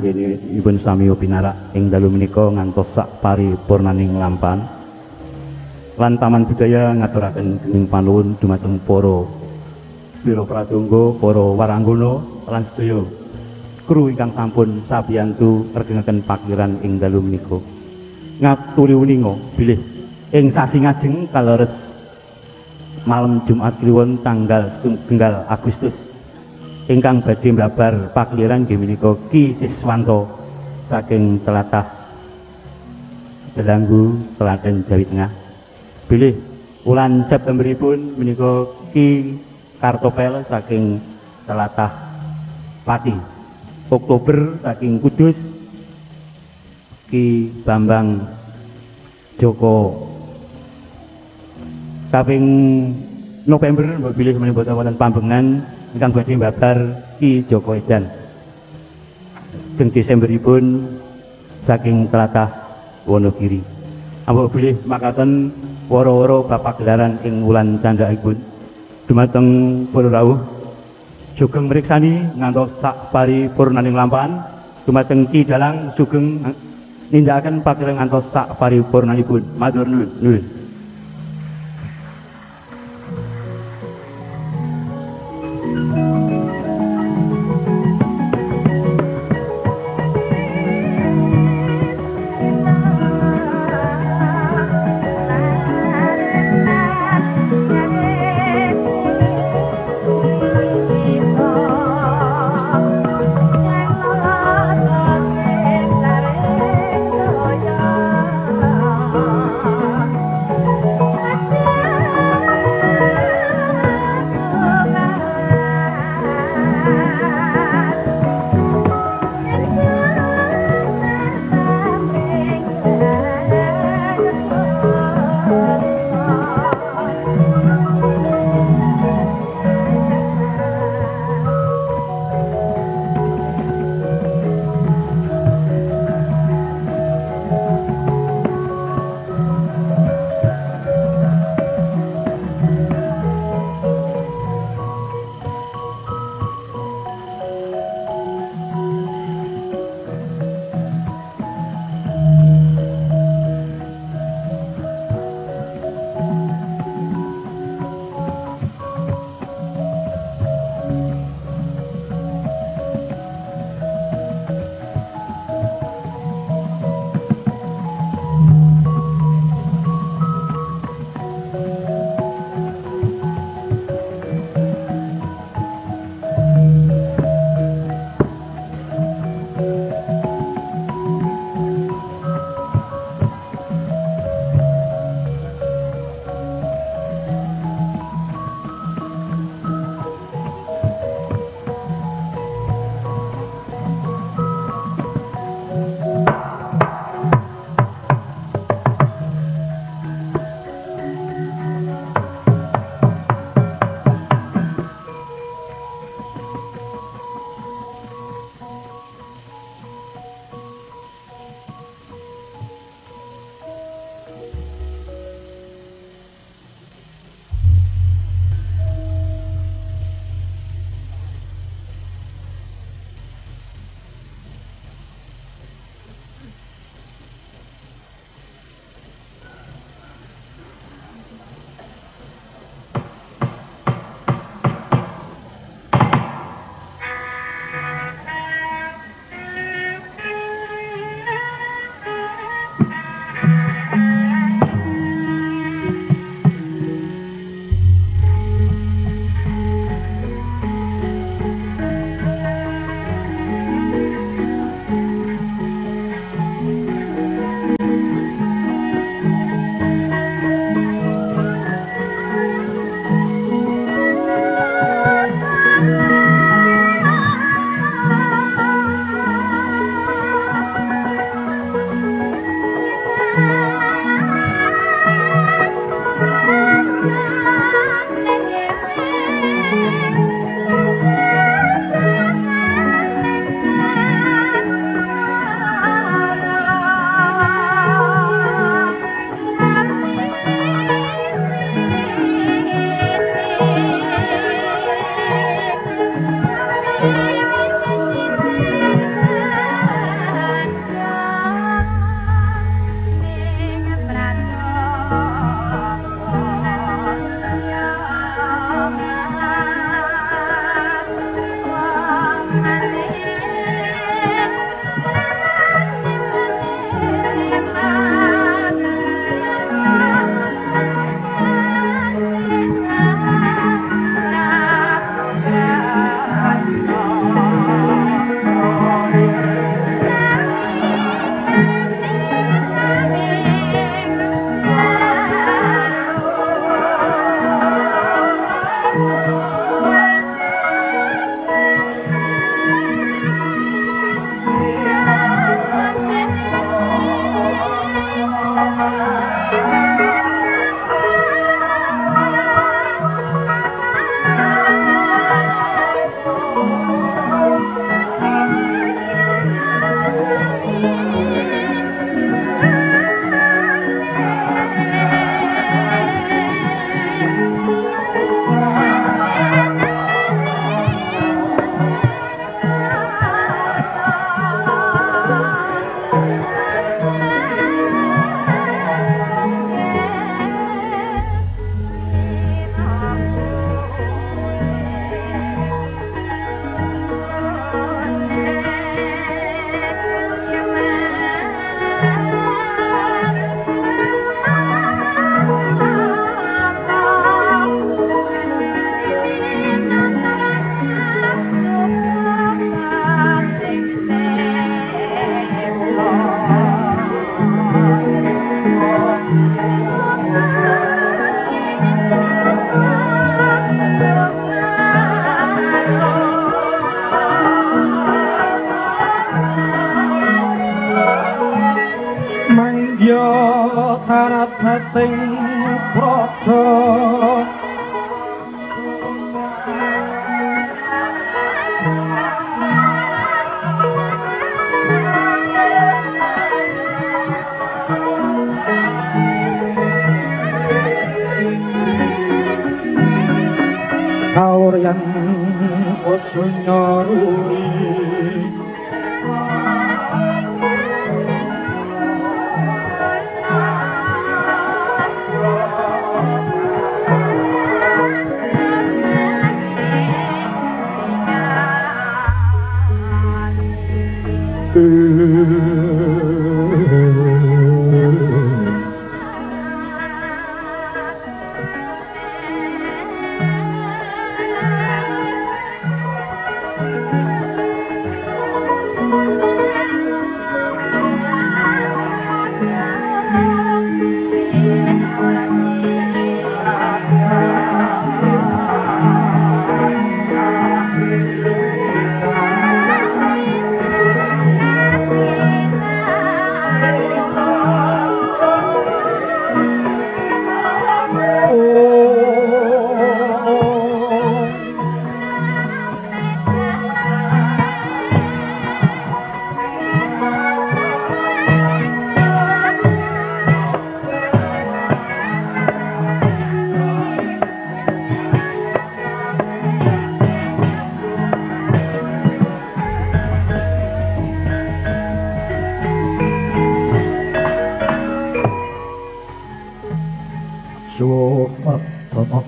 jenak anggenipun sami pinarak ing dalu menika ngantos sak paripurnaning lampan. Lan Taman Budaya ngaturaken dening panuwun dumateng para Biro Pradonga, para waranggana lan sedaya kru ingkang sampun sabiyantu regengaken pakiran ing dalu menika. Ngaturi uninga bilih ing sasi ngajeng kaleres malam Jumat Kliwon tanggal setunggal Agustus ingkang badhe mbabar pakliran menika Ki Siswanto saking telatah Delanggu Telaten Jawi Tengah. Bilih wulan Septemberipun menika Ki Kartopel saking telatah Pati. Oktober saking Kudus Ki Bambang Joko kaping November mbok bilih menika pambengan ingkang badhe mbabar Ki Joko Edan. Deng Desemberipun saking tlatah Wonogiri. Ambok bilih makaten woro-woro bapak gelaran ing wulan candhaipun dumateng para rawuh sugeng mriksani ngantos sak paripurnaning lampahan dumateng Ki Dalang sugeng nindakaken pakireng ngantos sak paripurnanipun. Matur nuwun.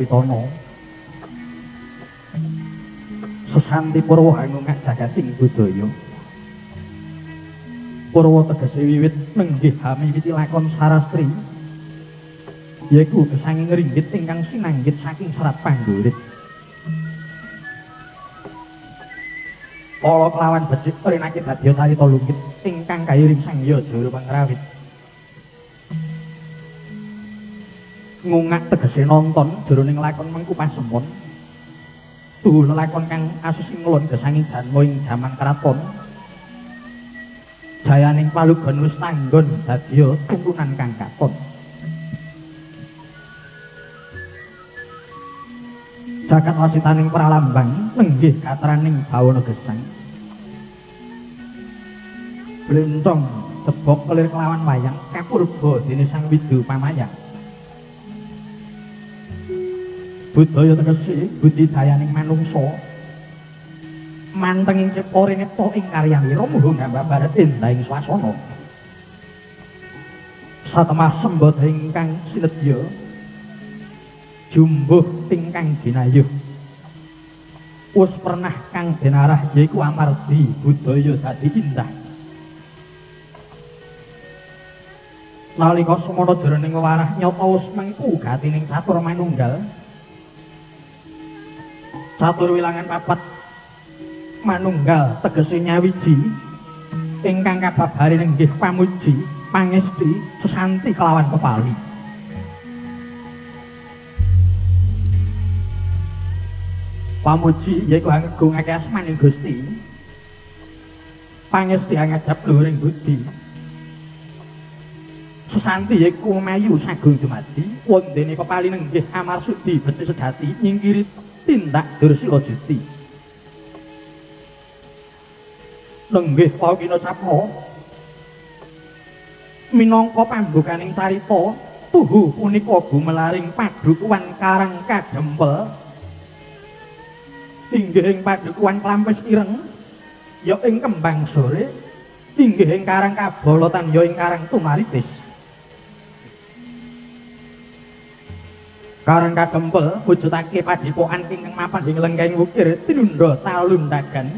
Dana Pitana. Sesanti Purwa ngungak jagating budaya. Purwa tegese wiwit nenggih hamiwiti lakon sarastri. Yaiku gesanging ringgit ingkang sinanggit saking serat panggurit. Kala kelawan becik perinake dadya carita lungkit ingkang kairing sangya juru pangrawit. Ngungak tegese nonton jroning lakon mengku pasemon. Tuhu lakon kang asus nglon gesanging janmo ing jaman keraton jayaning palugon wis tanggon dadya tuntunan kang katon. Jagat wasitaning pralambang nenggih katraning bawana gesang. Blencong tebok kelir kelawan wayang kapurba dene sang widu pamayang budaya tegese budidayaning manungsa. Mantenging cipta rinepta ing karyawira muga ngambabaret endahing swasana. Satemah sembada ingkang sinedya jumbuh ingkang ginayuh wis pernah kang denarah yaiku amardi budaya dadi indah. Nalika semana jroning warah nyata wis mengku gatining catur manunggal catur wilangan papat manunggal tegese nyawiji. Ingkang kababari nenggih pamuji pangesti sesanti kelawan kepali pamuji yaiku ngagungake asmaning Gusti. Pangesti ngajab luring budi. Sesanti yaiku mayu sagung dumadi. Wondene kepali nenggih amarsudi becik sejati nyingkiri tindak dursila juti lenggih pawina capra minangka pambukaning carita tuhu punika gumelaring padukuan karang kadempel inggih ing padukuan klampes ireng ya ing kembang sore. Inggih ing karang kabolotan ya ing karang tumaritis Karang kadempel wujudake padipokan ingkang mapan ing lenggahing wukir tinunda talundagan.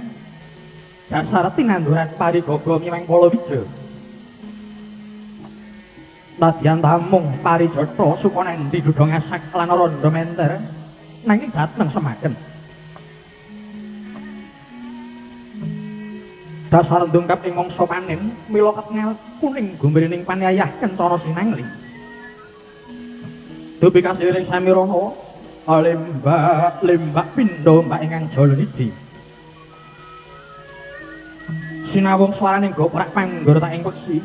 Dasar tinanduran parigaga miwang Palawija. Nadyan tamung parijata sukana endi dudong asak lan randha menter nanging dateng semaken. Dasar ndungkap ing mangsa panen mila ketngel kuning gumbrining panyayah kencana sinangling. Dupi kasiring Samirana lembak lembak pindha mbak ingkang jala nidi. Sinawung swaraning goprak panggor tak ing peksi.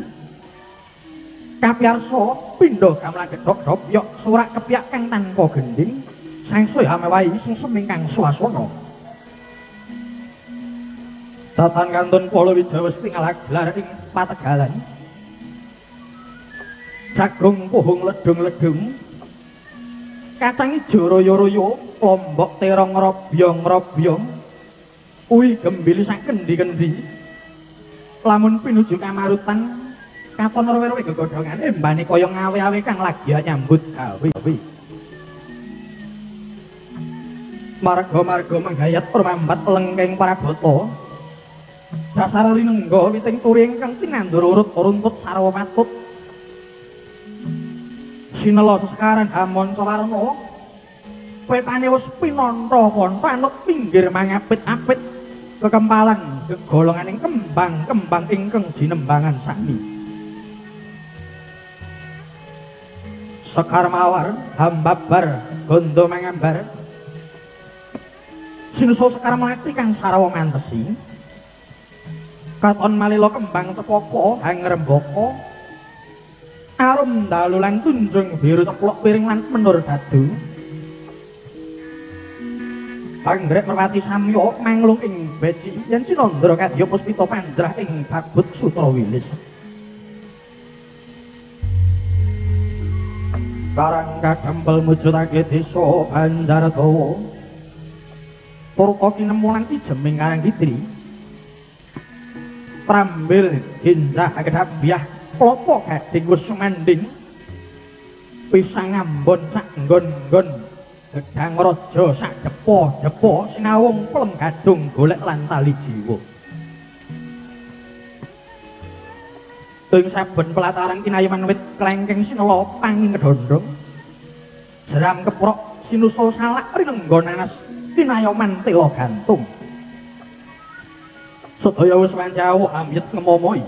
kapiyarsa pindha gamelan gedhok dopyok surak kepyak kang tanpa gending. Sangsaya amewahi sing seming kang swasana. Tatan kantun polo wijawes tinggal gelar ing pategalan. Jagung puhung ledung-ledung Kacang ijo royo-royo Lombok terong robyong-robyong Ui gembili sak kendi-kendi. Lamun pinuju kamarutan katon rowe-rowe gegodongan embane kaya ngawe-awe kang lagi nyambut gawe. Marga-marga menggayat permambat lengkeng para dasar rinenggo witing turi ingkang tinandur urut runtut sarwa matut sinelo sesekaran hamon sawarno petane wis pinonto pon panut pinggir mangapit-apit kekempalan gegolongan ing kembang-kembang ingkang jinembangan sami sekar mawar hambabar gondo mangambar. Sinusul sekar mati kang sarawa ngantesi katon malilo kembang cepoko hangremboko arum dalulan tunjung biru ceplok piring lan menur dadu Anggrek merpati samyo manglung ing beji yen sinondra kadya puspita pandrah ing babut sutra wilis Karang kadempel mujudake desa Bandardawa. Turta kinemulan ki jeming Karang Gidri. Trambil ginjah kedabiah klopo gading wis sumanding. Pisang ambon sak nggon-nggon gedang raja sak depo-depo sinawung plem gadung golek lan tali jiwa. ing saben pelataran kinayaman wit klengkeng sinela panging kedondong jeram keprok sinusul salak rinenggo nanas kinayaman tela gantung sedaya wis wancau amit ngemomoi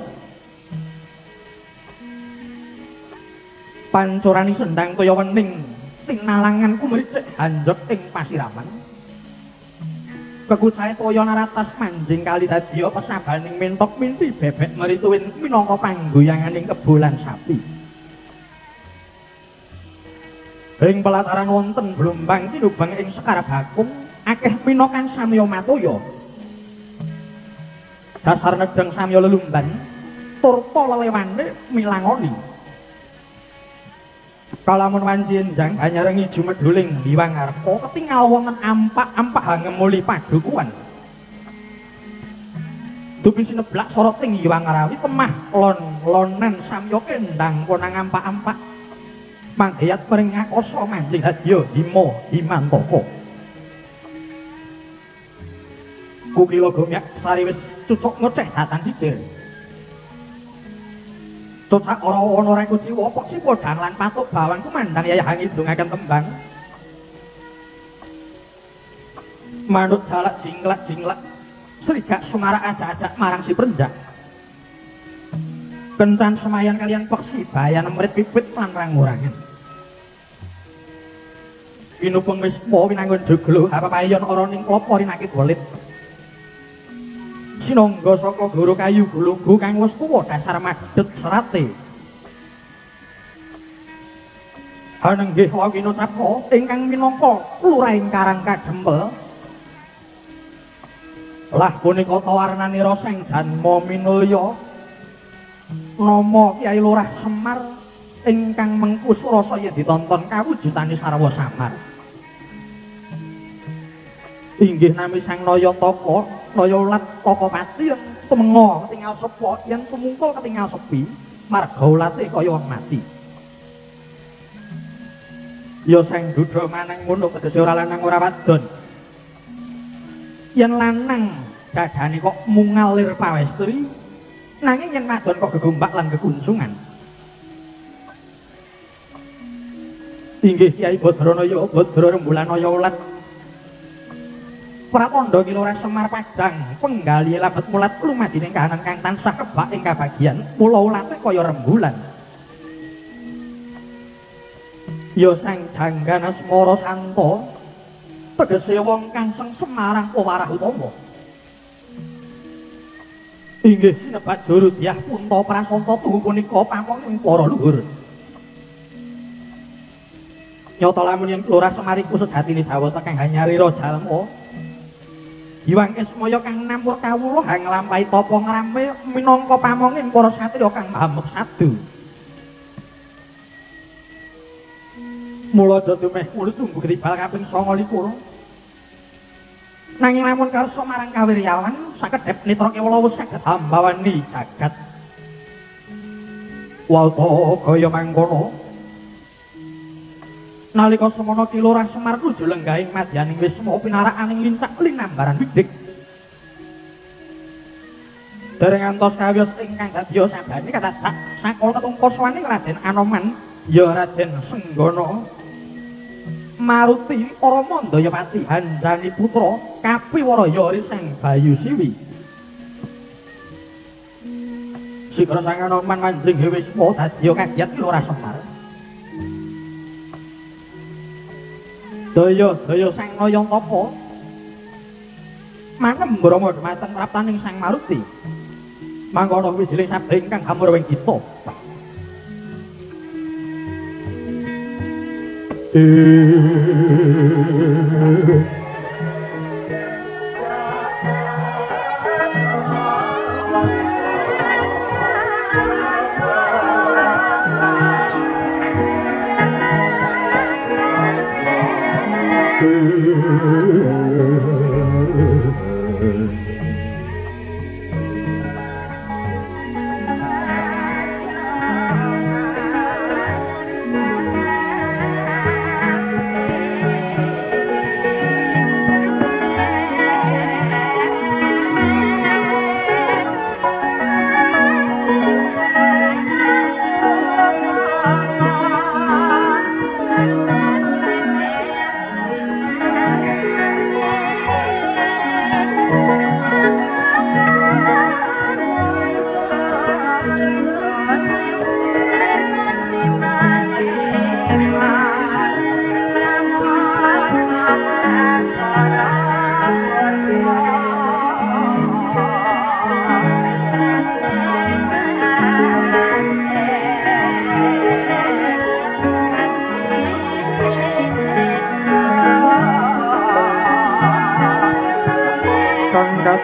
pancurani sendang kaya wening. Tinalangan kumricik hanjok ing pasiraman. Kekucahe toya naratas manjing kali dadi apa sabaning mentok minti bebek merituin minangka panggoyanganing kebolan sapi. Ing pelataran wonten blombang tinubang ing sekar bakung akeh minokan samya matoya. Dasar nedeng samya lelumban turta lelewane milangoni kalamun wanci enjang hanya rengi jumeduling liwang arpo ketinggal wonten ampak-ampak hangemuli padukuan. Dupi sineblak soroting liwang arawi temah lon lonan samyo kendang konang ampak-ampak. Manggayat mering ngakoso manjing hadyo himo himantoko kukilo gomyak sariwis cucuk ngoceh datang sijir Cocak ora ana ora kuci opo sing padhang lan patuk bawang kumandang yayah ngidungaken tembang. Manut jalak jingklak jinglak serigak sumarak ajak-ajak marang si prenjak. Kencan semayan kalian peksi bayan merit pipit lan rangurangan. Pinupung po winanggun joglo apa payon ora ning klopo rinakit welit. Sinangga saka guru kayu gulunggu kang wis tuwa dasar madhet serate. Ana nggih wawina capa ingkang minangka lurahing Karang Kadempel. Lah punika tawarnanira sing janma minulya. Nama Kyai Lurah Semar ingkang mengku surasa yen ditonton kawujudane sarwa samar. Inggih nami Sang Nayantaka saya ulat toko mati yang temengo ketinggal sepo yang tumungkul ketinggal sepi marga ulate kaya wong mati. Ya sang duduk manang ngono tegese ora lanang ora wadon. Yen lanang dadane kok mungalir pawestri nanging yen wadon kok gegombak lan kekunjungan inggih Kyai Badranaya Badra rembulan ulat Pratondo Kilora Semar Padang penggali labet mulat lumadi ning kahanan kang tansah kebak ing kabagian mula ulate kaya rembulan Ya sang janggana Semara Santo tegese wong kang seng Semarang pewarah utama Inggih sinebat juru diah punta prasanta tuhu punika pamong ing para luhur. Nyata lamun yen Lurah Semariku sejatine Jawata kang hanyarira jalma. Iwang Ismaya kang namur kawula hang nglampahi tapa ngrame minangka pamonging para satriya kang maha sadu. Mula aja dumeh mulut sumbu ketibal kaping 29. Nanging lamun karsa marang kawiryawan sakedhep nitra kewala wis saged ambawani jagat. Walta kaya mangkono. Nalika semana Kilurah Semar nuju lenggahing madyaning Wisma pinarakaning lincak linambaran widik. Dereng antos kawiyos ingkang dadya sabane katadak sakala tetungpa sawane Raden Anoman ya Raden Senggana. Maruti para Mandayapati Hanjani putra Kapiwaraya Riseng Bayu Siwi. Sikra sang Anoman manjing Wisma dadya kagiat Lurah Semar. Daya daya sang Noyong Tapa. Manem Brahma dhumateng praptaning Sang Maruti. Mangkono wijiling sabda ingkang hamur wing kita. kang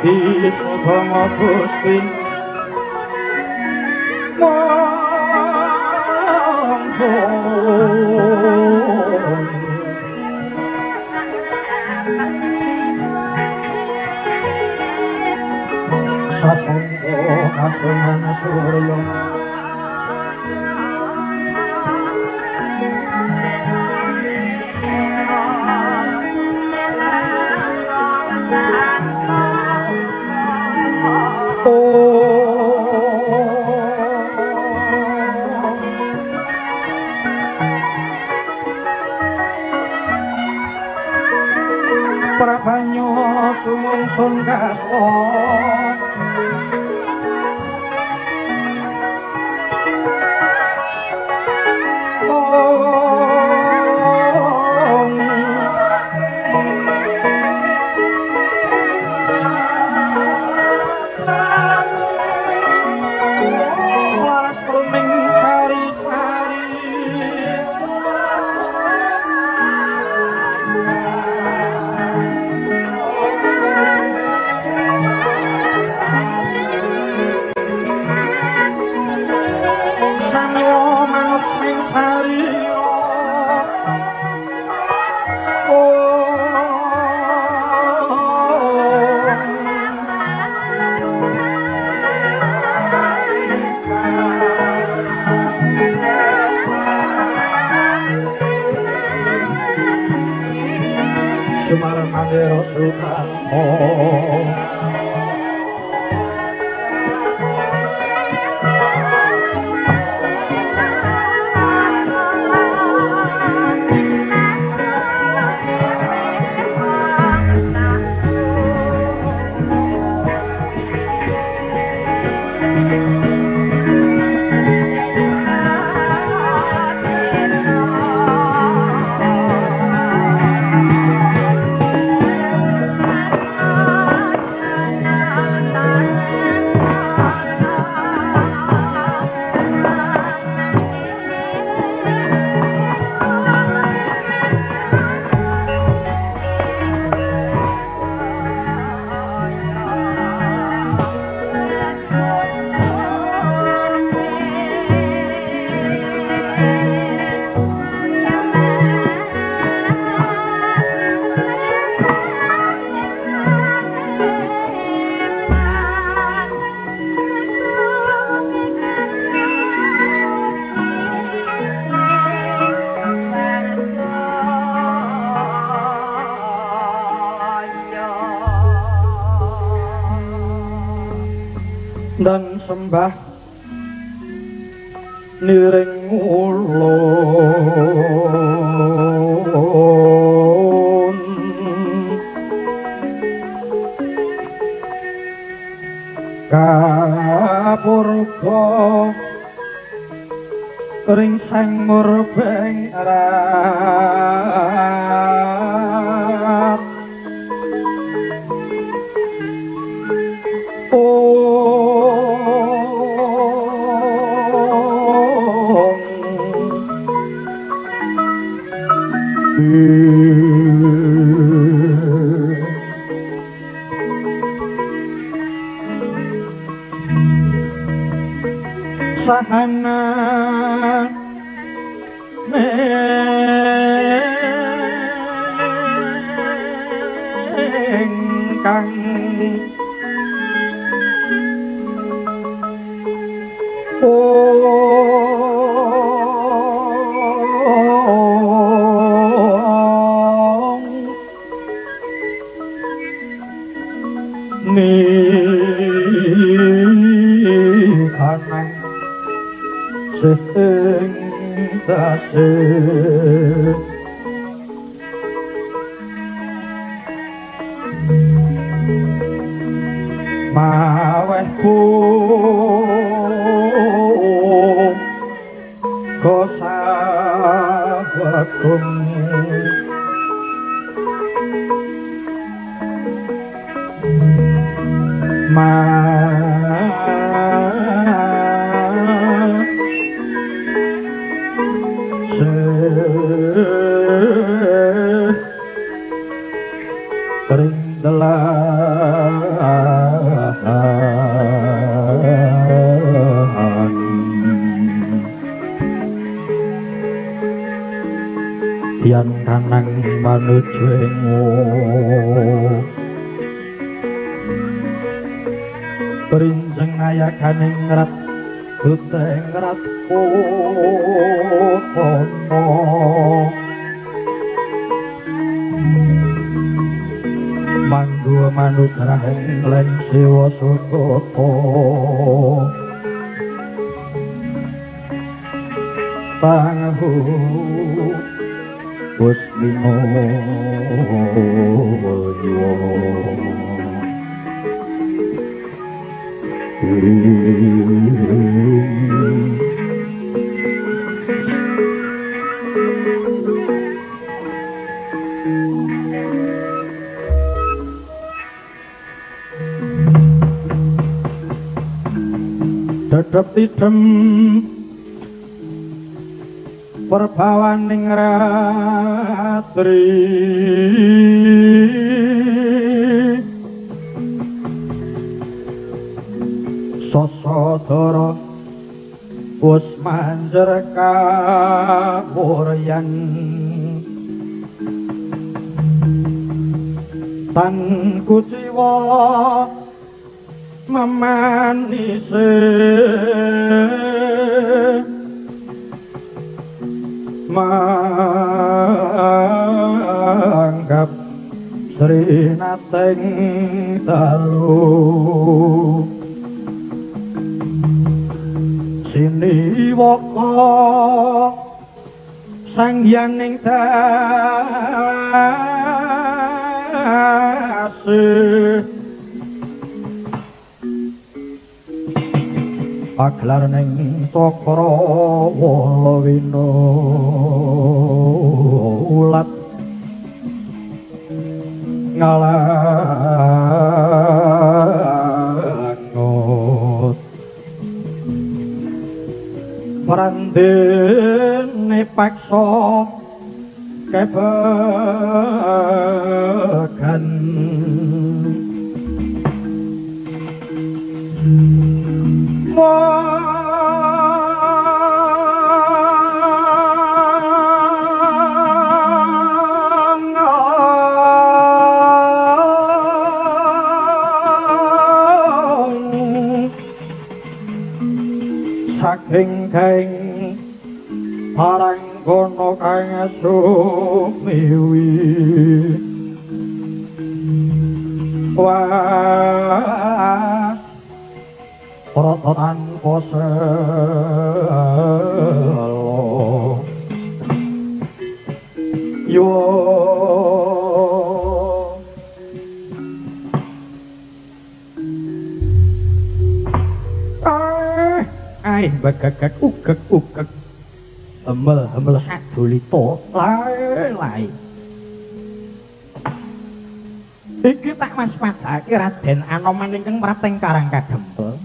kadi sedaya Gusti Sasongko kasungan surya Come back Dedep tidem perbawaning ratri. Sosodara wis manjer kawuryan tan kuciwa memanise. Manggap Sri Nateng dalu. Sini woko sang yaning Paglar ning tokro wolowino. Ulat. Ngalangot. Prandene paksa kebagan saking keng parang kono kang sumiwi wah rata tanpa selo yo. Ai bagagak ugek ugek hemel hemel sadulita lae lae Iki tak mas padake Raden Anoman ingkang mrapting Karang Kadempel.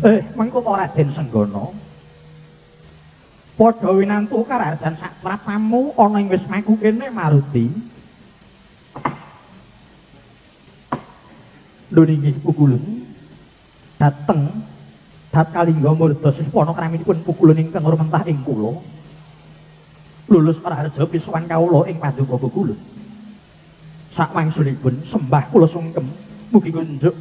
Eh, mengko to Raden Senggono. Padha winantu kararjan sak prapamu ana ing wismaku kene Maruti. Lho niki pukulun. Dateng dat kalingga murda sih ana kraminipun pukulun ingkang rumentah ing kula. Lulus kararja pisuwan kawula ing paduka pukulun. sak wangsulipun sembah kula sungkem mugi kunjuk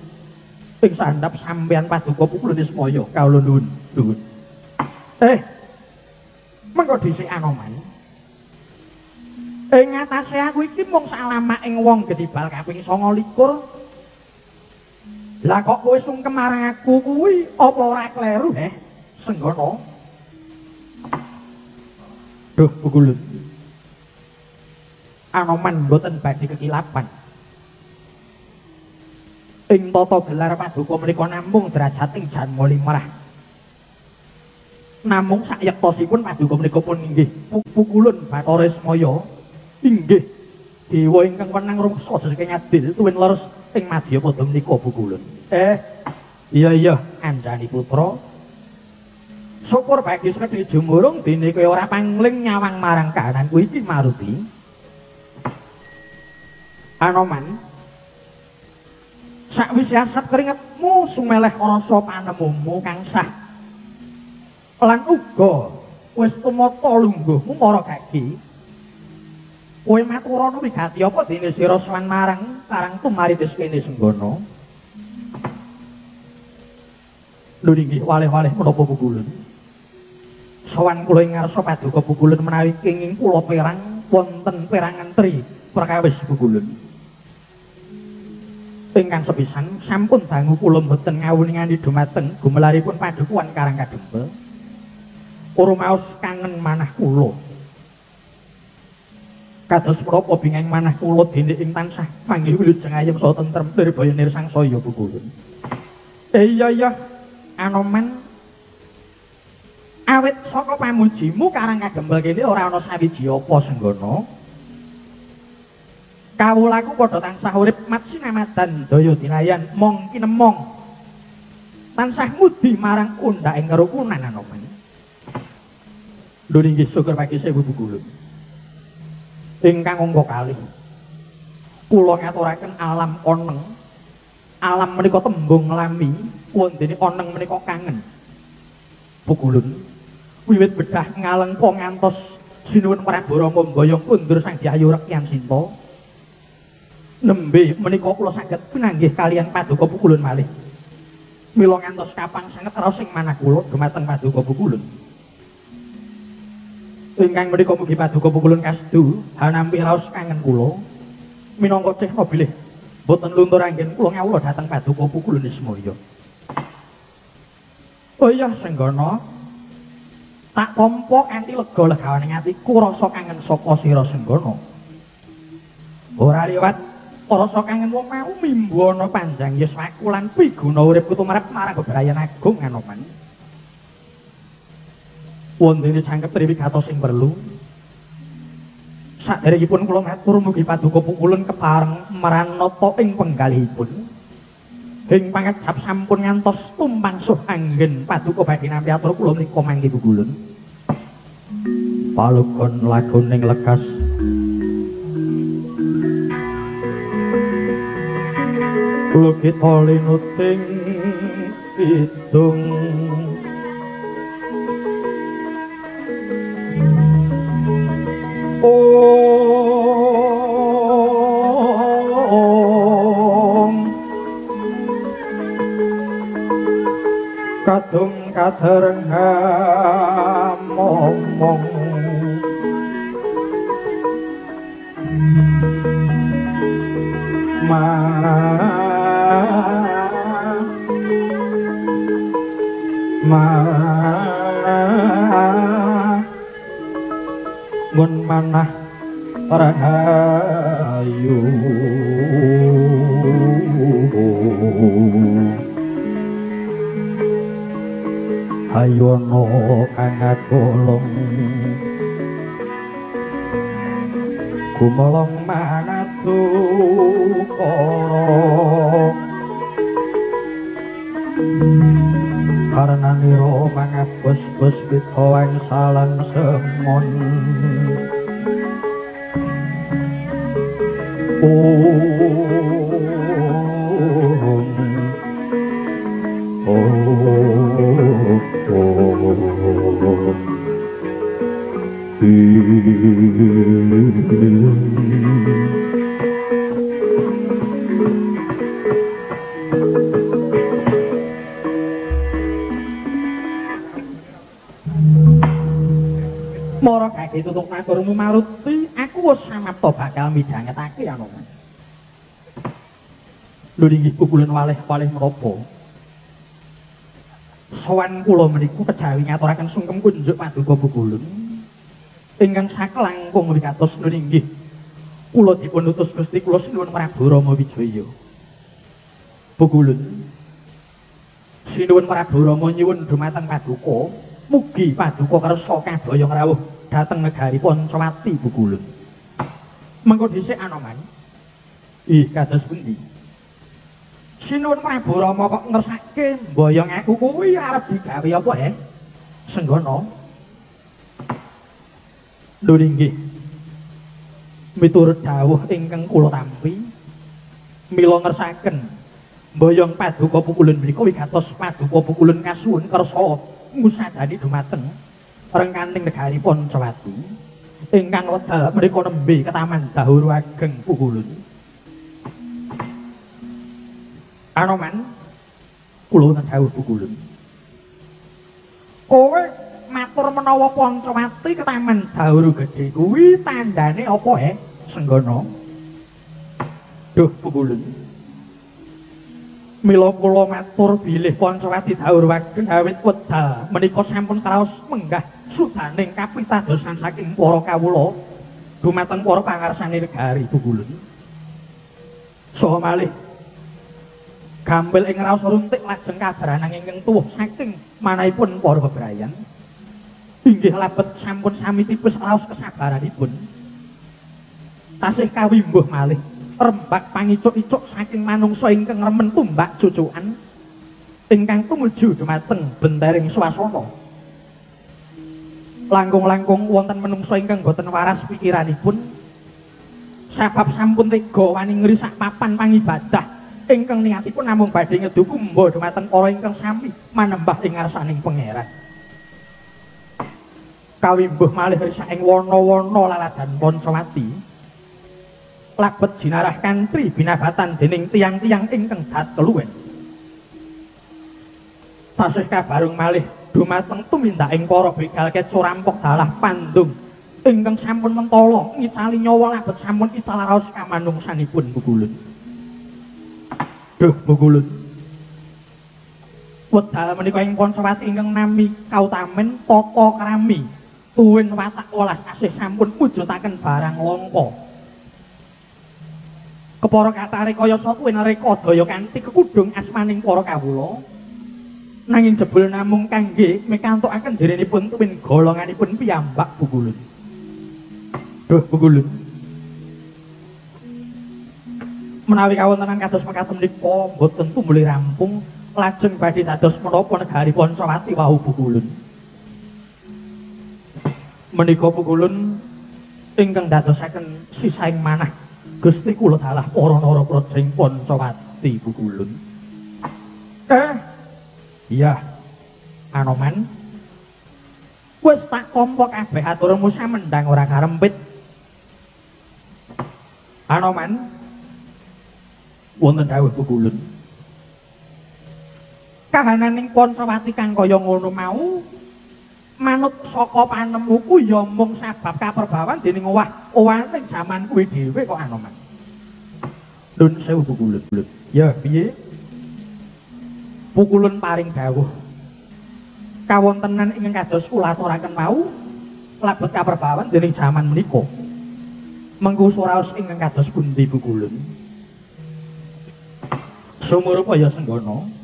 ing sandhap sampeyan paduka pukulane semaya kawula nuwun. Nuwun eh mengko dhisik anoman. Ing ngatasé aku iki mung salama ing wong gedibal kaping 29 lah kok kowe sungkem marang aku kuwi apa ora kleru eh? Senggono. Duh pukulun Anoman boten badhe kekilapan. Ing tata gelar paduka menika namung derajating janma limrah. Namung sayektosipun paduka menika pun inggih pukulun Bathara Semaya. Inggih dewa ingkang wenang rumeksa saking adil tuwin leres ing Madyapada menika pukulun. Eh, iya iya Anjani putra. Syukur bagi sekedhi jumurung dene kowe ora pangling nyawang marang kahanan kuwi iki Maruti. Anoman Sakwise asat keringetmu sumeleh rasa panemumu kang sah. Lan uga wis tumata lungguhmu para kaki kowe maturana wigati apa dene sira sowan marang karang tumarides kene senggono. Lho niki walih-walih menapa pukulun sowan kula ing ngarsa paduka pukulun menawi kenging kula perang wonten perangan tri perkawis pukulun ingkang sepisan sampun dangu kula mboten ngawuningani dumateng gumelaripun padukuan Karang Kadempel. Urumaos kangen manah kula. Kados menapa bingeng manah kula dene ing tansah panggih wilujeng ayem saha tentrem nirbaya nirsangsaya pukulun. Eh iya iya Anoman awit saka pamujimu Karang Kadempel kene ora ana sawiji apa senggono. Kawulaku padha tansah urip mat sinamatan. Daya dinayan mong kinemong tansah mudi marang undhak kerukunan anoman. Lho nggih syukur pagi sewu bugulun ingkang angka kalih kula ngaturaken alam oneng. Alam menika tembung lami. Wondene oneng menika kangen. Bugulun wiwit bedah ngalengka ngantos sinuwun Prabu Rama mboyong kundur sang Dyayu Rekyan Sinta nembe menika kula saged pinanggih kalian paduka pukulun malih. Mila ngantos kapang sanget raos ing manah kula dumateng paduka pukulun. Ingkang menika mugi paduka pukulun kasdu hanampi raos kangen kula. Minangka cehna bilih boten luntur anggen kula ngawula dhateng paduka pukulun ismaya oh iya senggana. Tak tampa kanthi lega legawane atiku rasa kangen saka sira senggana. Ora liwat rasa kangen wong mau mimbu ana panjang yuswaku lan piguna uripku tumrap marang bebrayan agung anoman. Wondene cangkep triwi gatos sing perlu. Saderengipun kula matur mugi paduka pukulen kepareng maranata ing penggalihipun. Ing pangajap sampun ngantos tumpang suh anggen paduka badhe nampi atur kula menika mangke pukulen palugon laguning lekas Luki toli nuting idung Om. Kadung kadereng momong Ma manah rahayu ayono kang agolong gumelong manatu koro karena niro mangapus bus bitawang salang Mara kaki tutuk maturmu maruti, wis samapta bakal midhangetake ana. Lho inggih pukulan waleh-waleh menapa? Sowan kula meniku kejawi ngaturaken sungkem kunjuk paduka pukulan. Ingkang sakel langkung wikatos lho inggih. Kula dipun utus Gusti kula sinuwun Prabu Rama Wijaya. Pukulan. Sinuwun Prabu Rama nyuwun dumateng paduka Mugi paduka kersa kaboyong rawuh dhateng negari Pancawati Bukulun. Mengko dhisik Anoman. Ih, kados pundi? Sinuwun Prabu Rama kok ngersake mboyong aku kuwi arep digawe apa, eh? Senggono. Lho inggih. Miturut dawuh ingkang kula tampi, mila ngersaken mboyong paduka pukulun menika wigatos paduka pukulun kasuwun kersa ngusadani dumateng rengkaning negari Pancawati ingkang wedal. Mriku nembe ketaman dahuru ageng pukulun Anoman kula wonten dawuh pukulun Kowe matur menawa Pancawati ketaman dahuru gedhe kuwi tandane apa eh senggono Duh pukulun Mila kula matur bilih Pancawati dawuh wageng awit wedal menika sampun kraos menggah sudaning kapitadosan saking para kawula dumateng para pangarsane negari Bugulun. Saha malih gampil ing raos runtik lajeng kabaranang ingkang tuwuh saking manahipun para bebrayan. Inggih labet sampun sami tipis raos kesabaranipun. Tasih kawimbuh malih rembak pangicuk-icuk saking manungsa ingkang remen tumbak cucukan ingkang tumuju dumateng bentering swasana langkung-langkung wonten menungsa ingkang boten waras pikiranipun sebab sampun tega wani ngrisak papan pangibadah ingkang niatipun namung badhe ngedu kumba dumateng para ingkang sami manembah ing ngarsaning pangeran. Kawimbuh malih risak ing wana-wana laladan Pancawati labet jinarah kantri binabatan dening tiang-tiang ingkang dat keluwen. Tasih kabarung malih dumateng tumindak ing para begal ket surampok dalah pandung ingkang sampun mentala ngicali nyawa labet sampun ical raos kamanungsanipun Bugulun. Duh Bugulun. Wedal menika ing Pancawati ingkang nami kautamen Tata Krami. Tuwin watak welas asih sampun mujudaken barang langka. Kepara katare kaya satu reka daya kanthi kekudung asmaning para kawula. Nanging jebul namung kangge mikantukaken direnipun tuwin golonganipun piyambak bugulun. Duh bugulun. Menawi kawontenan kados mekaten menika boten tumuli rampung lajeng badhe dados menapa negari Pancawati wau bugulun. Menika bugulun ingkang dadosaken sisaing manah Gusti kula dalah para nara sing Pancawati Bukulun. Eh. Iya. Anoman. Wis tak kompo kabeh aturmu samendang ora karempit. Anoman. Wonten dawuh Bukulun. Kahananing Pancawati kang kaya ngono mau manut saka panemuku ya mung sebab kaperbawan dening owah owah ning jaman kuwi dhewe kok anoman Lun sewu pukulun ya piye pukulun paring dawuh kawontenan ingkang kados kula aturaken mau labet kaperbawan dening jaman menika. Mengku suraos ingkang kados pundi bukulun. Sumurupa ya senggono.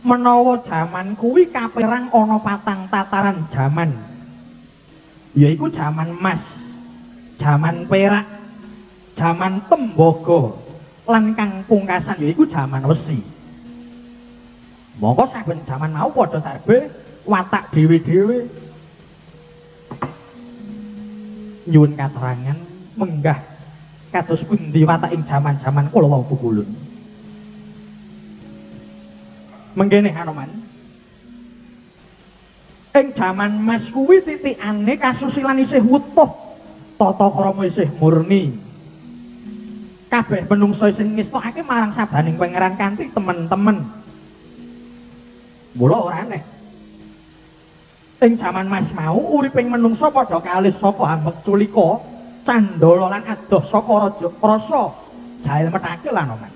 Menawa jaman kuwi kaperang ana patang tataran jaman. Yaiku jaman emas, jaman perak, jaman tembaga, lan kang pungkasan yaiku jaman wesi. Monggo saben jaman mau padha tarbe watak dhewe-dhewe nyuwun katerangan menggah kados pundi watak ing jaman-jaman kula wau pukulun. Menggene Hanoman. Ing jaman Mas kuwi titikane kasusilan isih wutuh, tata krama isih murni. Kabeh menungsa sing ngestokake marang sabaning pangeran kanthi temen-temen. Mula ora aneh. Ing jaman Mas mau uriping menungsa padha kalis saka ambek culika, candala lan adoh saka raja krasa jail metake lan oman.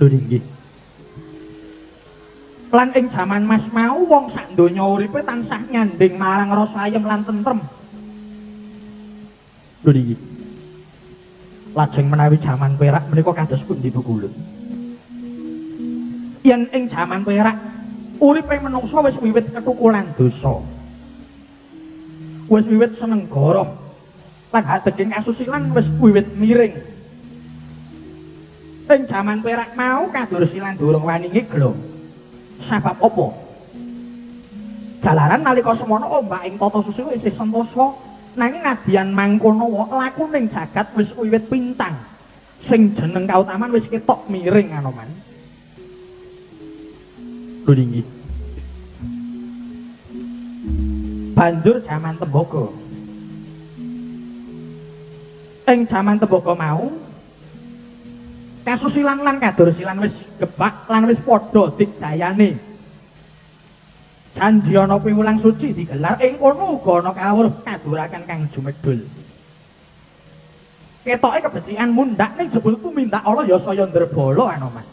Lho nggih. Lan ing jaman Mas mau wong sak donya uripe tansah nyanding marang rasa ayem lan tentrem. Lho nggih. Lajeng menawi jaman perak menika kados pundi bukulun. Yen ing jaman perak uripe menungsa wis wiwit ketukulan dosa. Wis wiwit seneng goroh. Lan hadeging kasusilan wis wiwit miring. Ing jaman perak mau kadursilan durung wani ngeglo. Sebab apa? Jalaran nalika semono ombak ing tata susu isih sentosa nanging nadyan mangkono laku ning jagat wis wiwit pincang. Sing jeneng kautaman wis ketok miring anoman. Lho Banjur jaman tembaga. Ing jaman tembaga mau kasusilan lan kadursilan wis gebak lan wis padha digdayane janji ana piwulang suci digelar ing kono uga ana kawruh kadurakan kang jumedul ketoke kebecikan mundak ning jebul tumindak Allah ya saya ndrebala anoman.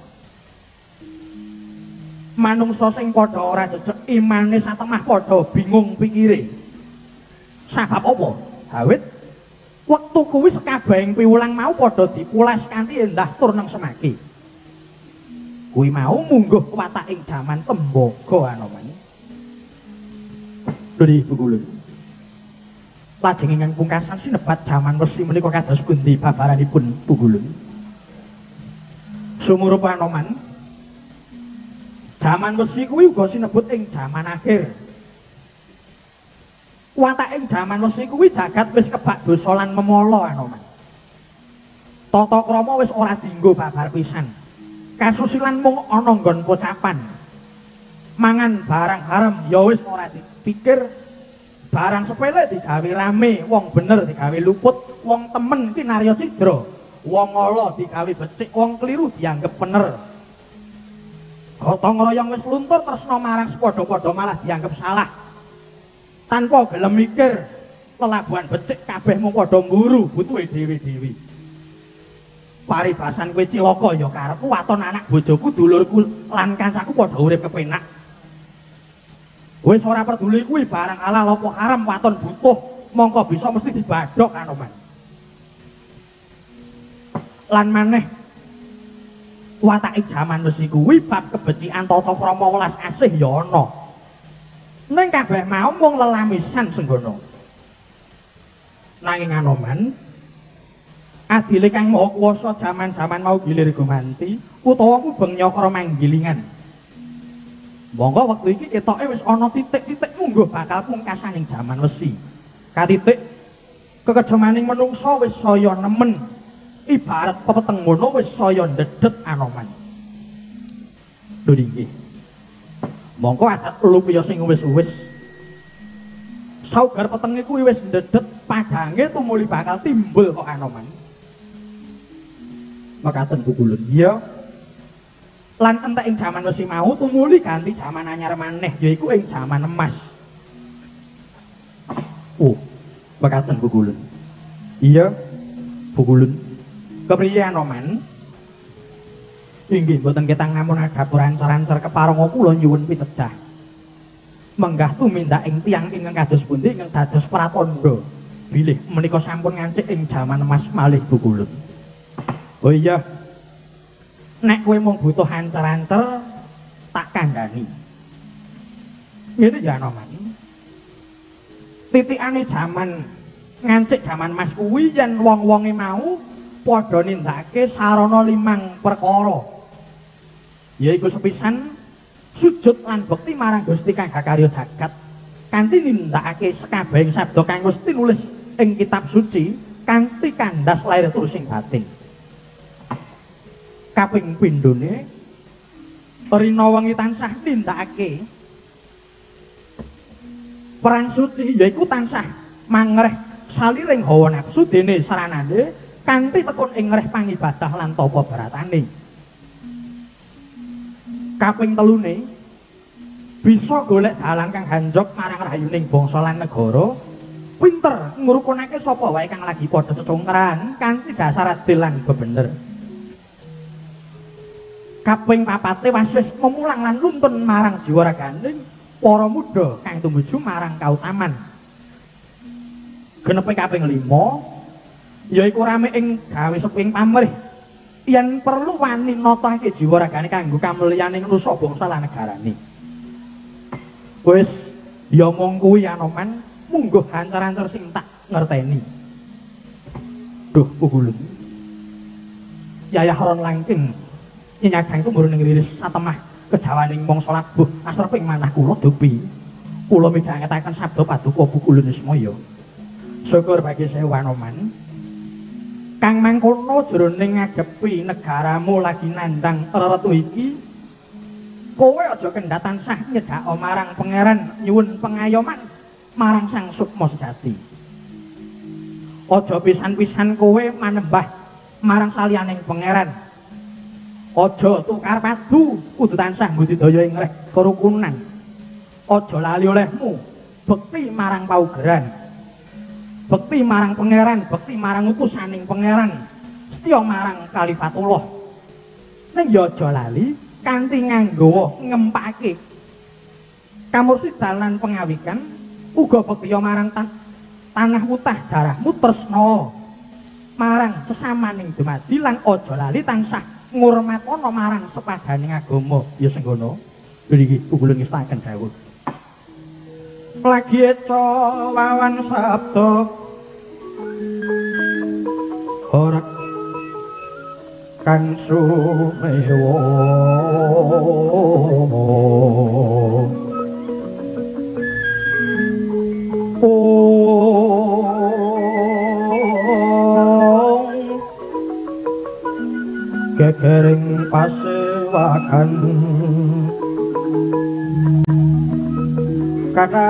Manungsa sing padha ora cecek imane satemah padha bingung pikire. Sebab apa? Awit Wektu kuwi sekabehing piwulang mau padha dipulas kanthi endah tur nang semaki. Kuwi mau mungguh watak ing jaman tembaga anoman. Lho bukulun. Lajeng ingkang pungkasan sinebat jaman wesi menika kados pundi babaranipun bukulun. Sumurupa anoman. Jaman wesi kuwi uga sinebut ing jaman akhir. Wataking jaman wesi kuwi jagat wis kebak dosa lan memolo anoman. Tata krama wis ora dienggo babar pisan. Kasusilan mung ana nggon pocapan. Mangan barang haram ya wis ora dipikir. Barang sepele digawe rame, wong bener digawe luput, wong temen ki narya cidra. Wong ala digawe becik, wong keliru dianggep bener. Gotong royong wis luntur tresna marang sepadha-padha malah dianggep salah. Tanpa gelem mikir lelabuhan becik kabeh mung padha mburu butuhe dhewe-dhewe. Paribasan kowe cilaka ya karepku waton anak bojoku dulurku lan kancaku padha urip kepenak. Wis ora peduli kuwi barang halal apa haram waton butuh mongko bisa mesti dibadhok anoman lan maneh watake jaman mesti kuwi bab kebecikan tata krama welas asih ya ana Neng kabeh mau mung lelamisan senggono. Nanging anoman adile kang maha kuwasa jaman-jaman mau gilir gumanti utawa kubeng nyokro manggilingan. Monggo wektu iki ketoke wis ana titik-titik mungguh bakal pungkasaning jaman wesi. Katitik kekejemaning menungsa wis saya nemen ibarat pepeteng ngono wis saya ndedet anoman. Lho nggih. Mongko adat lupiya sing wis-wis saugar petenge kuwi wis ndedet padange tumuli bakal timbul kok anoman. Makaten bukulun iya. Lan entek ing jaman wis mau tumuli ganti jaman anyar maneh yaiku ing jaman emas. Oh makaten bukulun iya bukulun kepriye anoman Inggih mboten ketang ngamun adaturan sarancer keparenga kula nyuwun pitedah. Menggah tumindak ing tiyang ingkang kados pundi ingkang dados pratandha bilih menika sampun ngancik ing jaman Mas malih bukulun. Oh iya. Nek kowe mung butuh ancer-ancer tak kandhani. Ngene ya Anoman. Titikane jaman ngancik jaman Mas kuwi yen wong-wonge mau padha nindakake sarana limang perkara. Yaiku sepisan sujud lan bekti marang Gusti Kang Gakarya Jagat kanthi nindakake sekabehing sabda kang wis tinulis ing kitab suci kanthi kandas lair terus ing batin. Kaping pindhone rina wengi tansah nindakake peran suci yaiku tansah mangreh saliring hawa nafsu dene saranane kanthi tekun ing ngreh pangibadah lan tapa baratane. Kaping telune bisa golek dalan kang hanjok marang rayuning bangsa lan negara pinter ngrukunake sapa wae kang lagi padha cecungkran kanthi dasar adil lan bebener. Kaping papate wasis memulang lan luntun marang jiwa raganing para muda kang tumuju marang kautaman. Genepe kaping 5 yaiku rame ing gawe seping pamrih yen perlu wani notake jiwa ragane kanggo kamulyaning nusa bangsa lan negarane Wis ya mung kuwi anoman mungguh hancar-hancar sing tak ngerteni. Duh, pugulun. Yayah ron langking nyagang tumur ning liris satemah kejawaning mangsa labuh asreping manah kula dupi. Kula midhangetaken sabda paduka pugulun semaya. Syukur bagi sewa anoman. Kang mangkono jroning ngadepi negaramu lagi nandang reretu iki kowe aja kendatan sah nyedak marang pangeran nyuwun pengayoman marang sang sukma sejati. Aja pisan-pisan kowe manembah marang saliyaning pangeran. Aja tukar padu kudu tansah budidaya ing rek kerukunan aja lali olehmu bekti marang paugeran bekti marang pangeran bekti marang utusaning pangeran. Setya marang kalifatullah ning ya aja lali kanthi nganggo ngempake kamursidan lan pengawikan uga bekya marang tan tanah mutah darahmu tresna marang sesamaning dumadi lan aja lali tansah ngurmatana marang sepadaning agama. Ya senggono iki kula ngestaken dawuh lagi eco wawan sabda ora kang sumewa kekering pasewakan kata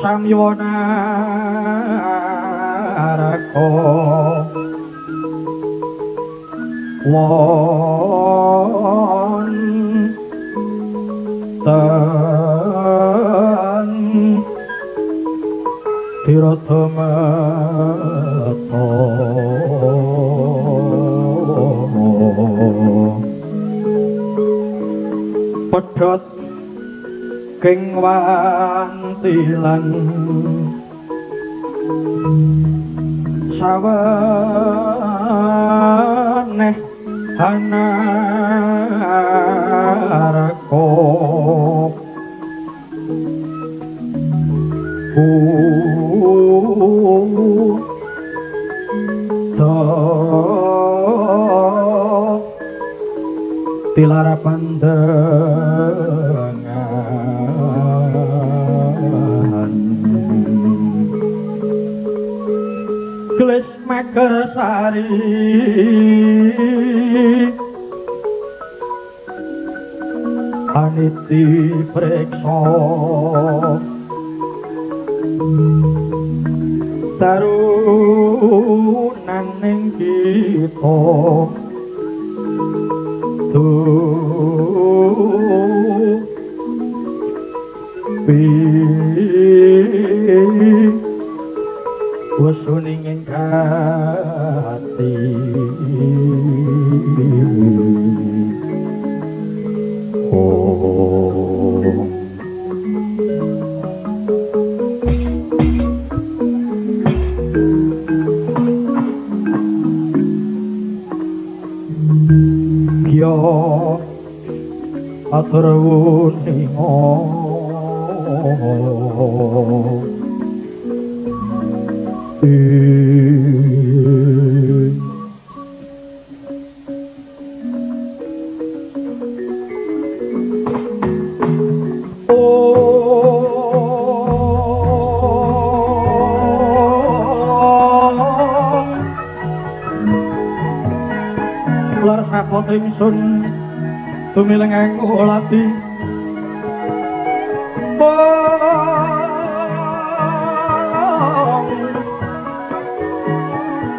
samyona arako won tan tiratama pedhot keng wantilan. Saweneh hanarko tilara kersari aniti preksa tarunan ning kita ingsuning ing gati aturwuningo Lar sapot ingsun tumileng ing ulati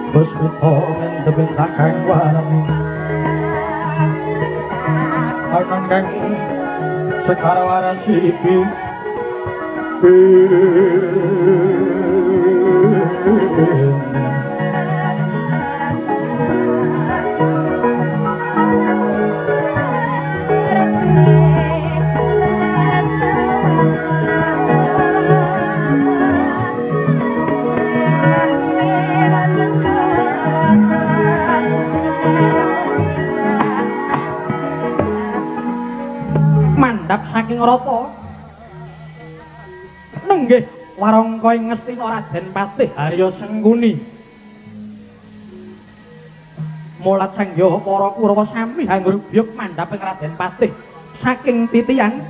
Bos mito mendebin takang warami Akan kang sekara warasipi mandhap saking rata nenggih warangka ing ngestina Raden Patih Harya Sengkuni mulat sangya para Kurawa sami angrubyuk mandhap ing Raden Patih. Saking titian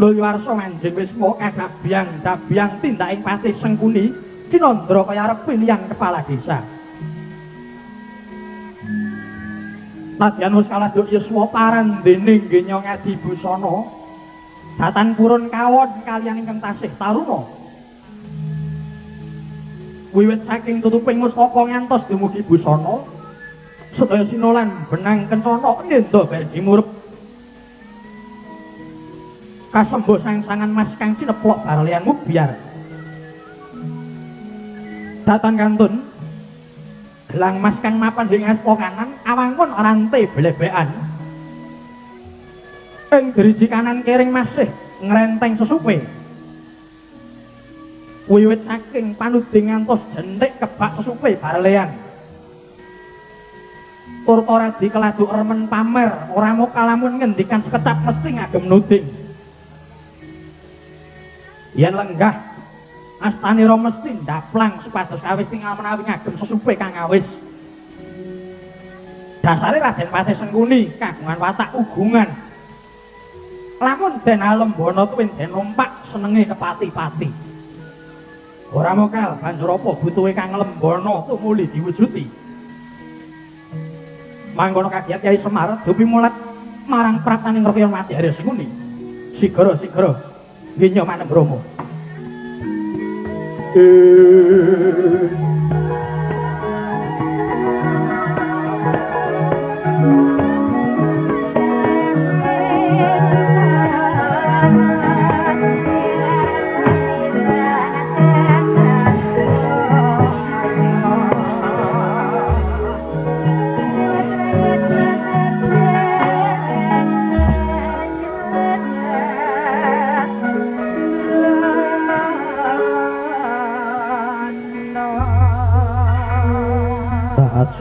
Lulwarsa manjing wisma kadabyang dabyang tindaking Patih Sengkuni Cinandra kaya arep pilihan kepala desa Nadyan wis kaladuk yuswa parandene nggih nyong adi busana. Datan purun kawon kaliyan ingkang tasih taruna. Wiwit saking tutuping mustaka ngantos dumugi busana, sedaya sinolan benang kencana nenda berji murep. Kasembo sang-sangan mas kang cineplok barlianmu biar. Datan kantun, gelang mas kang mapan ing asta kanan awangkon rante blebekan ing driji kanan kering masih ngrenteng sesupe. Wiwit saking panuding ngantos jentik kebak sesupe barlean. Tur ora dikeladuk remen pamer ora mau kalamun ngendikan sekecap mesti ngagem nuding. Yen lenggah astanira mesti ndaplang supados kawis tinggal menawi ngagem sesupe kang awis. Dasare Raden Patih Sengkuni kagungan watak ugungan. Lamun den alembono tuwin den numpak senenge kepati-pati. Ora mokal banjur apa butuhe kang lembono tumuli diwujuti? Mangkono kagiat Kyai Semar dupi mulat marang prataning Rekya Mati Harya Sengkuni sigara-sigara nginyo manem Bromo earth.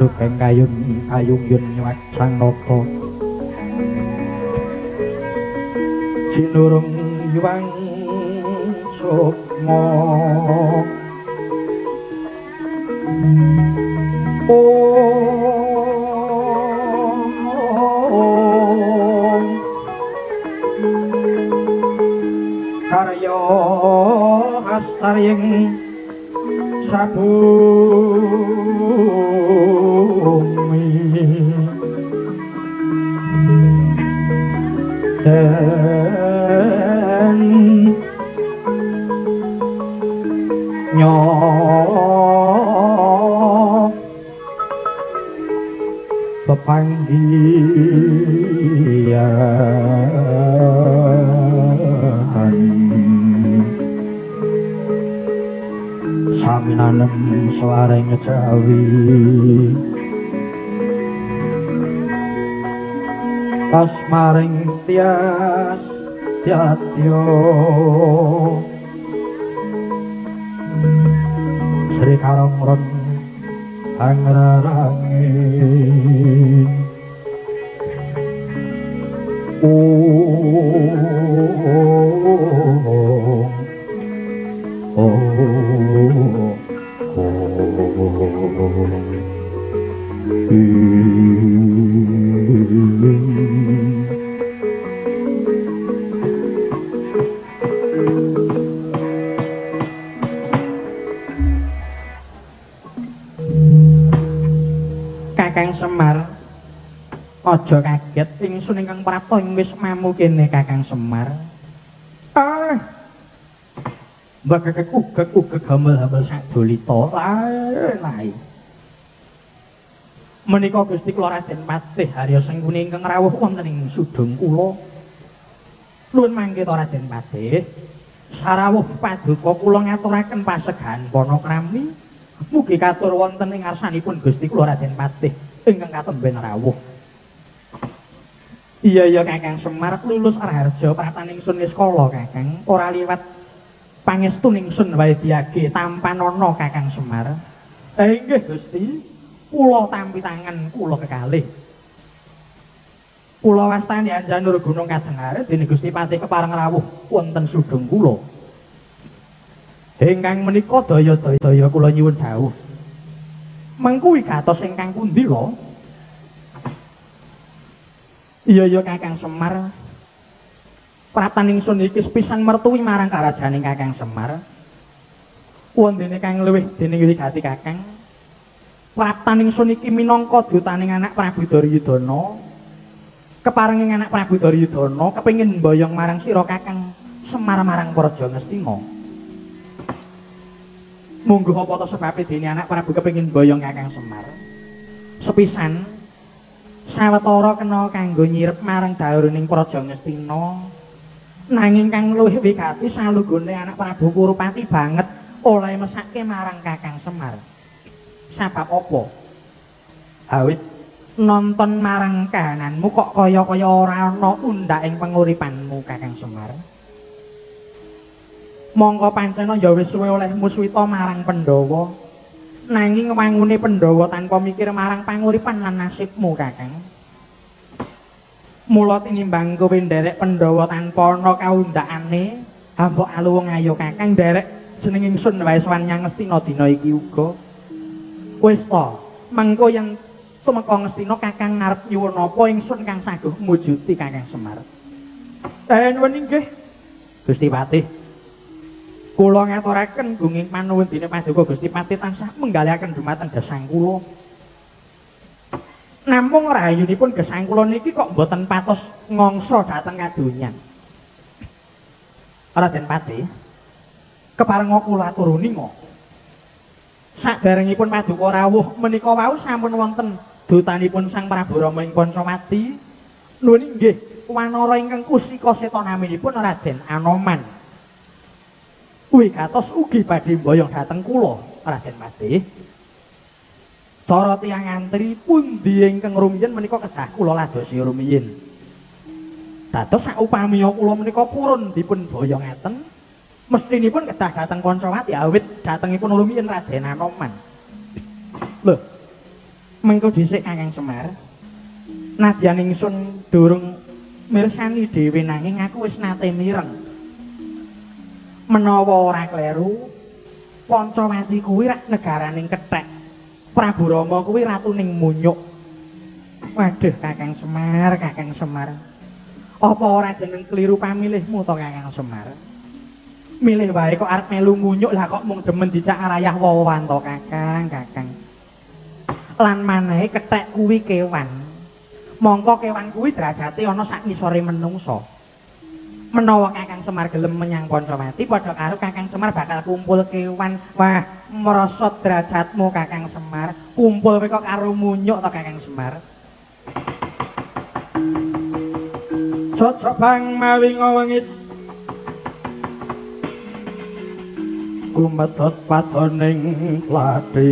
Sukeng kayun kayung yun nyuak sang noto Cinurung yuang sukmo Karyo hastaring pepanggian paminanem swaring jawi pas maring tias tiatyo. Sri Karongron Angrarangin Oh oh Aja kaget ingsun ingkang prapta ing wis mamu kene Kakang Semar Ah Mbak ugek ugek hamel-hamel sak dolita lae. Menika Gusti kula Raden Patih Harya Sengkuni ingkang rawuh wonten ing sudung kula. Nuwun mangke to Raden Patih. Sarawuh paduka kula ngaturaken pasegahan Panakrami. Mugi katur wonten ing ngarsanipun Gusti kula Raden Patih ingkang katemben rawuh. Iya iya Kakang Semar lulus Raharja prataning sun sekolah Kakang ora liwat pangestu ningsun wae diage tampan ana Kakang Semar. Eh nggih Gusti, kula tampi tangan kula kekalih. Kula wastani Anjanur Gunung Kadengare dening Gusti Patih kepareng rawuh wonten sudung kula. Ingkang menika daya-daya kula nyuwun dawuh. Mengkuwi gatos ingkang pundi lho? Iya iya Kakang Semar. Pratan ingsun iki sepisan mertuwi marang karajaning Kakang Semar. Wondene kang luwih dening wigati Kakang. Pratan ingsun iki minangka dutaning anak Prabu Duryudana. Keparenging anak Prabu Duryudana kepengin mboyong marang sira Kakang Semar marang Praja Ngastina. Munggo apa to sebabe dene anak Prabu kepengin mboyong Kakang Semar. Sepisan sawetara kena kanggo nyirep marang dauruning Praja Ngastina. Nanging kang luwih wigati salugune anak Prabu Kurupati banget oleh mesake marang Kakang Semar. Sabab apa? Awit nonton marang kahananmu kok kaya-kaya ora ana undhak ing penguripanmu Kakang Semar. Mongko pancena ya wis suwe oleh muswita marang Pandhawa. Nanging wangune Pandhawa tanpa mikir marang panguripan lan nasibmu Kakang. Mula tinimbang kowe nderek Pandhawa tanpa ana kaundhakane, hambok aluwung ayo Kakang nderek jeneng ingsun wae nyang Ngastina dina iki uga. Wis to, mengko yang tumeka Ngastina Kakang ngarep nyuwun apa ingsun kang saguh mujuti Kakang Semar. Eh nuwun inggih. Gusti Patih. Kula ngaturaken gunging panuwun dene Paduka Gusti Patih tansah menggalihaken dumateng gesang kula. Namung rahayunipun gesang kula niki kok mboten patos ngongso dhateng kadonyan. Raden Patih, keparenga kula turuni ngo. Saderengipun Paduka rawuh menika wau sampun wonten dutanipun Sang Prabu Rama ing Pancawati. Nuwun inggih, wanara ingkang kusika seta naminipun Raden Anoman. Kuwi katos ugi badhe mboyong dhateng kula, Raden Patih. Cara tiyang antri pundi ingkang rumiyin menika kedah kula ladosi rumiyin. Dados saupami kula menika purun dipun boyong ngaten, mestinipun kedah dhateng Pancawati awit dhatengipun rumiyin Raden Anoman. Lho. Mengko dhisik Kakang Semar. Nadyan ingsun durung mirsani dhewe nanging aku wis nate mireng. Menawa ora kleru, Pancawati kuwi rak negaraning kethek. Prabu Rama kuwi ratuning munyuk. Waduh Kakang Semar, Kakang Semar. Apa ora jeneng kliru pamilihmu to Kakang Semar? Milih wae kok arep melu munyuk lah kok mung demen dicak rayah wawan to Kakang, Kakang. Lan maneh kethek kuwi kewan. Mongko kewan kuwi derajate ana sak ngisore menungsa. Menawa Kakang Semar gelem menyang Pancawati padha karo Kakang Semar bakal kumpul kewan. Wah, merosot derajatmu Kakang Semar. Kumpul kok karo munyuk to Kakang Semar. Cocok bang mawi ngawengis. kumetot patoning lati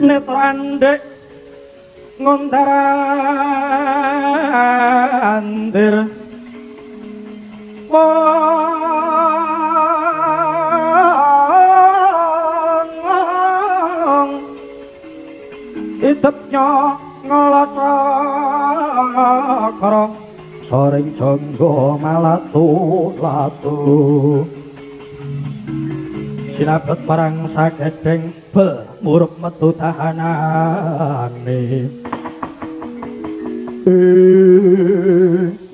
netrandek ngondarandir. Wong idepnya ngelacakara saring jangga malatu latu sinabet parang sakedeng bel murup metu tahanane.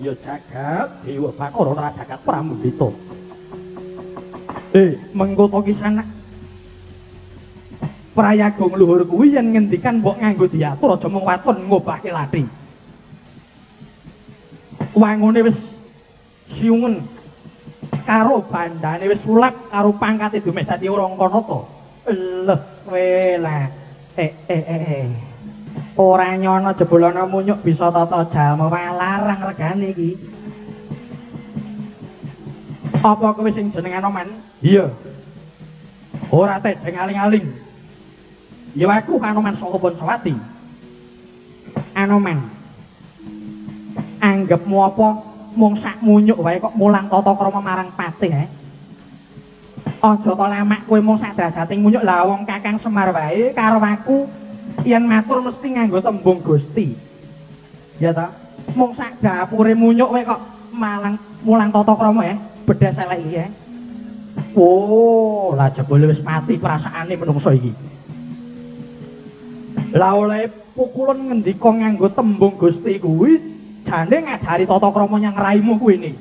Ya jagat dewa bakara ora jagat pramudita. Eh mengko to kisana prayagung luhur kuwi yen ngendikan mbok nganggo diatur aja mung waton ngobahke lathi wangune wis siungen karo bandane wis sulap karo pangkate dumeh dadi ora ngono to? Leh kowe lah eh eh eh eh. Ora nyono jebulana munyuk bisa tata jalma larang regane iki. Apa kowe sing jeneng Anoman iya. Ora tedeng aling-aling. Ya aku Anoman saka Bonsawati Anoman anggapmu apa mung sak munyuk wae kok mulang tata krama marang patih eh aja to lamak kowe mung sak derajating munyuk lah wong Kakang Semar wae karo aku yen matur mesti nganggo tembung Gusti. Ya ta? Mung sak dapure munyuk wae kok malang mulang tata krama eh bedas elek iki eh oh lah jebule wis mati perasaane menungso iki. Lah oleh pukulan ngendika nganggo tembung Gusti kuwi jane ngajari tata krama nyang raimu kuwi ini.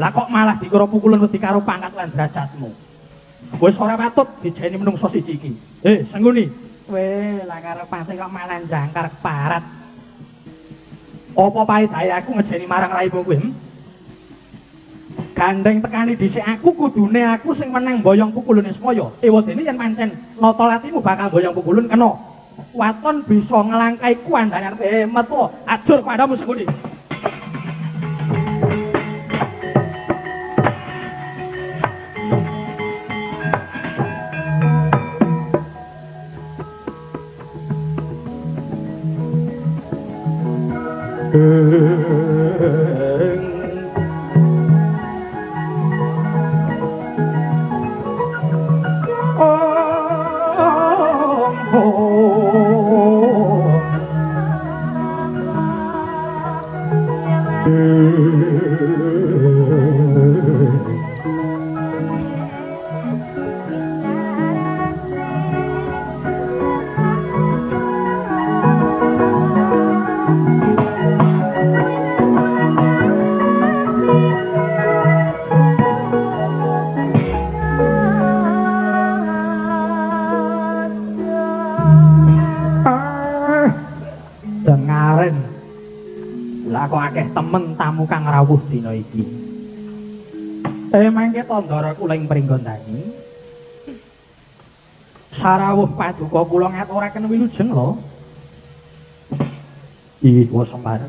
Lah kok malah dikira pukulan wedi karo pangkat lan derajatmu. Wis ora patut dijeni menungso siji iki. Eh, sengguni. Kowe lah karo pate kok malah jangkar parat. Apa paedahe aku ngejeni marang raimu kuwi? Hmm? Gandeng tekani dhisik aku kudune aku sing menang boyong pukulun Ismaya. Ewadene yen pancen nata latimu bakal boyong pukulun kena. Waton bisa ngelangkai kuandanyar eh metu ajur padamu sekudi rawuh tandara kula ing pringgondani. Sarawuh paduka kula ngaturaken wilujeng lho. Ih, wa sembar.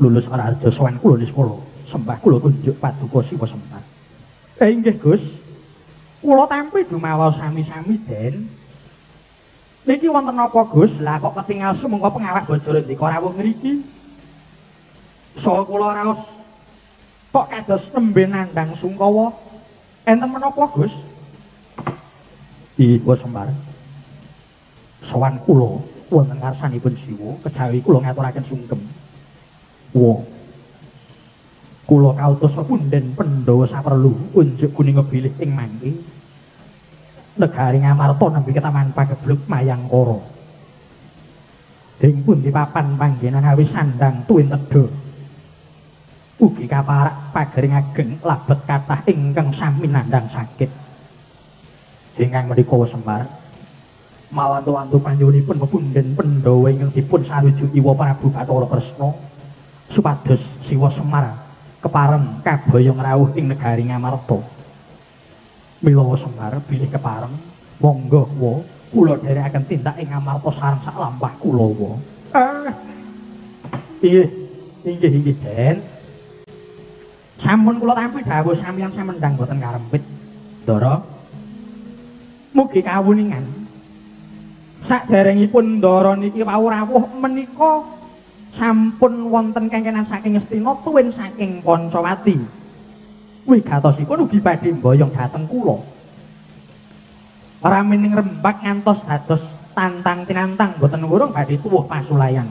Lulus ora aja sowan kula nis kula. Sembah kula kunjuk paduka siwa sembar. Eh inggih Gus. Kula tampi dumawa sami-sami Den. Niki wonten apa Gus? Lah kok ketinggal sumengko pengawak bojone ndika rawuh ngriki? saha kula raos kok kados nembe nandang sungkawa enten menapa Gus? Ibu Sembar. Sowan kula wonten ngarsanipun Siwa kejawi kula ngaturaken sungkem. Wo. Kula kautus punden Pandhawa saperlu unjuk kuning bilih ing mangke. Negari Ngamarta nembe ketaman pagebluk Mayangkara. Ding pundi papan panggenan awis sandang tuwin tedo ugi kaparak pagaring ageng labet kathah ingkang sami nandang sakit. Ingkang menika Semar mawantu-wantu panjenenganipun pepunden Pandhawa ingkang dipun sarujuki Iwa Prabu Bathara Kresna supados Siwa Semar kepareng kaboyong rawuh ing negari Ngamarta. Mila Semar bilih kepareng monggo wa kula dherekaken tindak ing Ngamarta sareng sak lampah kula wa. Ah. Inggih, inggih inggih Den. Sampun kula tampi dawuh sampeyan samendang boten karempit. Ndara mugi kawuningan. Saderengipun ndara niki wau rawuh menika sampun wonten kengkenan saking Ngastina tuwin saking Pancawati. Wigatosipun ugi badhe mboyong dhateng kula. Ramining rembak ngantos dados tantang tinantang boten wurung badhe tuwuh pasulayan.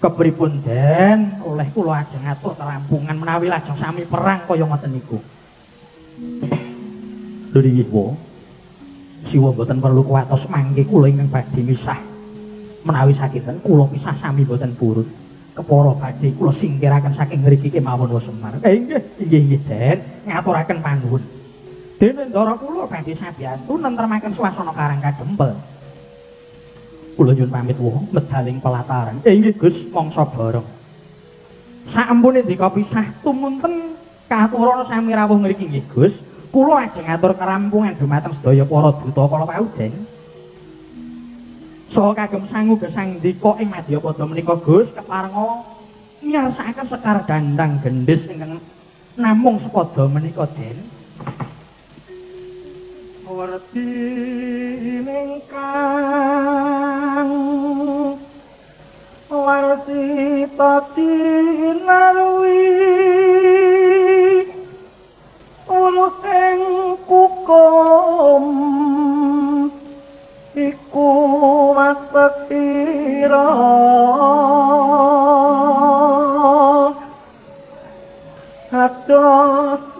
Kepripun den? Oleh kula ajeng atur terampungan menawi lajeng sami perang kaya ngoten niku. Lho nggih wo siwa mboten perlu kuwatos mangke kula ingkang badhe misah. Menawi sakitan kula pisah sami mboten purun. Kepara badhe kula singkiraken saking mriki kemawon wa semar. Eh nggih nggih nggih den. Ngaturaken panuwun dene ndara kula badhe sabiyantu nentremaken swasana karang kadempel kula nyuwun pamit wae medaling pelataran. Eh nggih Gus, mongso bareng. Sampune dika pisah tumunten katurana sami rawuh ngriki nggih Gus. Kula ajeng ngatur kerampungan dumateng sedaya para duta kala pauden. Saha kagem sangu gesang dika ing Madyapada menika Gus keparenga nyarsakaken sekar dandang gendhis ingkang namung sepada menika Den. Werdi ningkang Larsita cinarwi Uluh ing kukum Iku matek ira. Aduh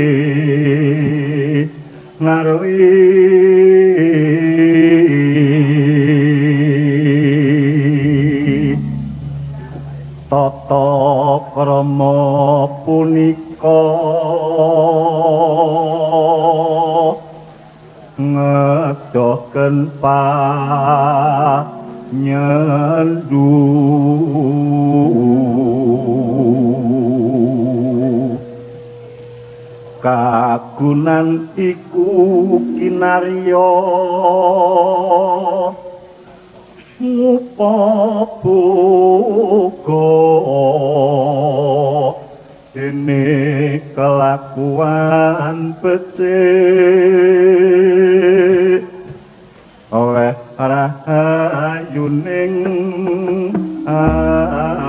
ngaruhi tata krama punika ngedohken panyendu kagunan iku kinarya. Mupaboga dene kelakuan becik. Oleh rahayuning anggo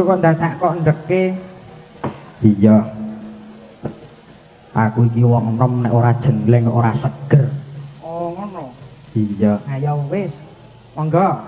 kok dadak kok ndeke Iya. Aku iki wong enom nek ora jengleng ora seger. oh ngono Iya. ayo wis monggo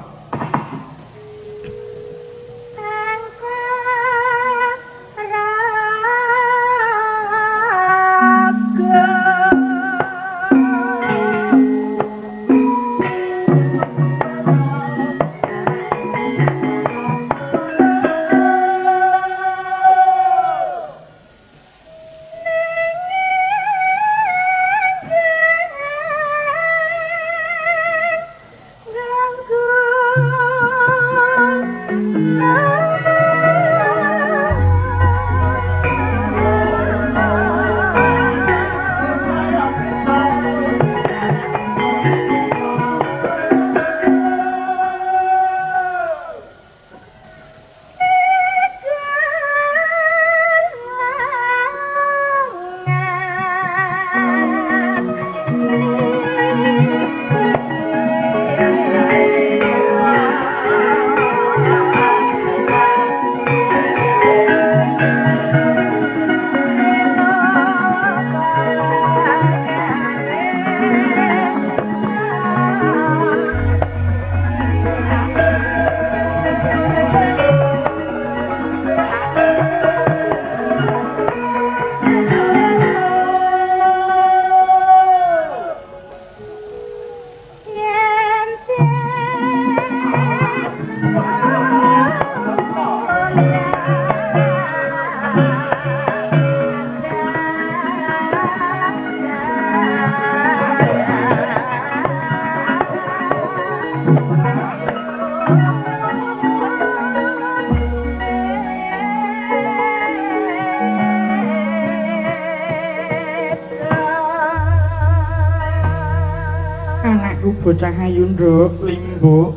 nduk limbo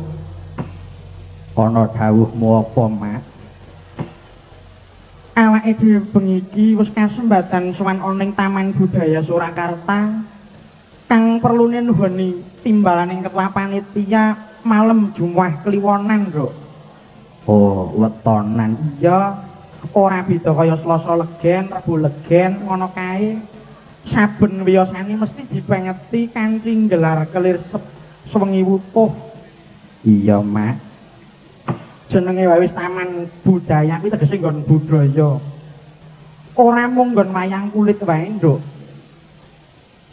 Ana dawuhmu apa, Mak? awake dhewe bengi iki wis kasembatan sowan ana ing Taman Budaya Surakarta kang perlune nuhoni timbalaning ketua panitia malam Jumat Kliwonan, Nduk. Oh, wetonan. Iya, ora beda kaya Selasa legen, Rebo legen, ngono kae. Saben wiyosane mesti dipengeti kanthi gelar kelir sep- sewengi wutuh. Iya, Mak. jenenge wae wis taman budaya kuwi tegese nggon budaya. Ora mung nggon wayang kulit wae, Nduk.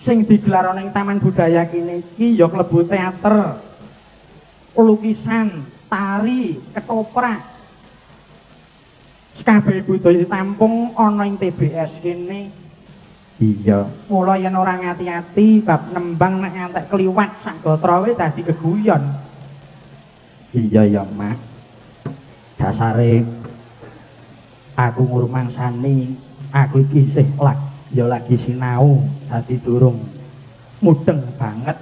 Sing digelar ana ing taman budaya kene iki ya klebu teater, lukisan, tari, ketoprak. Sekabeh budaya ditampung ana ing TBS kene. Iya Mula yen ora ngati-ati bab nembang nek ngantek kliwat sak gatra wis dadi keguyon. iya ya mak dasare aku ngurmangsani aku iki isih lak ya lagi sinau dadi durung mudeng banget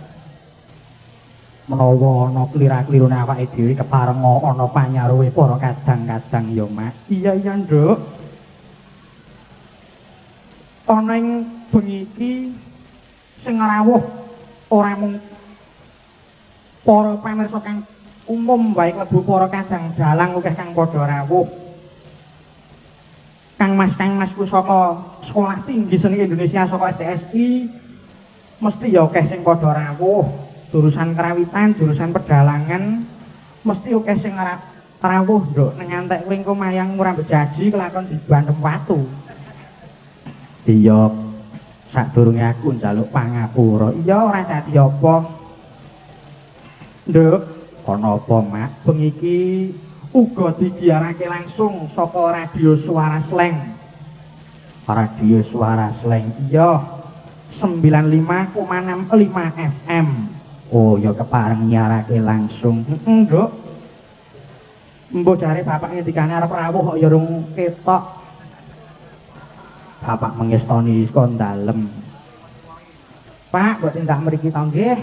menawa ana klira-klirune awake dhewe keparenga ana panyaruwe para kadang-kadang ya mak Iya iya, Nduk. Ana ing bengi iki sing rawuh ora mung para pamirsa kang umum wae klebu para kadang dalang akeh kang padha rawuh. Kang Mas Kang Masku saka Sekolah Tinggi Seni Indonesia saka STSI mesti ya akeh sing padha rawuh. Jurusan kerawitan, jurusan pedalangan mesti akeh sing ra- rawuh nduk ning antek kowe engko mayang murah bejaji kelakon di Bandem Iya sadurunge aku njaluk pangapura Iya ora dadi apa. Nduk, ana apa mak bengi iki uga digiarake langsung saka radio Suara Sleng. radio suara sleng Iya. 95,65 FM. oh ya kepareng nyiarake langsung Heeh, Nduk. Mbok jare bapak ngendikane arep rawuh kok ya rung ketok. Bapak mengestoni kon dalem Pak, mbok tindak mriki to nggih.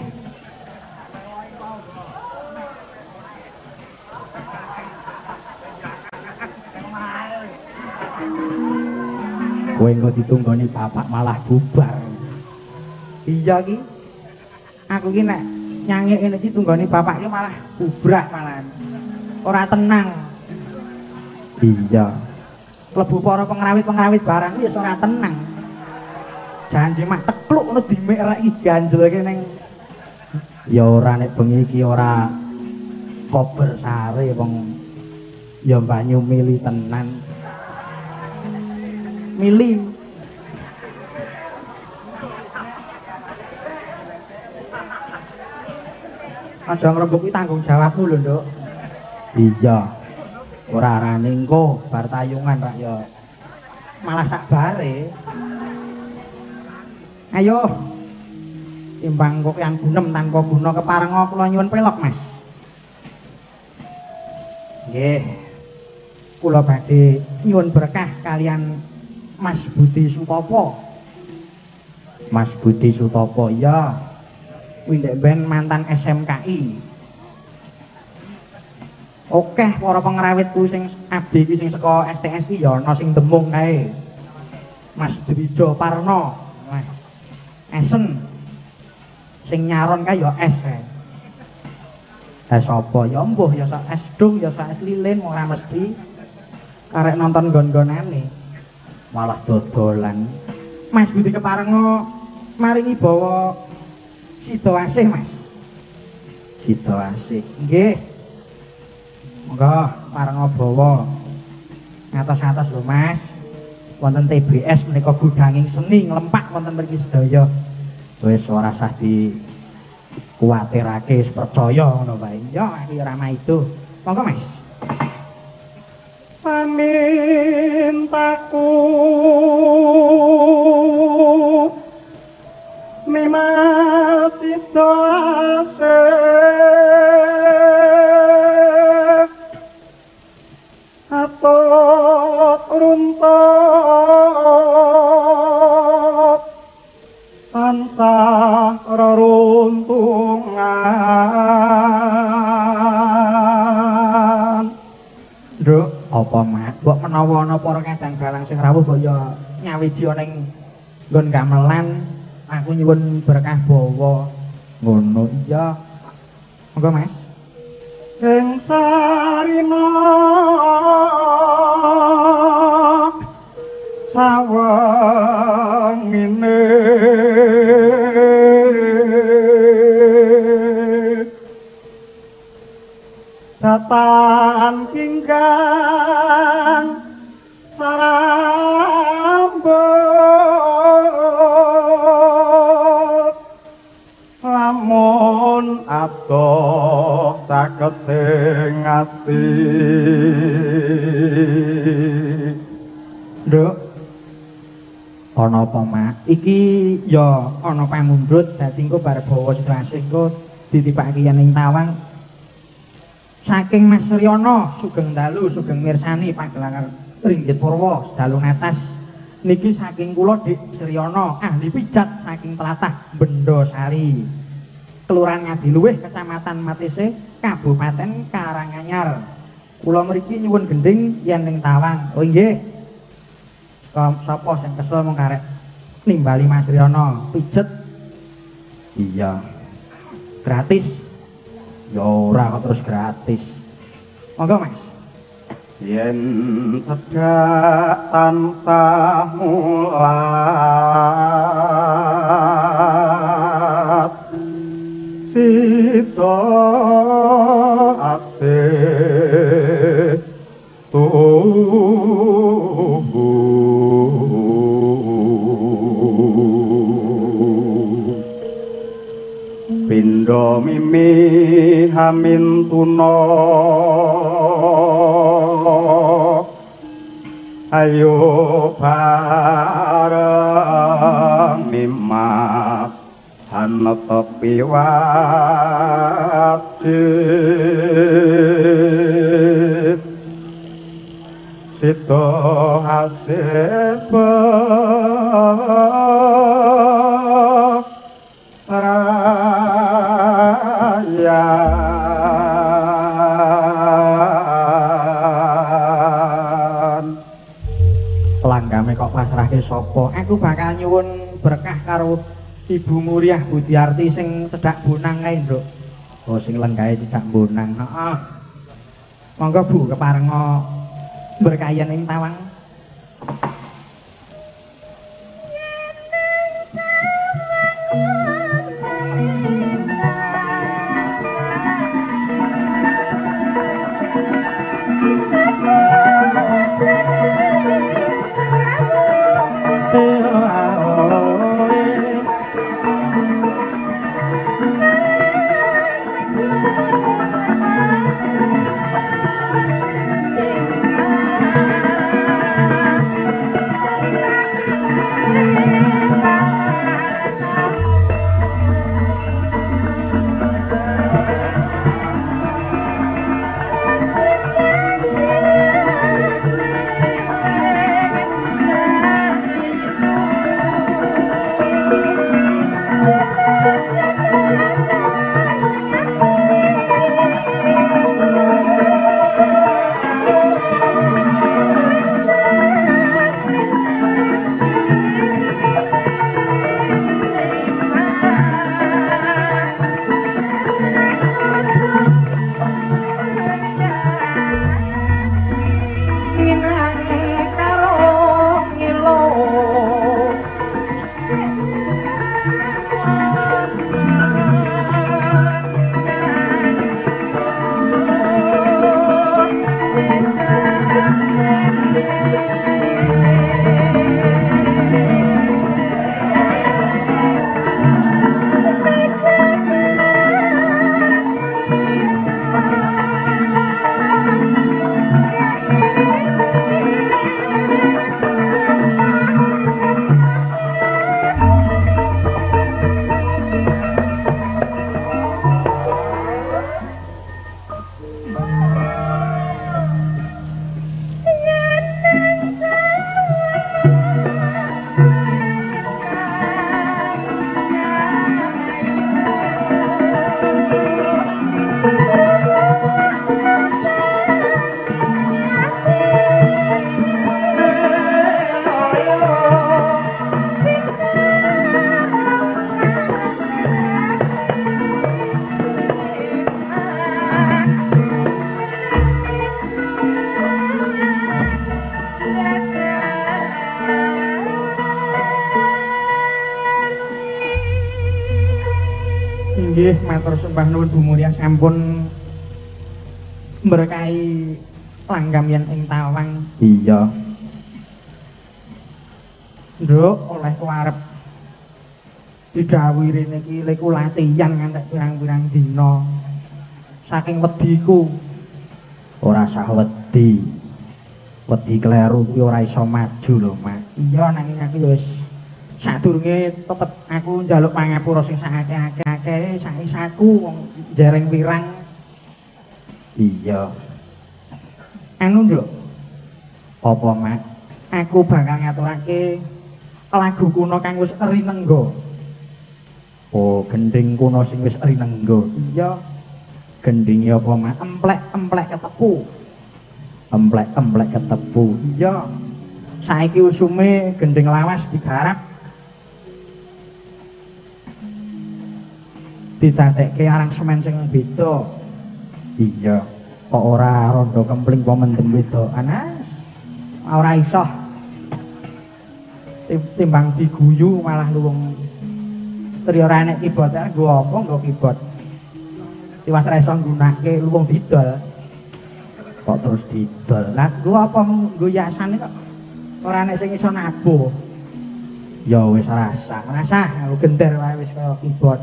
kowe engko ditunggoni bapak malah bubar Iya ki. Aku ki nek nyanyi ngene iki tunggone bapak ki malah bubrak malah. Ora tenang. iya Klebu para pengrawit-pengrawit barang wis ora tenang. Janji mak tekluk ngono dimekreki ganjel ki ning ya ora nek bengi iki ora kober sare wong ya banyu mili tenan mili. Aja ngrembug ki tanggung jawabmu lho, Nduk. iya ora arane engko bar tayungan rak ya malah sak bare. Ayo. Timbang kok yang gunem tanpa guna keparenga kula nyuwun pelok, Mas. Nggih. Kula badhe nyuwun berkah kalian Mas Budi Sutopo. Mas Budi Sutopo ya Kuwi ndek ben mantan SMKI. Oke, para pengrawit kuwi sing abdi iki sing saka STSI ya ana sing demung kae. Mas Drijo Parno. Wah. Esen. Sing nyaron kae ya kae. es apa Ya mbuh ya sak es dung ya sak es lilin ora mesti karek nonton gon-gonane. malah dodolan Mas Budi keparenga maringi bawa sida asih, Mas. sida asih Nggih. Monggo parenga bawa ngatos-ngatos lho, Mas. Wonten TBS menika gudanging seni nglempak wonten mriki sedaya. wis ora sah di kuwatirake percaya ngono Bae, ya iki ramah itu. Monggo, Mas. pamintaku mimasito asih atot runtuk tansah reruntungan Nduk, apa mak mbok menawa ana para kadang dalang sing rawuh mbok ya nyawiji ana ing nggon gamelan, aku nyuwun berkah bawa. ngono Ya. Monggo, Mas. Ing sarina. Sawangine. Datan kinggang sarambut. Lamun adoh saketing ati Nduk, ana apa mak? Iki ya ana pangundhut dadi engko bare bawa situasi engko ditipake yen ing tawang. Saking Mas Ryono sugeng dalu sugeng mirsani pagelaran ringgit purwa sedalu ngatas niki saking kula Dik Sryono ahli pijat saking tlatah Bendosari Kelurahan Ngadiluwih Kecamatan Matise Kabupaten Karanganyar. Kula mriki nyuwun gending yen ning tawang. Oh nggih. Sapa sing kesel mung karek nimbali Mas Ryono pijet. Iya. Gratis. Ya ora kok terus gratis. Monggo Mas. Yen cedhak tansah mulat sita pindha mimi hamin tuna ayo bareng mimas hanetepi wajib sito hasib rayan langgame kok pasrahke sapa? Aku bakal nyuwun berkah karo Ibu Muriah Budiarti sing cedhak bonang kae nduk. Oh sing lenggahe cedhak bonang. Heeh. Monggo Bu keparenga berkayan ing tawang Sembah nuwun Bu Mulyah sampun berkahi langgam yen ing tawang. iya Nduk oleh kuarep didhawuhi rene iki leku latihan ngantek pirang-pirang dina. Saking wediku ora sah wedi. Wedi kleru kuwi ora iso maju lho, Mas. Iya nanging aku ya wis sadurunge tetep aku njaluk pangapura sing sakake-akeh sak-isaku wong jereng wirang. Iya. Anu, Nduk. Apa, Mak? Aku bakal ngaturake lagu kuno kang wis rinengga. Oh, gending kuno sing wis rinengga. Iya, Gendinge apa, Mak? emplek-emplek ketepu. Emplek-emplek ketepu. Iya. Saiki usume gending lawas digarap. Didadekke aransemen sing beda. Iya. Kok ora rondo kempling apa mendem beda? Anas ora iso. Tim- Timbang diguyu malah luwung Tri ora enek keyboard nggo apa nggo keyboard. Tiwas ra iso nggunakake luwung didol. Kok terus didol? Lah nggo apa nggo yasane kok ora enek sing iso nabuh. Ya wis rasa. Rasa aku gender wae wis kaya keyboard.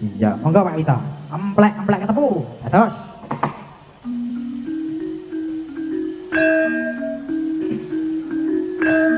Iya. Monggo Pak Wito. Emplek-emplek ketepu. Terus. Anane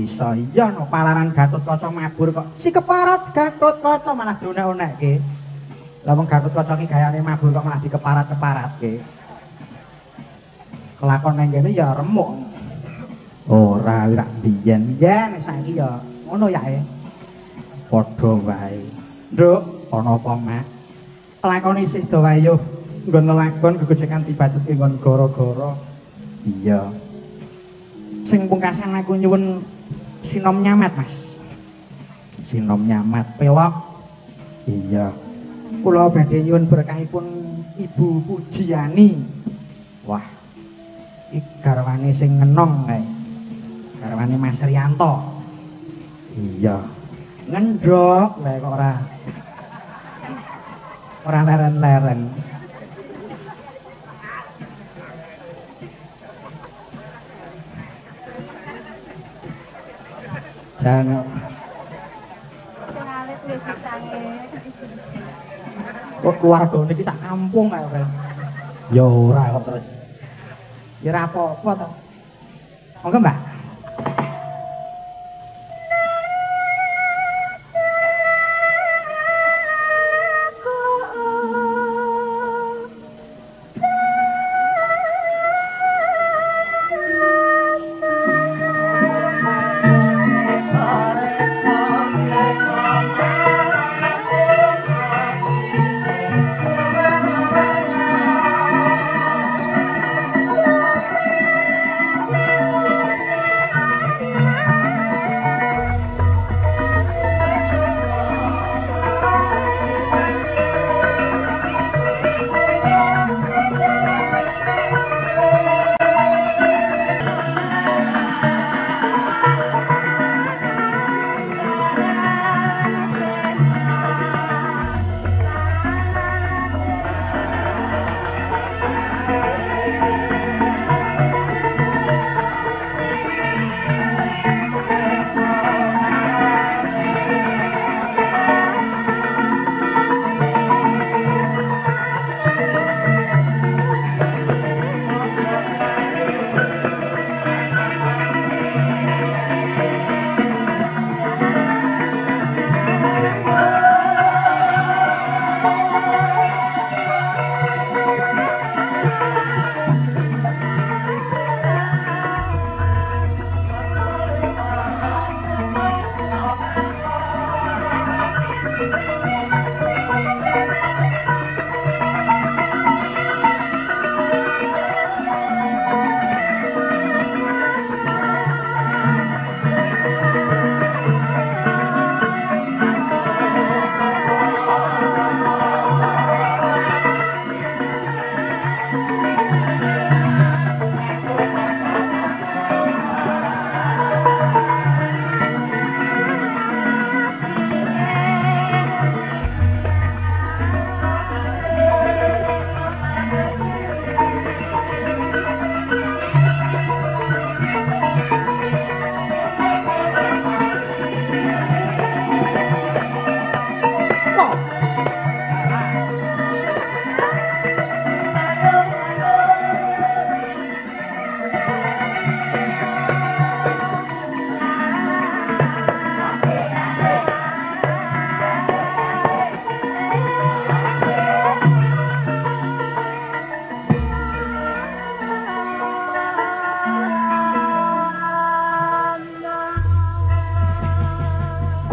Iso. Iya no palaran Gatut Kaca mabur kok. Si keparat Gatut Kaca malah dionek-onekke Lah wong Gatut Kaca ki gayane mabur kok malah dikeparat-keparatke Kelakon nang kene ya remuk. Ora ora biyen. Yen saiki ya ngono ya e padha wae. Nduk ana apa mak? Lakon isih do wae yo. Nggon lakon gegojekan dibacut ing nggon gara-gara iya. Sing pungkasan aku nyuwun sinom nyamat mas sinom nyamat pelok iya kula badhe nyuwun berkahipun ibu pujiani wah iki garwane sing ngenong kae garwane Mas Rianto. Iya. Ngendrok wae kok ora. Ora leren-leren. Jangan. Kok keluarga niki sak kampung kae ora. Ya ora kok terus. Ya ora apa-apa to. Monggo, Mbak.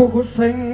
Tuku sing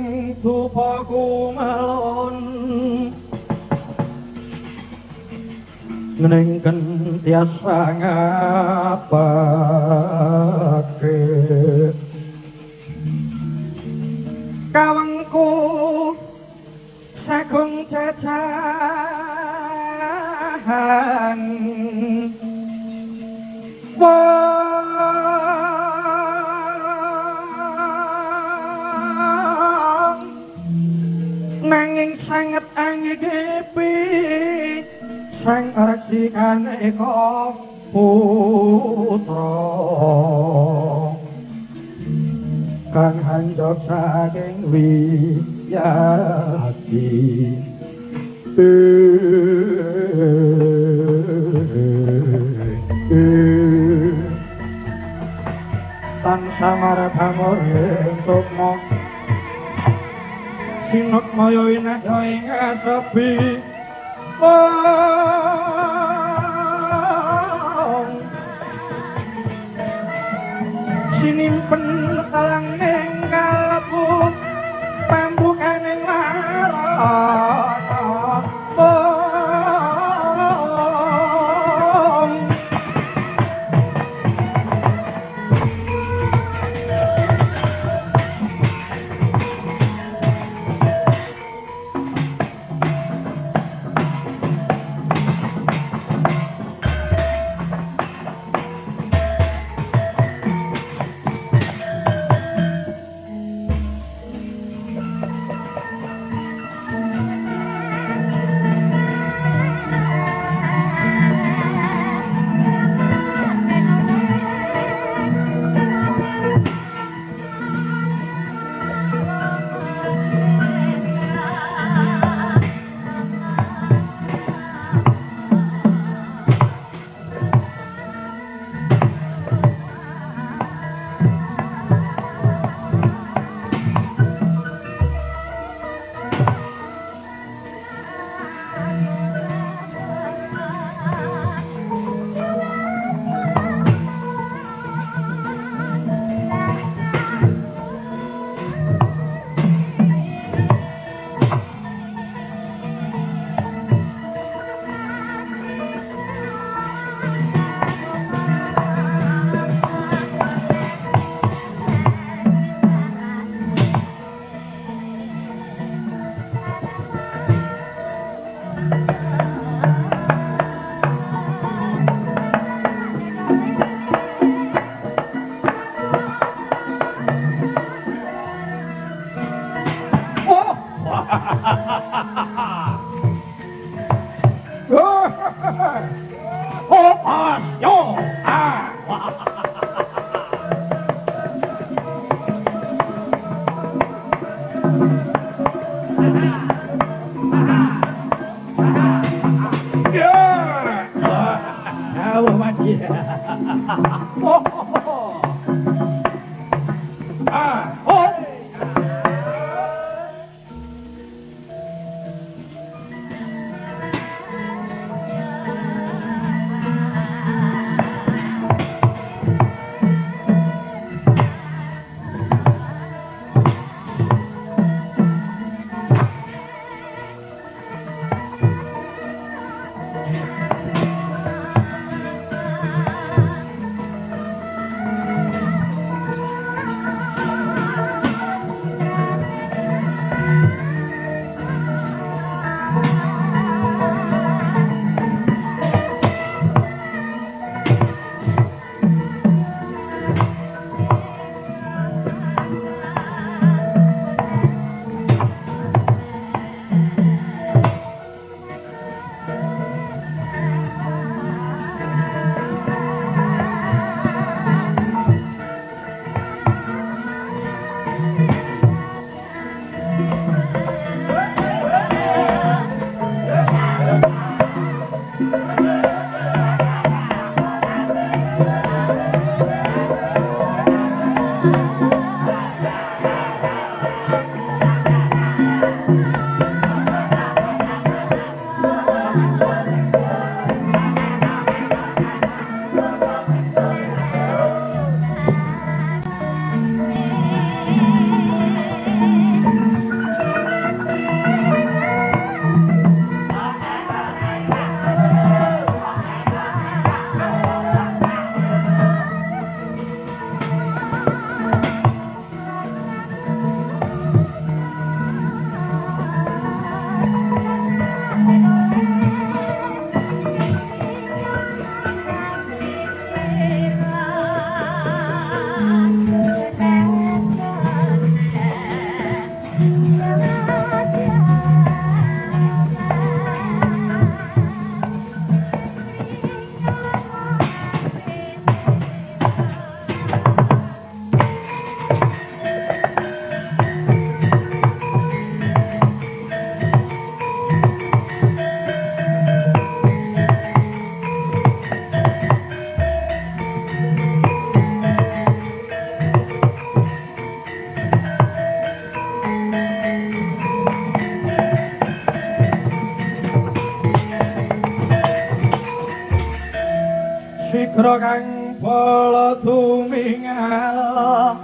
negara kang bala tumingal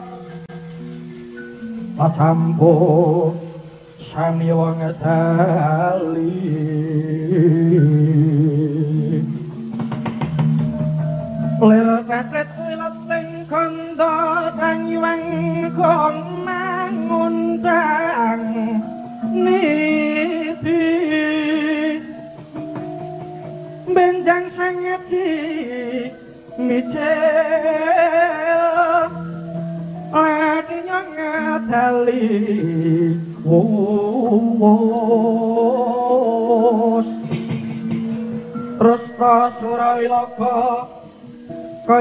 Pacampo sami wong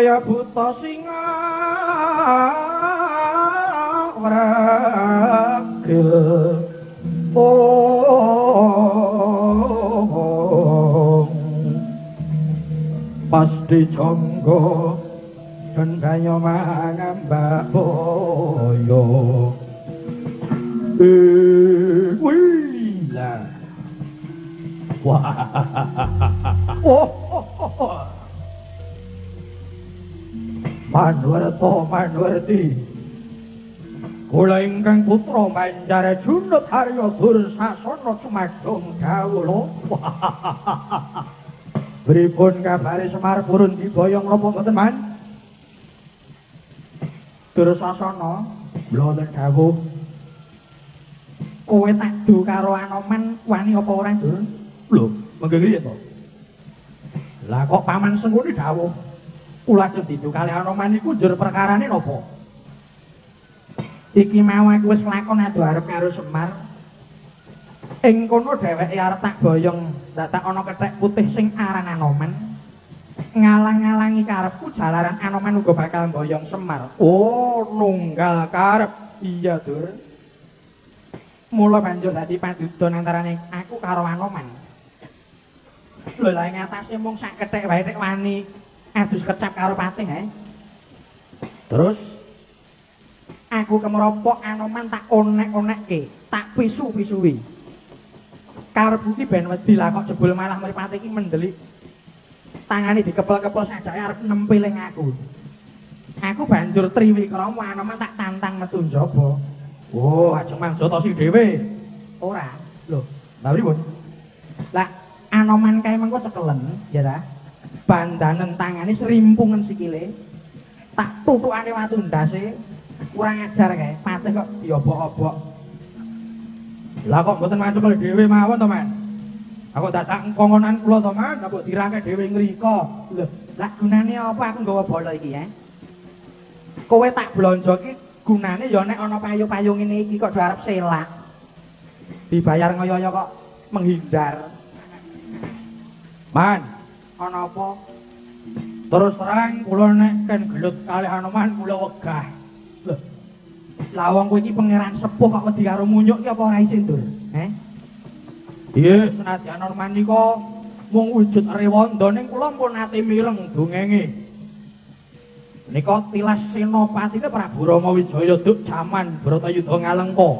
kaya buta singa ragil oh pas diconggo dan kaya mangambak boyo. Eh wih lah. Wah Manwerto Manwerti Kula ingkang putra Manjare Junut Haryo Dursasana Sumadong kawula Pripun kabare Semar purun diboyong napa mboten Man? Dursasana mboten dawuh. Kowe tak du karo Anoman wani apa ora Dur? Lho mengke griye to Lah kok paman sengkuni dawuh kula ajeng didu kali Anoman iku njur perkarane napa? Iki aku wis nglakon adu arep karo Semar. Ing kono dheweke arep tak boyong dadak ana kethek putih sing aran Anoman. Ngalang-ngalangi karepku jalaran Anoman uga bakal boyong Semar. Oh, nunggal karep. Iya, Dur. Mula banjur dadi padudon antarane aku karo Anoman. Lho lah ngatasi mung sak kethek wae nek wani adus kecap karo patih ae. Terus aku kemeropok anoman tak onek-onekke, tak pisu-pisuwi. Karepku ki ben wedi lah kok jebul malah mripate iki mendelik. Tangane dikepel-kepel sajake arep nempiling aku. Aku banjur triwikrama anoman tak tantang metu njaba. Oh, ajeng mangjata si dhewe. Ora. Lho, lha pripun? Lah anoman kae mengko cekelen, ya ta? Bandanen tangane serimpungan sikile tak tutukane watu ndase kurang ajar kae patih kok diobok-obok. Lah kok mboten mancekel dhewe mawon to man aku dadak kongkonan kula to man mbok dirake dhewe ngriko? Lho lah gunane apa aku nggawa bola iki ya kowe tak blonjo iki gunane ya nek ana payu-payu ngene iki kok arep selak. Dibayar ngoyo kok menghindar. Man ana apa? Terus terang kula nek kan gelut kalih Anoman kula wegah. Loh. Lah wong kowe iki pangeran sepuh kok wedi karo munyuk ki apa ora isin, Dur? Heh. Iya, senadyan Anoman nika mung wujud rewanda ning kula pun ati mireng dongenge. Nika tilas senopatine Prabu Rama Wijaya duk jaman Bratayuda ngalengka.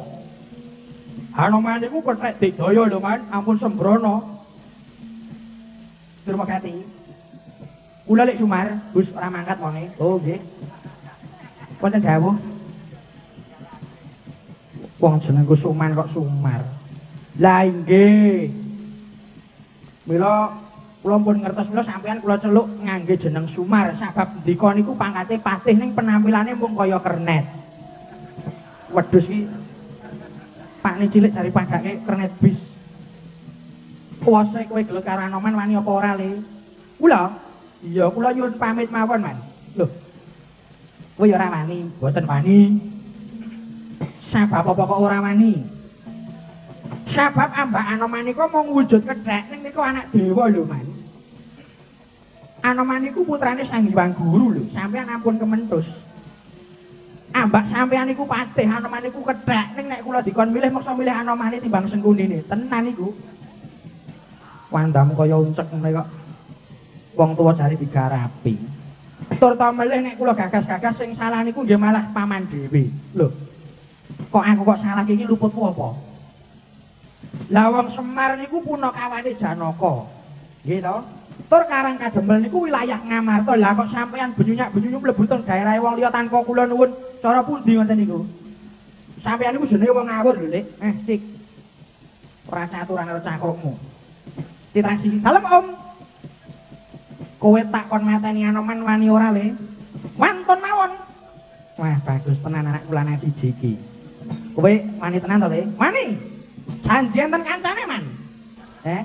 Anoman niku kethek digdaya lho, Man, ampun sembrono. Durma Gati. Kula lek Sumar, Gus ora mangkat wonge. Oh, nggih. Wonten dawuh. Wong jenengku Suman kok Sumar. Lah nggih. Mila kula pun ngertos mila sampean kula celuk ngangge jeneng Sumar sebab ndika niku pangkate patih ning penampilane mung kaya kernet. Wedhus iki Pak ni cilik cari pagake kernet bis. Kuasa kowe gelek karo Anoman wani apa ora le? Kula? Iya, kula nyuwun pamit mawon, Man. Loh. Kowe ora wani, mboten wani. Sebab apa kok ora wani? Sebab ambak Anoman iku mung wujud kedhek ning niku anak dewa lho, Man. Anoman iku putrane Sang Hyang Guru lho, sampeyan ampun kementus. Ambak sampeyan iku patih Anoman iku kedhek ning nek kula dikon milih maksa milih Anoman timbang Sengkunine. Tenan iku. Wandamu kaya uncek ngene kok. Wong tuwa jare digarapi. Tur ta melih nek kula gagas-gagas sing salah niku nggih malah paman dhewe. Lho. Kok aku kok salah iki luputku apa? Lah wong Semar niku punakawane Janaka. Nggih to? Tur Karang Kademel niku wilayah Ngamarta. Lah kok sampean benyunyak-benyunyuk mlebu teng daerah wong liya tanpa kula nuwun cara pundi ngoten niku? Sampean niku jenenge wong ngawur lho. Eh, Cik. Ora caturan karo cakokmu. Citrasi. Dalem, Om. Kowe takon mateni Anoman wani ora, Le? Wantun mawon. Wah, bagus tenan anak kula nang siji iki. Kowe wani tenan to, Le? Wani. Janji enten kancane, Man. Eh?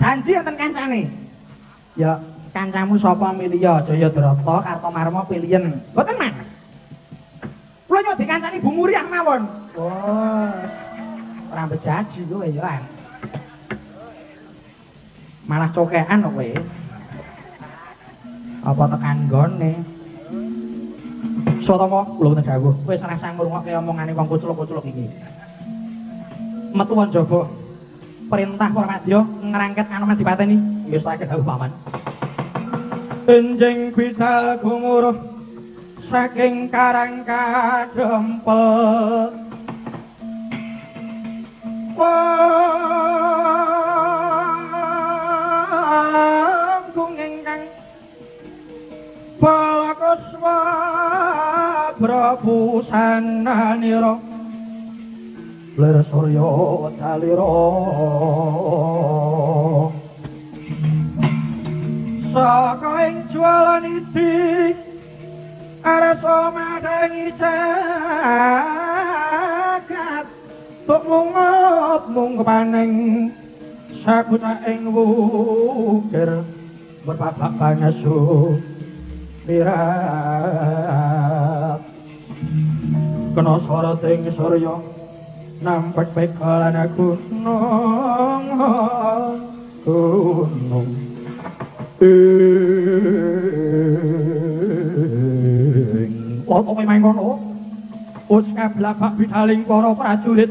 Janji enten kancane. Ya, kancamu sapa Milya Jayadrata Kartomarma pilihen. Mboten, Man. Kula nyok dikancani Bu Muriah mawon. Wah. Ora bejaji kowe ya. Malah cokean kok kowe. Apa tekan gone? Sotama kula wonten dawuh. Wis rasa ngrungokke omongane wong kucluk-kucluk iki. Metu njaba. Perintah Pramadya ngrangket Anoman dipateni. Wis tak dawuh paman. Enjing bidal gumuruh saking karang kadempel Wanggung Balakuswa Prabusananira Lir Surya Dalira Saka ing jualan iki arasa madangi jagat tuk mungop mung kepaning sakucaing wukir berbabak panyasu pirat kena swara ting surya nampek bekalan gunung gunung ing apa kowe main kono wis kablabak bidaling para prajurit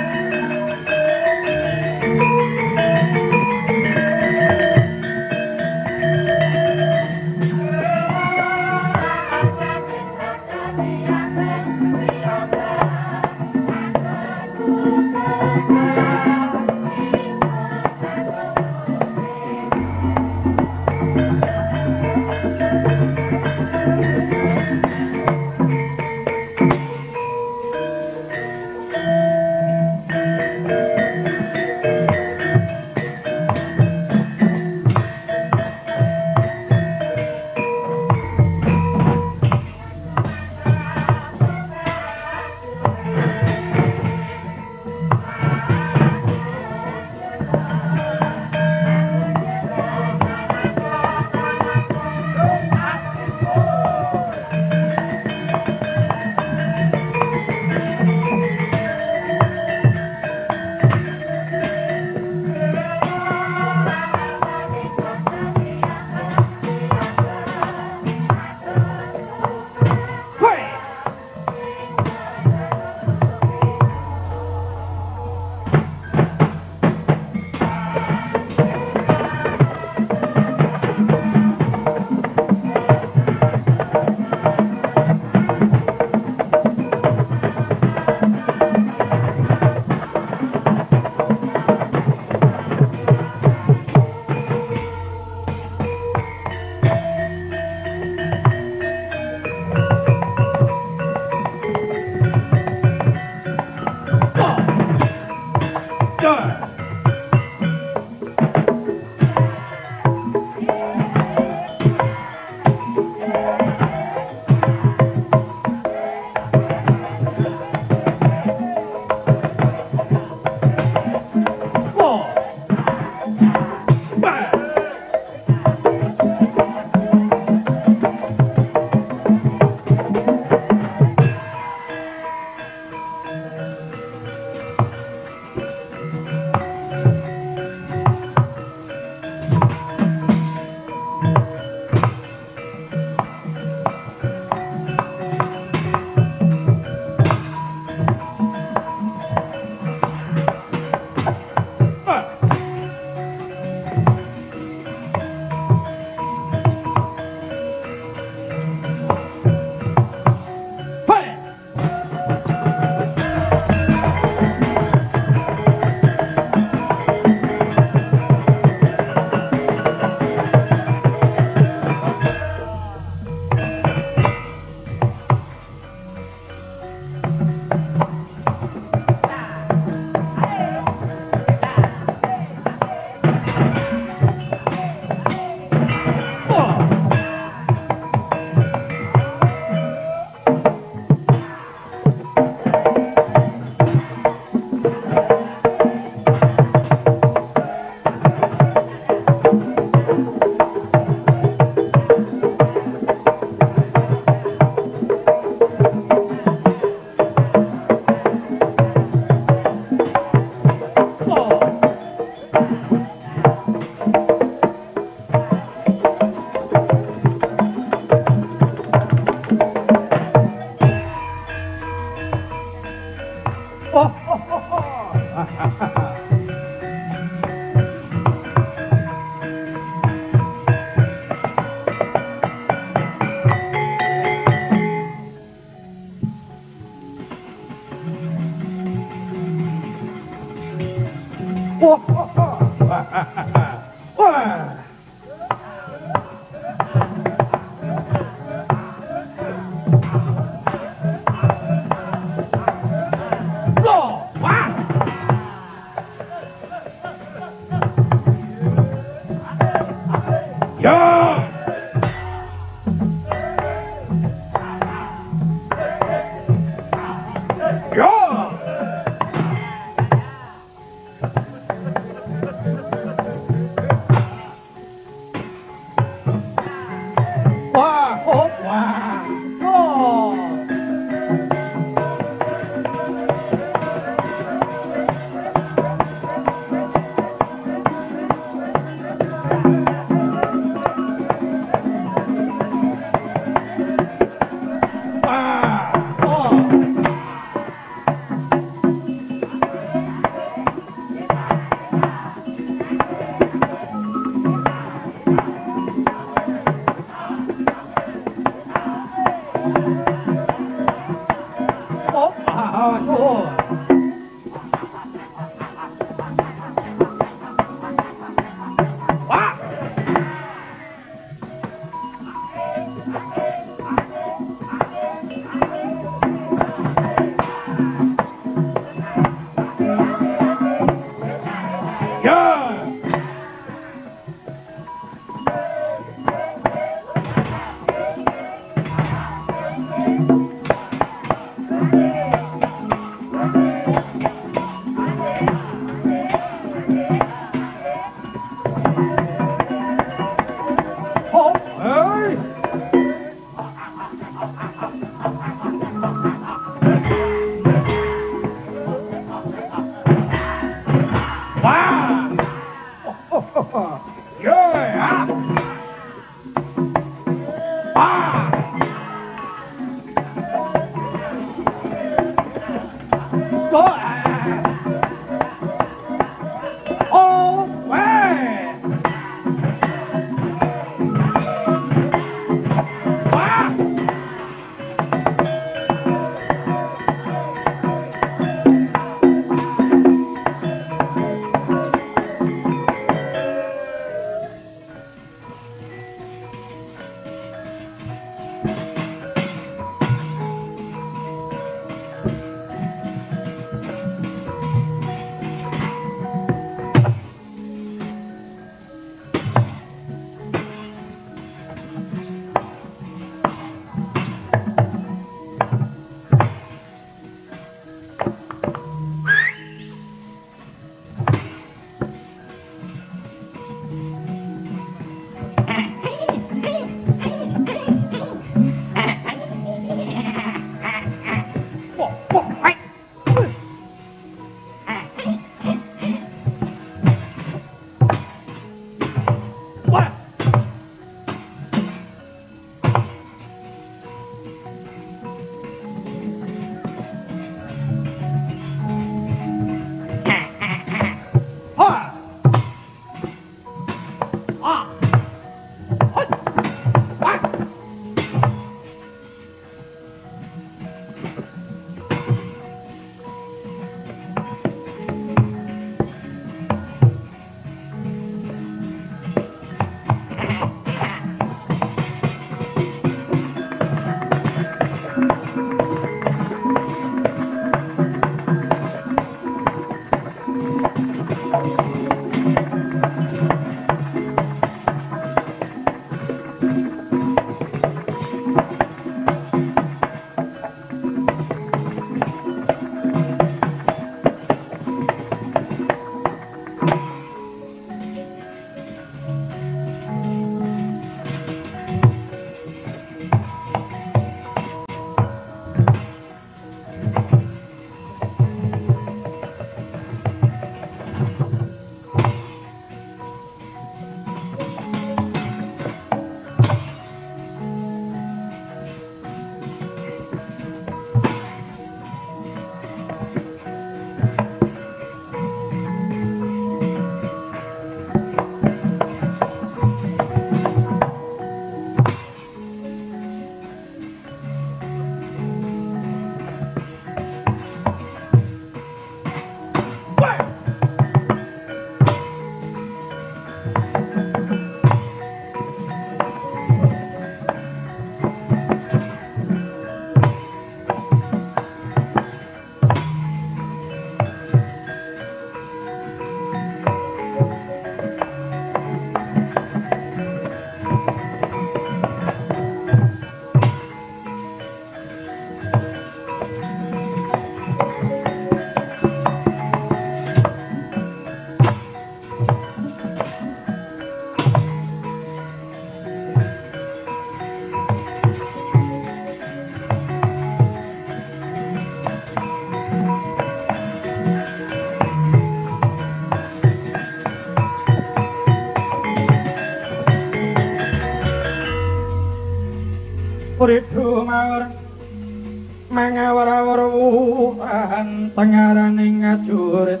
mangawar-awar wuhan tengaraning ngajurit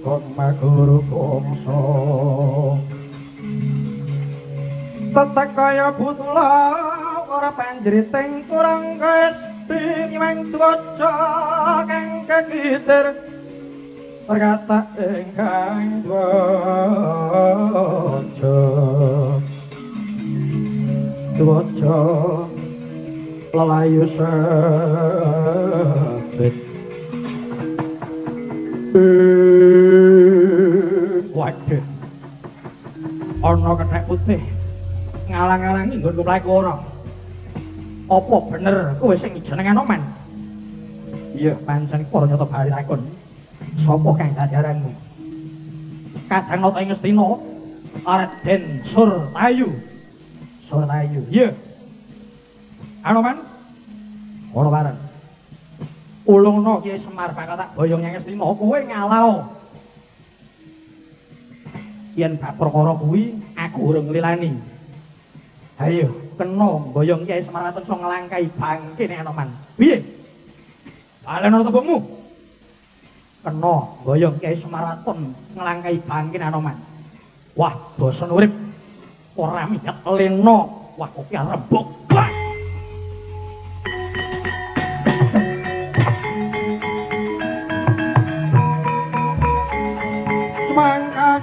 kong maguru kongso tetek kaya butula ora panjriting kurang kesti nyimeng tuwaca kang kekitir. Perkata ingkang tuwaca lelayu sabit waduh. Ana kethek putih. Ngalang-alangi nggon kumlae kono. Apa bener? Kowe sing jenengan oman iya pancen para nyata bali takon. Sapa kang dajaranmu kadang nata ing Ngastina Raden Surtayu. Surtayu iya Anoman ora bareng ulungno Kiai Semar bakal tak boyong yang Ngastina kowe ngalau. Yen bab perkara kuwi aku urung nglilani. Ayo. Kena boyong Kiai Semar Waton so nglangkai bangke nek Anoman piye? Balen ora tembungmu kena boyong Kiai Semar Waton nglangkai bangke nek Anoman wah bosen urip. Ora mikat leno. Wah kok ki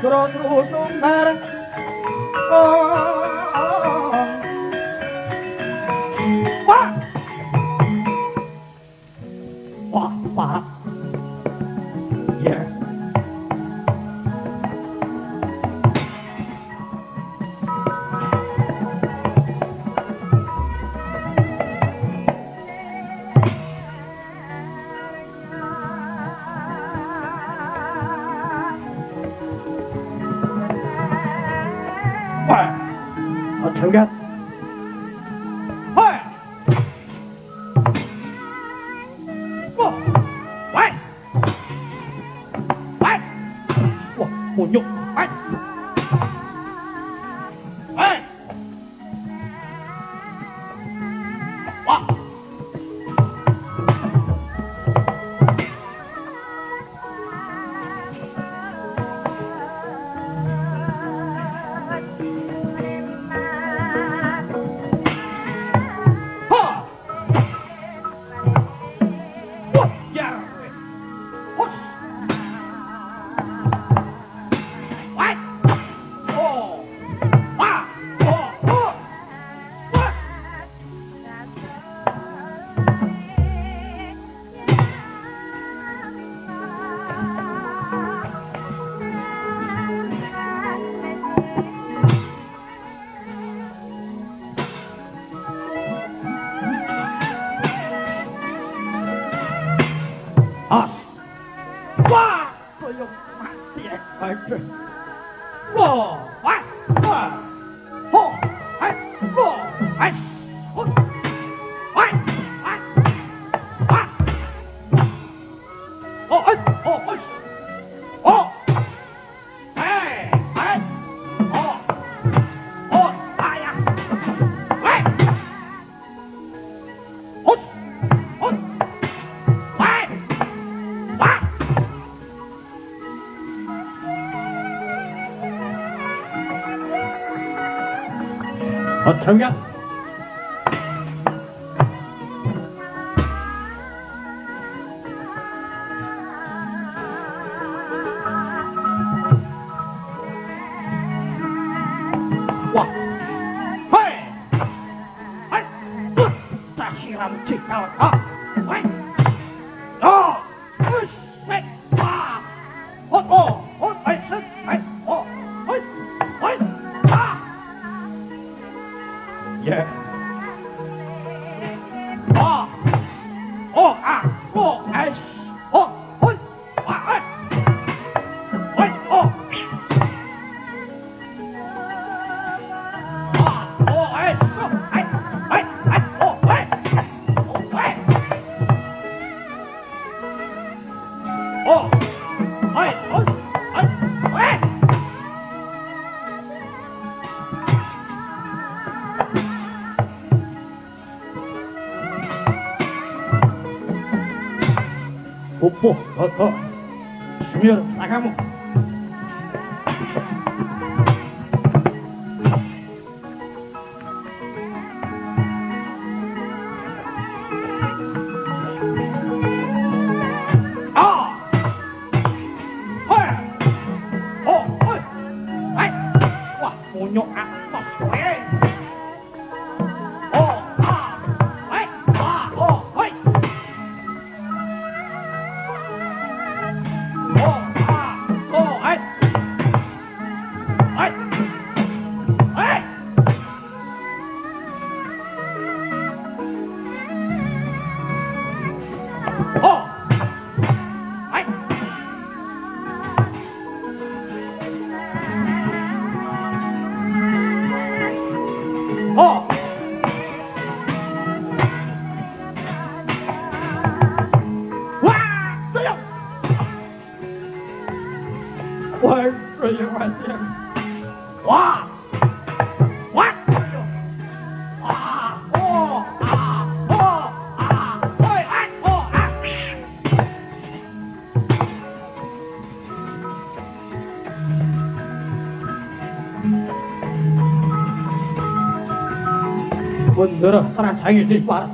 Semangka gros rusumbar Oh 청량 不错，是牛，打开门。 들어 하나 자기 줄줄 알아.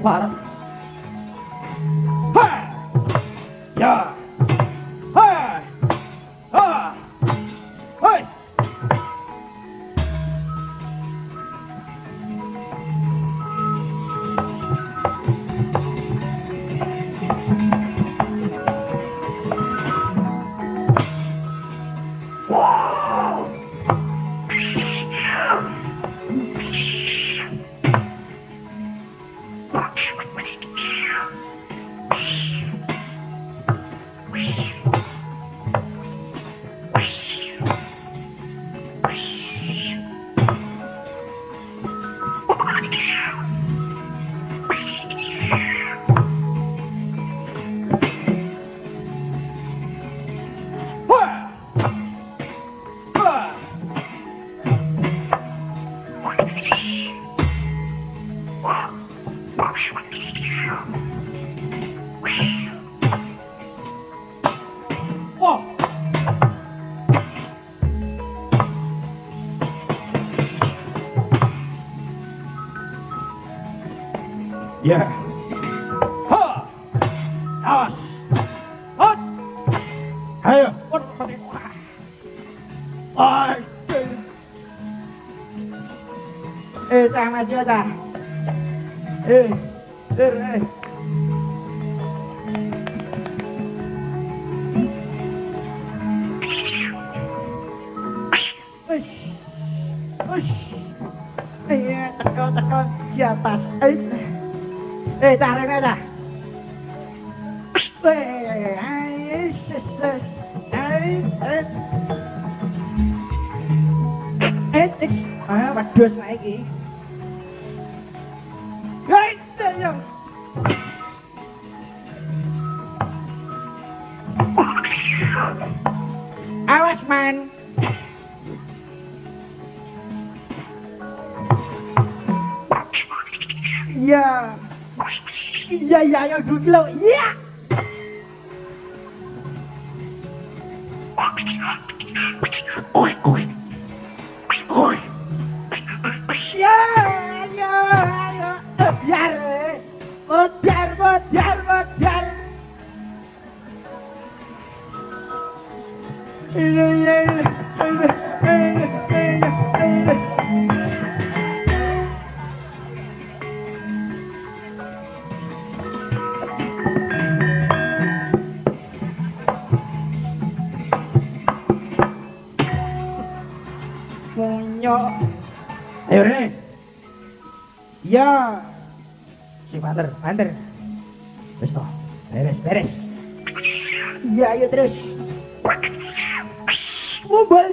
para 你咋在这儿 float. Yeah! Yeah, yeah, yeah. ya. Si banter banter wis toh beres beres. Iya ayo terus. Mobil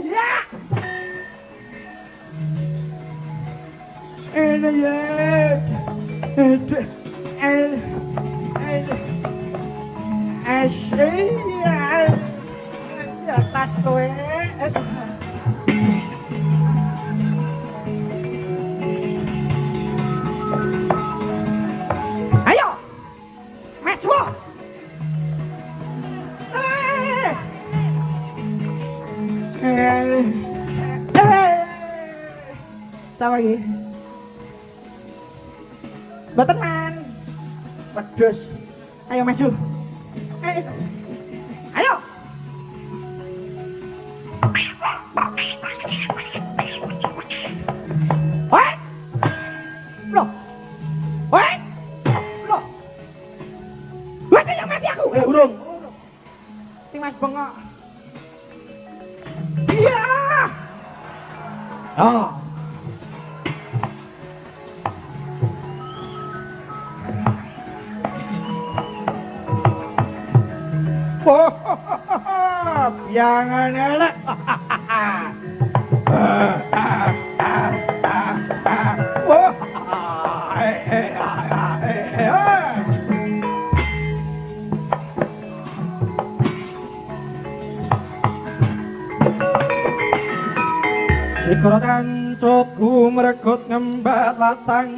ngembat latang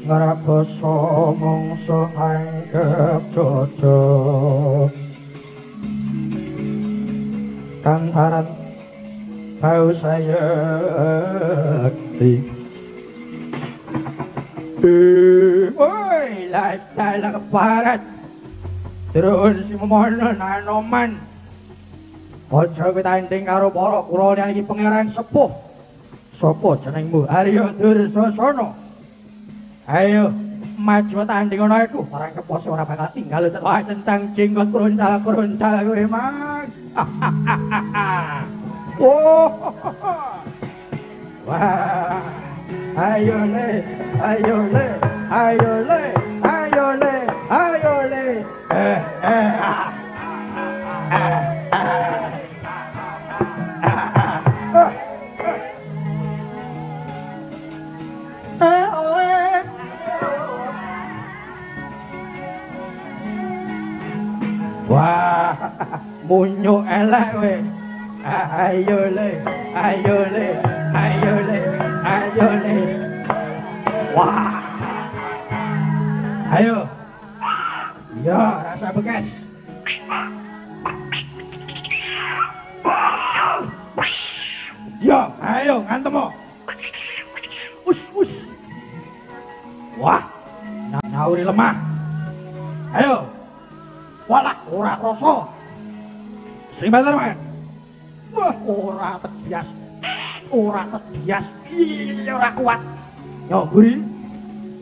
Ngarabasa mangsa anggap cocok Kantaran bau saya Woi, lai-lai keparat. Terus si memono nanoman. Aja ketanding karo para kura iki pangeran sepuh. Sopo jenengmu? Arya Dursasana. Ayo maju tanding ana iku. Orang keposo ora bakal tinggal cetok cencang jenggot kruncal-kruncal kowe mang. Oh. Wah. Ayo le, ayo le, ayo le, ayo le, ayo le. Eh, eh. Wah, munyo elek we. Ayo le, ayo le, ayo le, ayo le. Wah. Ayo. Ya, rasa bekas. Ya, ayo ngantem mo. Us, us. Wah, na nauri lemah. Ayo. Walah, ora krasa. Sing bener, Man. Wah, ora tegias. Ora tegias. Iya, ora kuat. Yo, guri.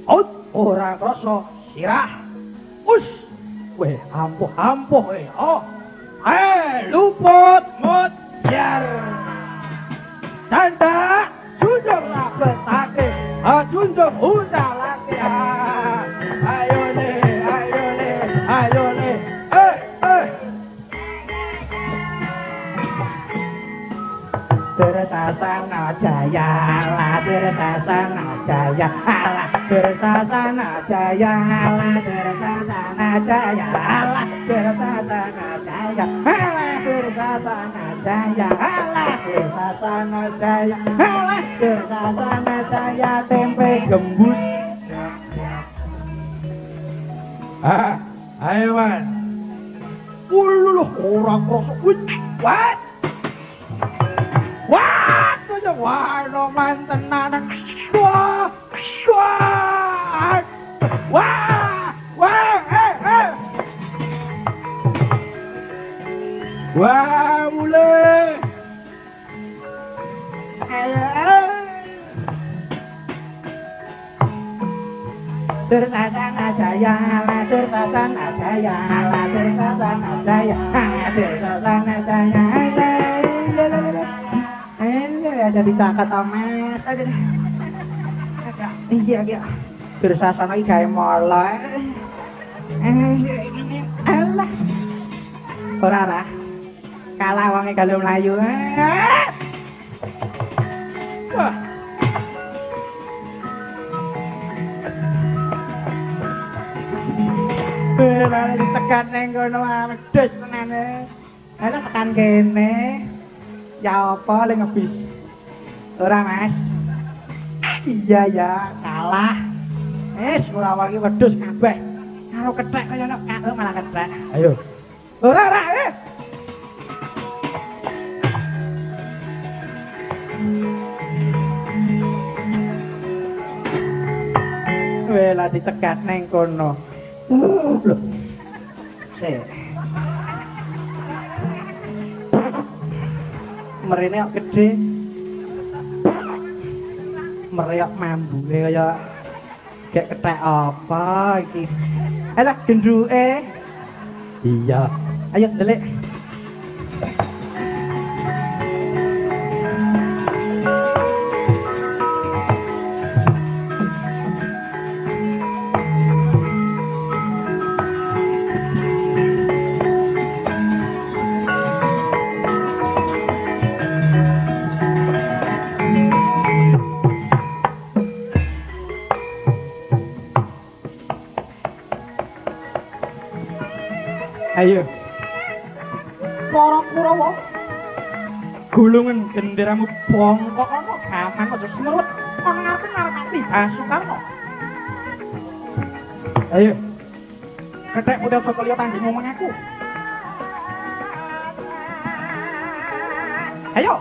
Out, ora krasa. Sirah. Us. Weh, ampuh-ampuh weh. Oh. Eh, luput mut jar. Canda, junjung rabet takis. Ah, junjung ucalake. Ayo le, Bersasana jaya, la bersasana jaya, ala bersasana jaya, ala bersasana jaya, ala bersasana jaya, ala bersasana jaya, ala bersasana jaya, ala bersasana jaya, tempe gembus. Ayo man. Uluh, orang krosok. Wih? Wah, kaya wah, no mantenan. Wah, wah, wah, wah, eh, eh. Wah, mulai. Dursasana jaya, la dursasana jaya, la dursasana jaya, la dursasana jaya, la Eh, jadi cakat omes. Aduh. Agak, Iya, iya. Dursasana iki gawe mola. Eh, alah. Ora ora. Kalah wonge kalau mlayu. Eh. Wah. Benar cekat neng kono wedhus tenane. Ada tekan kene. Ya apa le ngebis? ora mas. Iya ya. Salah. Es ora wangi wedhus kabeh. Karo kethek kaya ana kalo malah ketek ayo. Ora ora eh wela dicegat neng kono. Loh. Sik. Merene kok gedhe. Mereok mambune kaya gek kethek apa iki. Alah gendruke. Iya. Ayo ndelik. Ayo. Para Kurawa. Gulungan genderamu bongkok ana gaman aja semerut ana ngarepe ngarepati Basukarno. Ayo. Ketek putih aja keliya tanding ngomong aku. Ayo.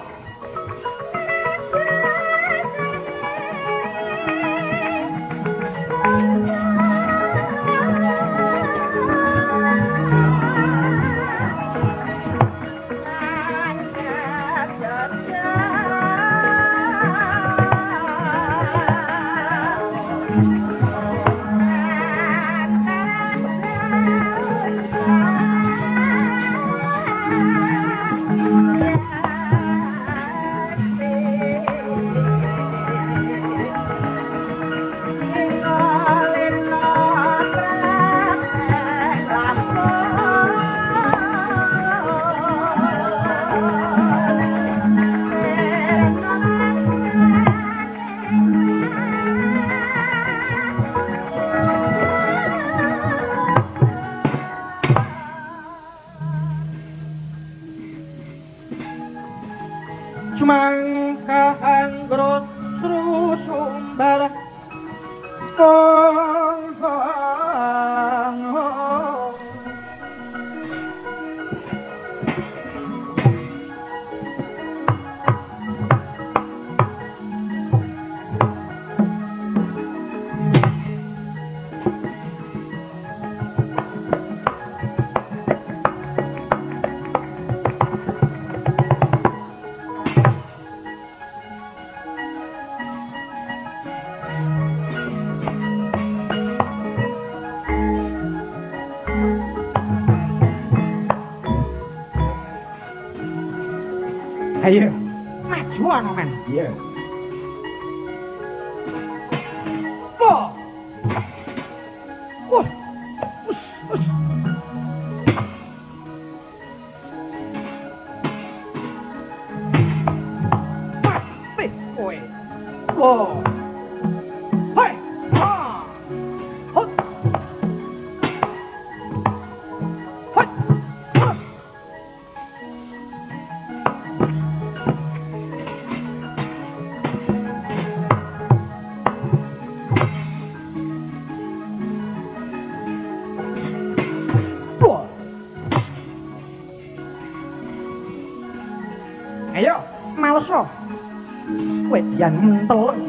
Kowe dian menteleng.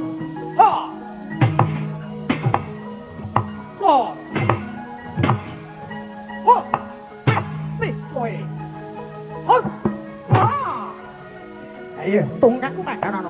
Ha. Wah. Wah. Mati kowe. Hot. Ha. Ayo, tungkakku tak ana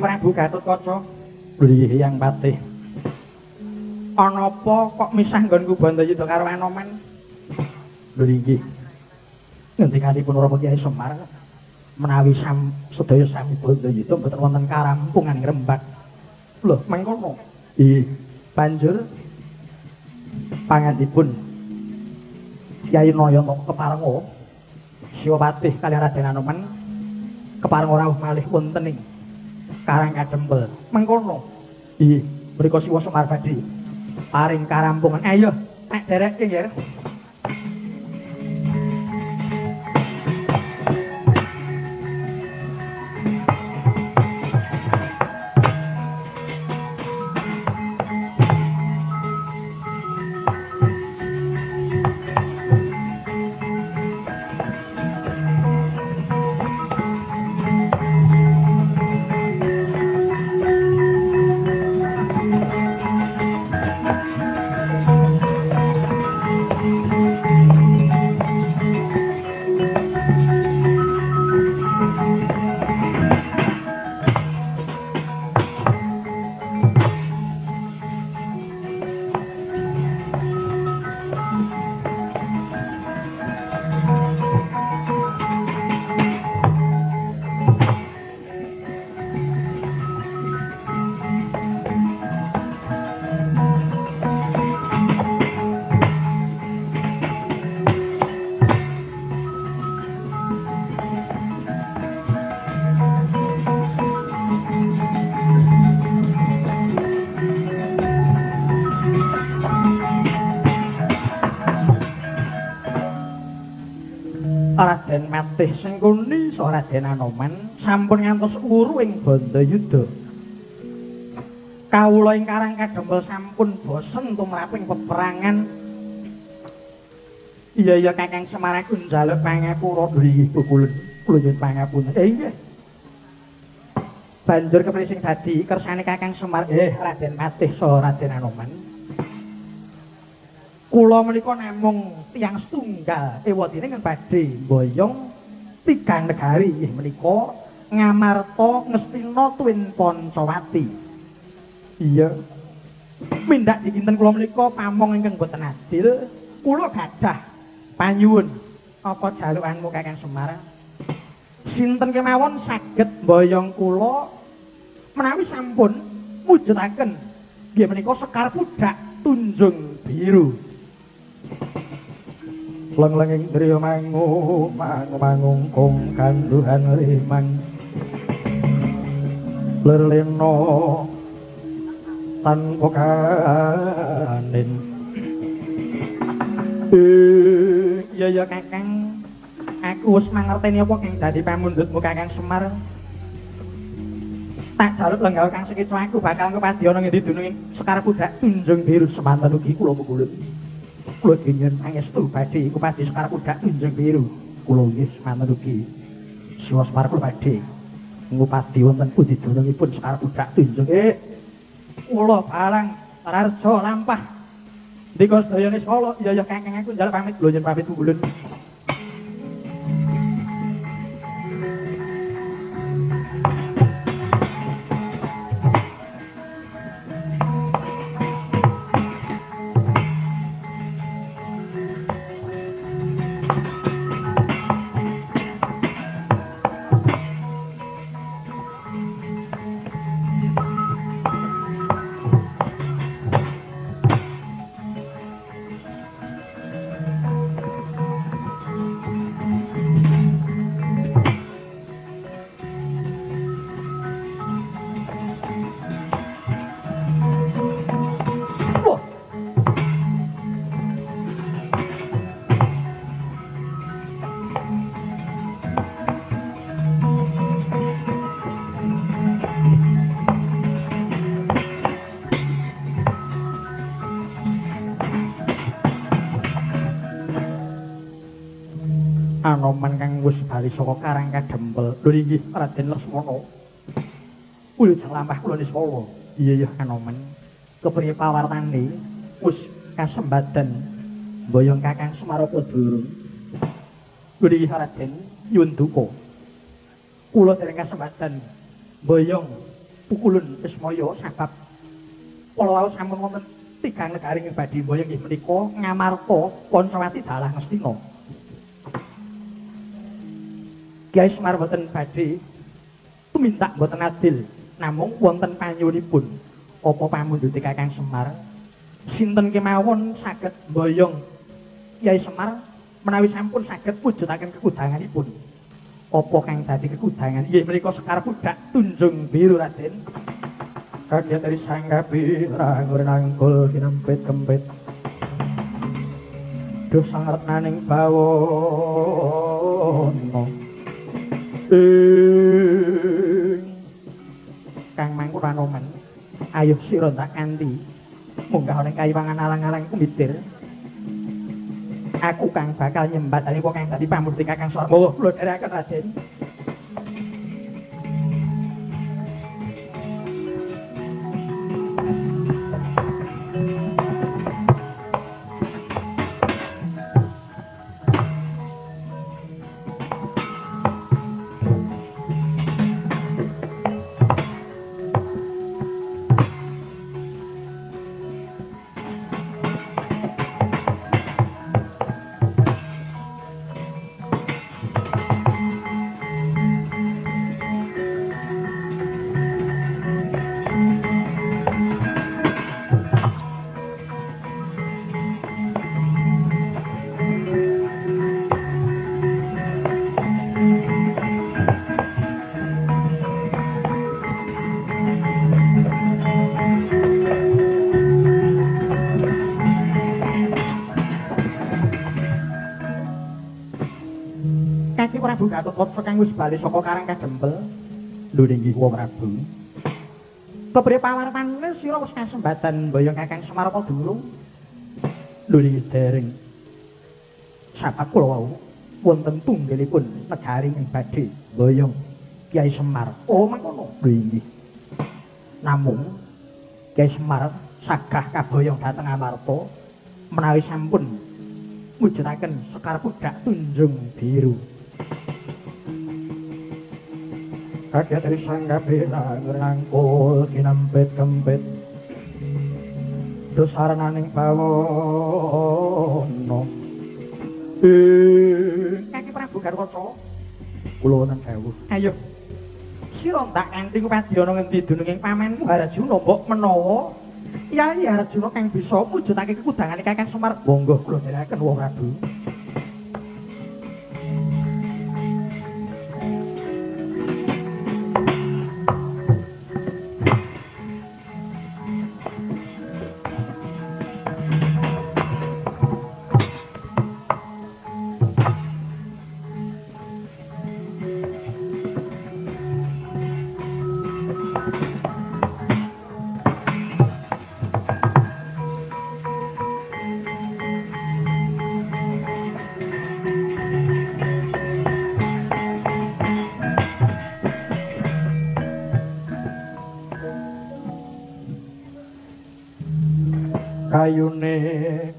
Prabu Gatotkaca Yang patih Ana apa kok misah nggonku Bandayuda karo Anoman? Lho nggih. Ngendikanipun Rama Kyai Semar menawi sam sedaya sami Bandayuda mboten wonten karampungan ing Rembag. Lho, mengkono. Iya. Banjur pangandipun Kyai Nayana keparenga Siwapatih kaliyan Raden Anoman keparenga rawuh malih wonten ing Karang Kadempel. Mengkono. Iya, mriku Siwa Semar badhe paring karampungan. Ayo, nek dereke ya. Matih Sengkuni Raden Anoman sampun ngantos uru ing Bandayuda. Kawula ing Karang Kadempel sampun bosen tumraping peperangan. Iya iya Kakang Semaraku njaluk pangapura nggih bukulen kula nyuwun pangapunten. Eh nggih. Banjur keprising dadi kersane Kakang Semar eh Raden Matih so Raden Anoman. Kula menika namung tiyang setunggal ewadine kan badhe boyong tigang negari inggih menika Ngamarta Ngastina Twin Pancawati. Iya. Mindak dikinten kula menika pamong ingkang boten adil, kula gadah panyuwun apa jalukanmu Kakang Semar? Sinten kemawon saged boyong kula menawi sampun mujudaken nggih menika Sekar Pudak Tunjung Biru. Leng-lenging driya mangu mangu mangungkung kanduhan rimang lerleno tanpa kanin. Eh, iya ya Kakang aku wis mangerteni apa kang dadi pamundhutmu Kakang Semar. Tak jaluk lenggal kang sekicu aku bakal kepadya ana ngendi dunung Sekar Pudak Tunjung Biru semanten ugi kula mukulen kula dingin pangestu badhe iku padhe Sekar Pudak Tunjung Biru kula nggih ugi Siwa Semar kula badhe ngupadi wonten pundi dunungipun Sekar Pudak Tunjung eh Kula balang Rarja lampah. Ndika sedayane Solo, ya ya Kakang aku njaluk pamit yen pamit ulun. Wis bali saka Karang Kadempel. Lho inggih Raden Lesmana. Wilujeng lampah kula ni. Iya ya Anoman. Kepriye pawartane wis kasembadan mboyong Kakang Semarapa Durung. Lho inggih Raden nyuwun duka. Kula dereng kasembadan mboyong pukulun Ismaya sebab kula wau sampun wonten tigang negari ing badhe mboyong nggih menika Ngamarta Pancawati dalah Ngastina. Kiai Semar boten badhe. Tumindak boten adil. Namung wonten panyuwunipun apa pamunduti Kakang Semar? Sinten kemawon saged mboyong? Kiai Semar menawi sampun saged mujudaken kekudanganipun apa kang dadi kekudangan inggih menika Sekar Budak Tunjung Biru Raden. Kagiat dari sanggapi rangur nangkul kinampit kempit. Duh sangat naning bawono ing Kang Mangkuranoman ayo sira tak kanthi munggah ning kayiwangan alang-alang kumitir aku kang bakal nyembat dari kang dadi pamurti Kakang Sarmowo kula dherekaken Raden Prabu Gatotkaca kang wis bali saka Karang Kadempel. Lho nggih Wa Prabu. Kepriye pawartane sira wis kasembadan mboyong Kakang Semarapa Durung? Lho nggih dereng. Sabab kula wau wonten tunggalipun negari ing badhe mboyong Kiai Semar. Oh mangkono. Lho nggih. Namung Kiai Semar sagah kaboyong dhateng Amarta menawi sampun mujudaken Sekar Budak Tunjung Biru. Kagiat dari sanggapira ngerangkul kinampit kempit. Dosarananing bawono Kaki Prabu Garwaca Kula wonten sewu. Ayo. Sira tak kanthi kupadya ngendi dununging pamenmu Harjuna mbok menawa? Yai Harjuna kang bisa mujudake kekudangane Kakang Semar monggo kula dherekaken Wong Prabu kayune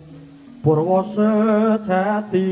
purwa sejati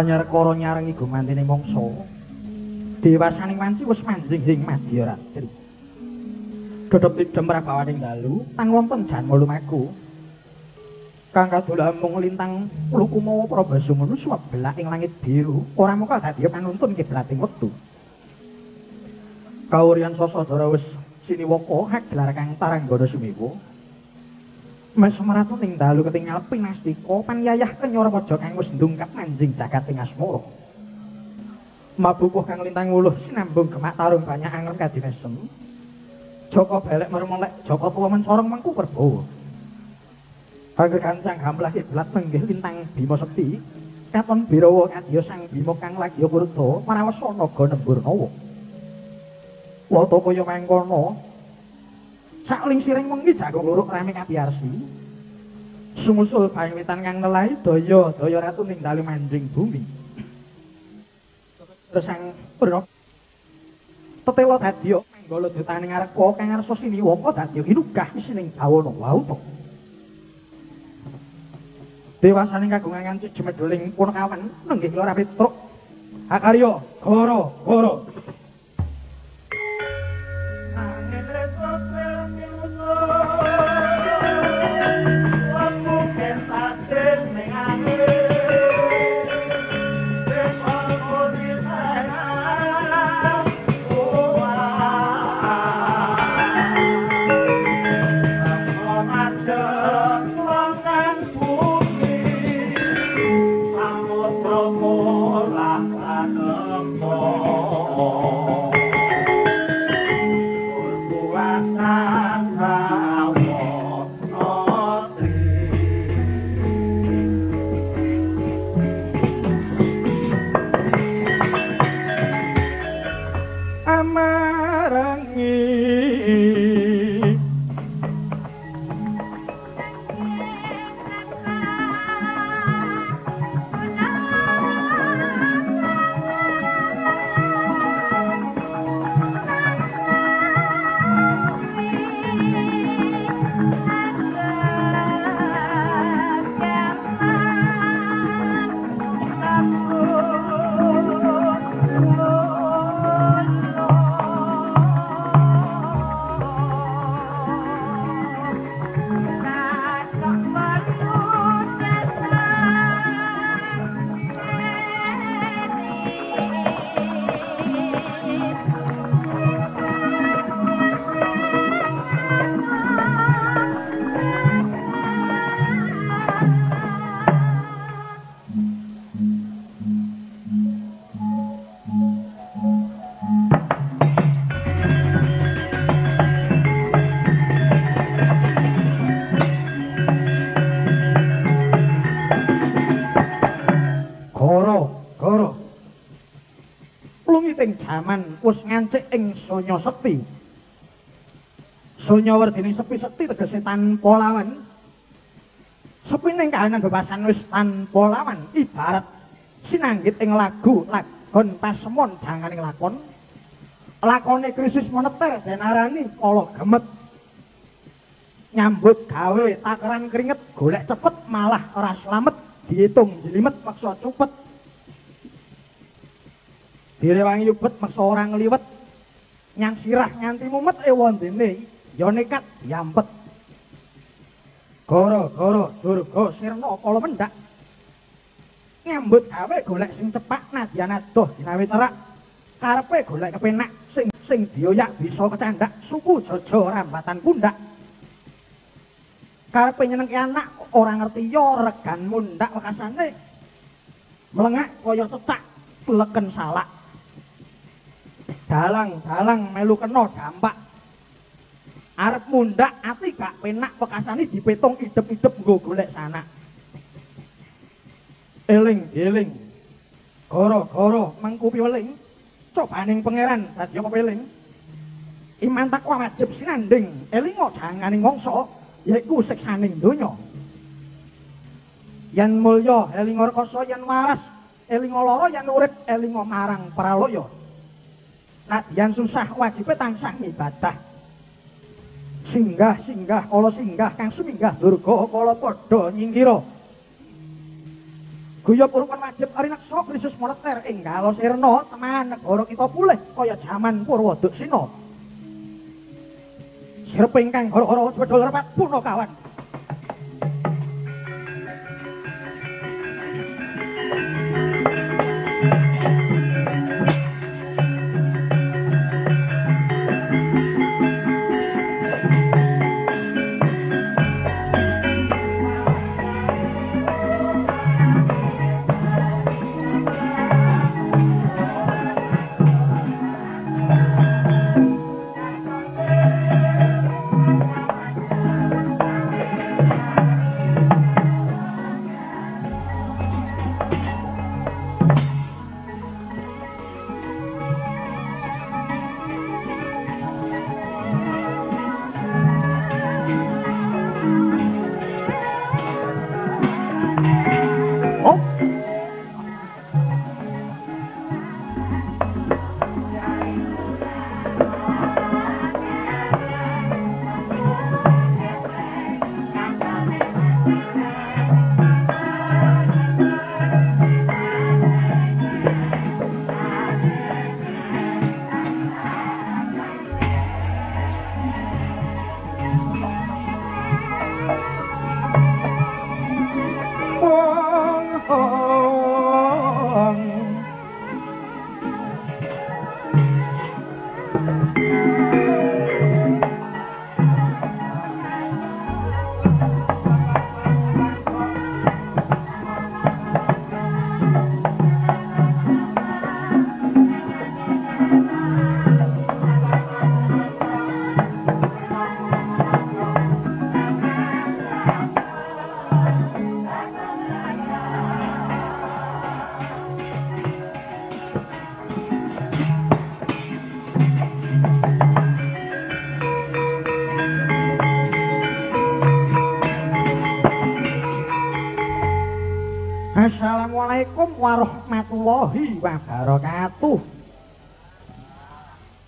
anyar kara nyarengi gumantine mangsa. Dewasaning wanci wis manjing ing madya ratri. Dodop tidem rabawaning dalu tan wonten janma lumaku kang kadola mung lintang luku mawa prabasumunu swabelak ing langit biru ora mung dadi panuntun kiblating wektu. Kaurian sasadara wis siniwaka hak gelar kang taranggana sumiwa Mas Maratu ning dalu ketingal pinastika panyayah kenyara waja kang wis ndungkap manjing jagat ing asmara. Mabukuh kang lintang wuluh sinambung gemak tarung banyak anger kadinesem. Joko belek mermelek Joko tuwa mencorong mengku perbawa. Angger kancang hamlah iblat menggih lintang Bima Sekti katon Birawa kadya sang Bima kang lagya purda marawasa naga Nemburnawa. Wata kaya mangkono Sakling siring wengi jagung luruk rame kapiarsi. Sumusul pangwitan kang nelahi daya daya ratu ning dalu manjing bumi. Terus sang purna tetela dadi manggala dutaning areka kang ngarsa siniwaka dadi hinugah isining bawana wauta. Dewasaning kagungan ngancik jemedoling punakawan nenggih lara petruk. Akarya, goro, goro. Jaman wis ngancik ing sonya sekti. Sonya werdine sepi sekti tegese tanpa lawan. Sepi ning kahanan bebasan wis tanpa lawan ibarat sinanggit ing lagu lagon pasemon janganing lakon. Lakone krisis moneter den arani kala gemet. Nyambut gawe takaran keringet golek cepet malah ora slamet diitung jelimet maksa cupet direwangi yubet maksa orang liwet nyang sirah nganti mumet e wondene. Ya nekat diampet goro goro durga sirna kala mendak. Nyambut gawe golek sing cepak nadyan adoh dinawe cerak. Karepe golek kepenak sing sing dioyak bisa kecandak. Suku jojo rambatan pundak. Karepe nyenengke anak ora ngerti? Yo regan mundak wekasane. Melengak kaya cecak leken salak dalang-dalang melu kena dampak. Arep mundak ati gak penak wekasane dipetung idep-idep nggo golek sanak. Eling eling. Goro-goro mangkupi weling. Cobaning pangeran dadi apa weling? Iman takwa wajib sinanding. Elingo janganing mangsa yaiku siksaning donya. Yen mulya elinga rekoso yen waras elinga lara yen urip elinga marang praloya nadyan susah wajibe tansah ibadah. Singgah singgah kala singgah kang suminggah durga kala padha nyingkira guyub urupan wajib arinaksa krisis moneter enggal sirna teman negara kita pulih kaya jaman Purwadaksina sirep ingkang gara-gara bedol rapat puna kawan Assalamualaikum warahmatullahi wabarakatuh.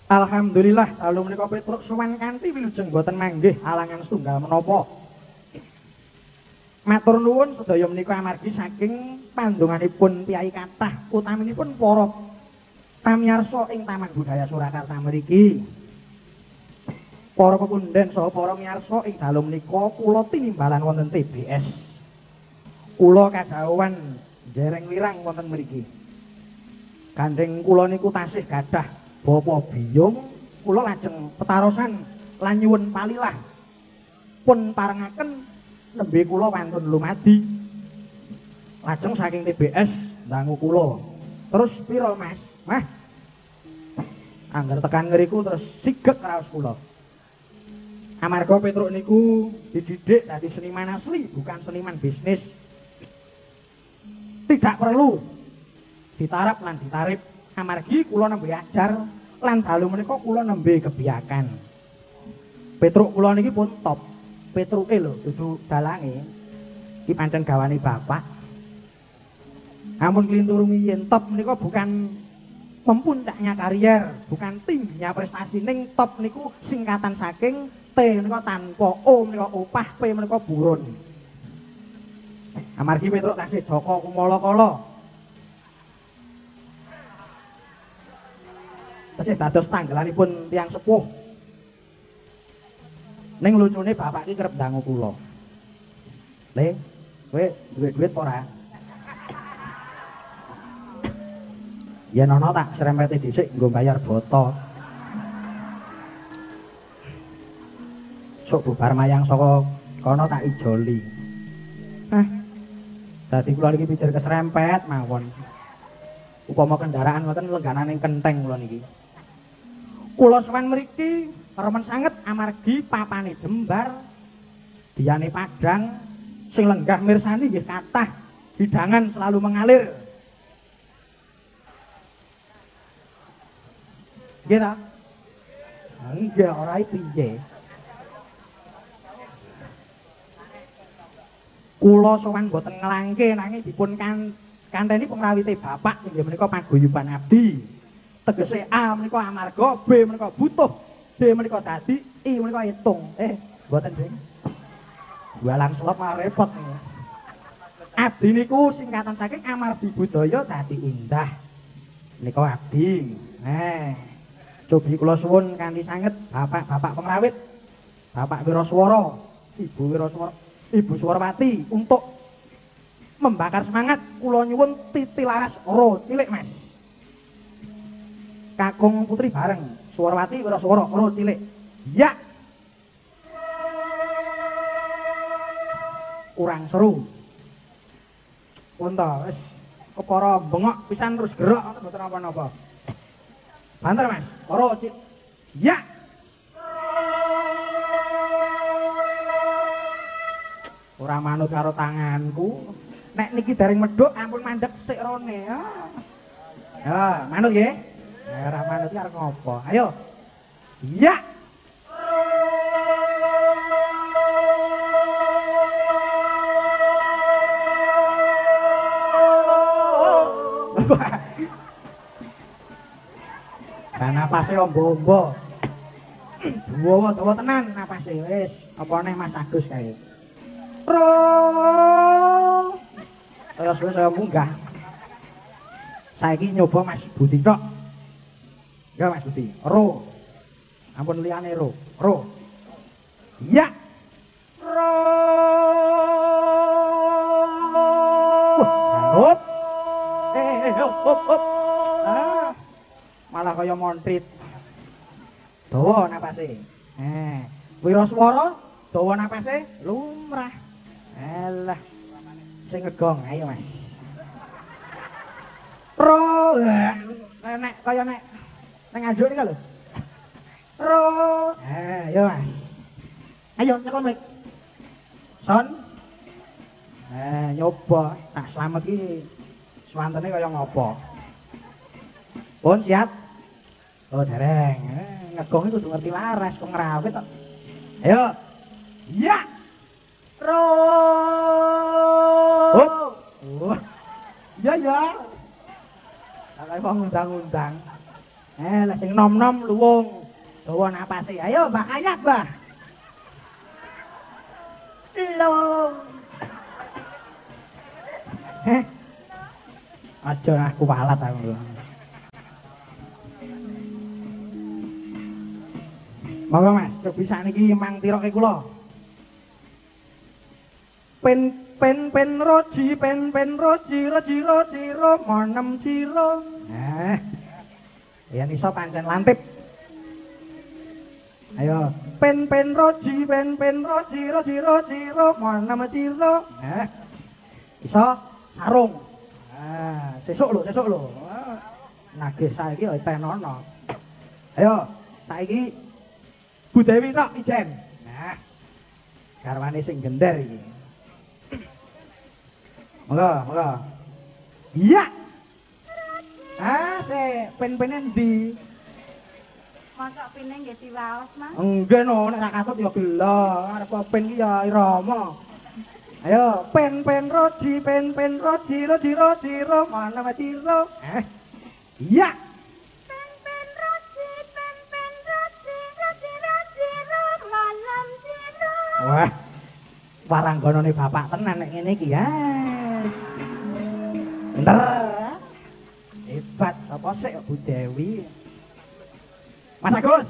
Alhamdulillah dalu menika Petruk sowan kanthi wilujeng boten manggih alangan setunggal menapa. Matur nuwun sedaya menika amargi saking pandonganipun piyai kathah utaminipun para pamirsa ing Taman Budaya Surakarta mriki. Para pepundhen saha para miyarsa ing dalu menika kula tinimbalan wonten TBS. Kula kadhawuhan jereng wirang wonten mriki. Gandeng kula niku tasih gadah Bapa biyung kula lajeng petarosan lan nyuwun palilah. Pun parengaken nembe kula wantun lumadi. Lajeng saking TBS dangu kula. Terus pira Mas? Mah? Angger tekan ngriku terus sigek raos kula. Amarga Petruk niku dididik dadi seniman asli bukan seniman bisnis tidak perlu ditarap lan ditarip amargi kula nembe ajar lan dalu menika kula nembe kebiakan. Petruk kula niki pun top. Petruke lho dudu dalange. Iki pancen gawane bapak. Amun klintur yen top menika bukan mempuncaknya karier, bukan tingginya prestasi ning top niku singkatan saking T menika tanpa O menika opah P menika burun. Amargi Petruk tasih Joko Kumala kala tesih dados tanggelanipun tiang sepuh. Ning lucune bapak iki kerep dangu kula. Le, kowe duwe duit apa ora? Yen ana tak srempete dhisik nggo bayar boto. Sok bubar mayang saka kono tak ijoli. Hah. Dadi kula iki pijer keserempet mawon. Upama kendaraan ngoten lengganan ing kenteng kula niki. Kula sowan mriki remen sanget amargi papane jembar diane padang sing lenggah mirsani nggih kathah hidangan selalu mengalir. Ta? Nggih ora piye. Kula sowan boten nglangke nanging dipun kan kanteni pengrawite bapak inggih menika paguyuban abdi. tegese A menika amarga, B menika butuh, D menika dadi, I menika hitung. Eh, mboten sing. Jualan selop malah repot nih. Abdi niku singkatan saking amardi budaya dadi indah. Nika abdi. Eh, cobi kula suwun kanthi sanget Bapak-bapak pengrawit. Bapak Wiraswara, Ibu Wiraswara, Ibu Suwarwati untuk membakar semangat kula nyuwun titilaras ro cilik Mas. kakung putri bareng Suwarwati wira suara ora cilik. Ya! Kurang seru. Unta wis. Kepara bengok pisan terus gerak mboten apa-apa. Banter Mas. Ora cilik. Ya ora manut karo tanganku nek niki daring medhok ampun mandek sik rone ya ya manut nggih Eh, Rahman itu arep ngopo? Ayo. Ya. Kan napase ombo-ombo. Duwa dawa tenan napase wis. Apa neh Mas Agus kae. Ro. Terus wis saya munggah. Saiki nyoba Mas Budi tok. Ya Mas Budi. Ro. Ampun liyane ro. Ro. Ya. Ro. Hop. Eh, hop, hop, hop. Ah. Malah kaya montrit. Dawa napase. Eh, Wiraswara dawa napase lumrah. Alah. Sing ngegong ayo Mas. Ro. Nek kaya nek Nang ajuk nih kalau. Ro. Eh, yo mas. Ayo nyekon mik. Son. Eh, nyoba. Tak selamat ki. Swantene kaya ngopo? Pun siap. Oh, dereng. Eh, ngegong itu ngerti laras kok ngrawit. Ayo. Ya. Ro. Oh. Ya ya. Lah kaya wong undang-undang. Eh, lah sing nom-nom luwung. Dawa napase. Ayo Mbah Kayat, Mbah. Lho. Heh. Aja aku walat aku. Monggo Mas, cobi sakniki mang tiroke kula. Pen pen pen roji pen pen roji roji roji ro monem ciro. Nah. Yen iso pancen lantip. Ayo, pen pen roji pen pen roji roji roji ro monem ciro. Nah. Iso sarung. Nah, sesuk lho, sesuk lho. Nagih saiki ya tenono. Ayo, saiki Bu Dewi tok ijen. Nah. Garwane sing gender iki. Monggo, monggo. Iya. Ah, se pen-penen di. Mosok pine nggih diwaos, Mas? Enggak no, nek ra katut ya gelo. Arep pen ki ya irama. Ayo, pen pen roji, pen pen roji, roji roji ro, mana maciro. Eh. Iya. Pen pen roji, pen pen roji, roji roji ro malam siro. Wah. Waranggonane bapak tenan nek ngene iki ya. Pinter. Hebat sapa sik Bu Dewi. Mas Agus.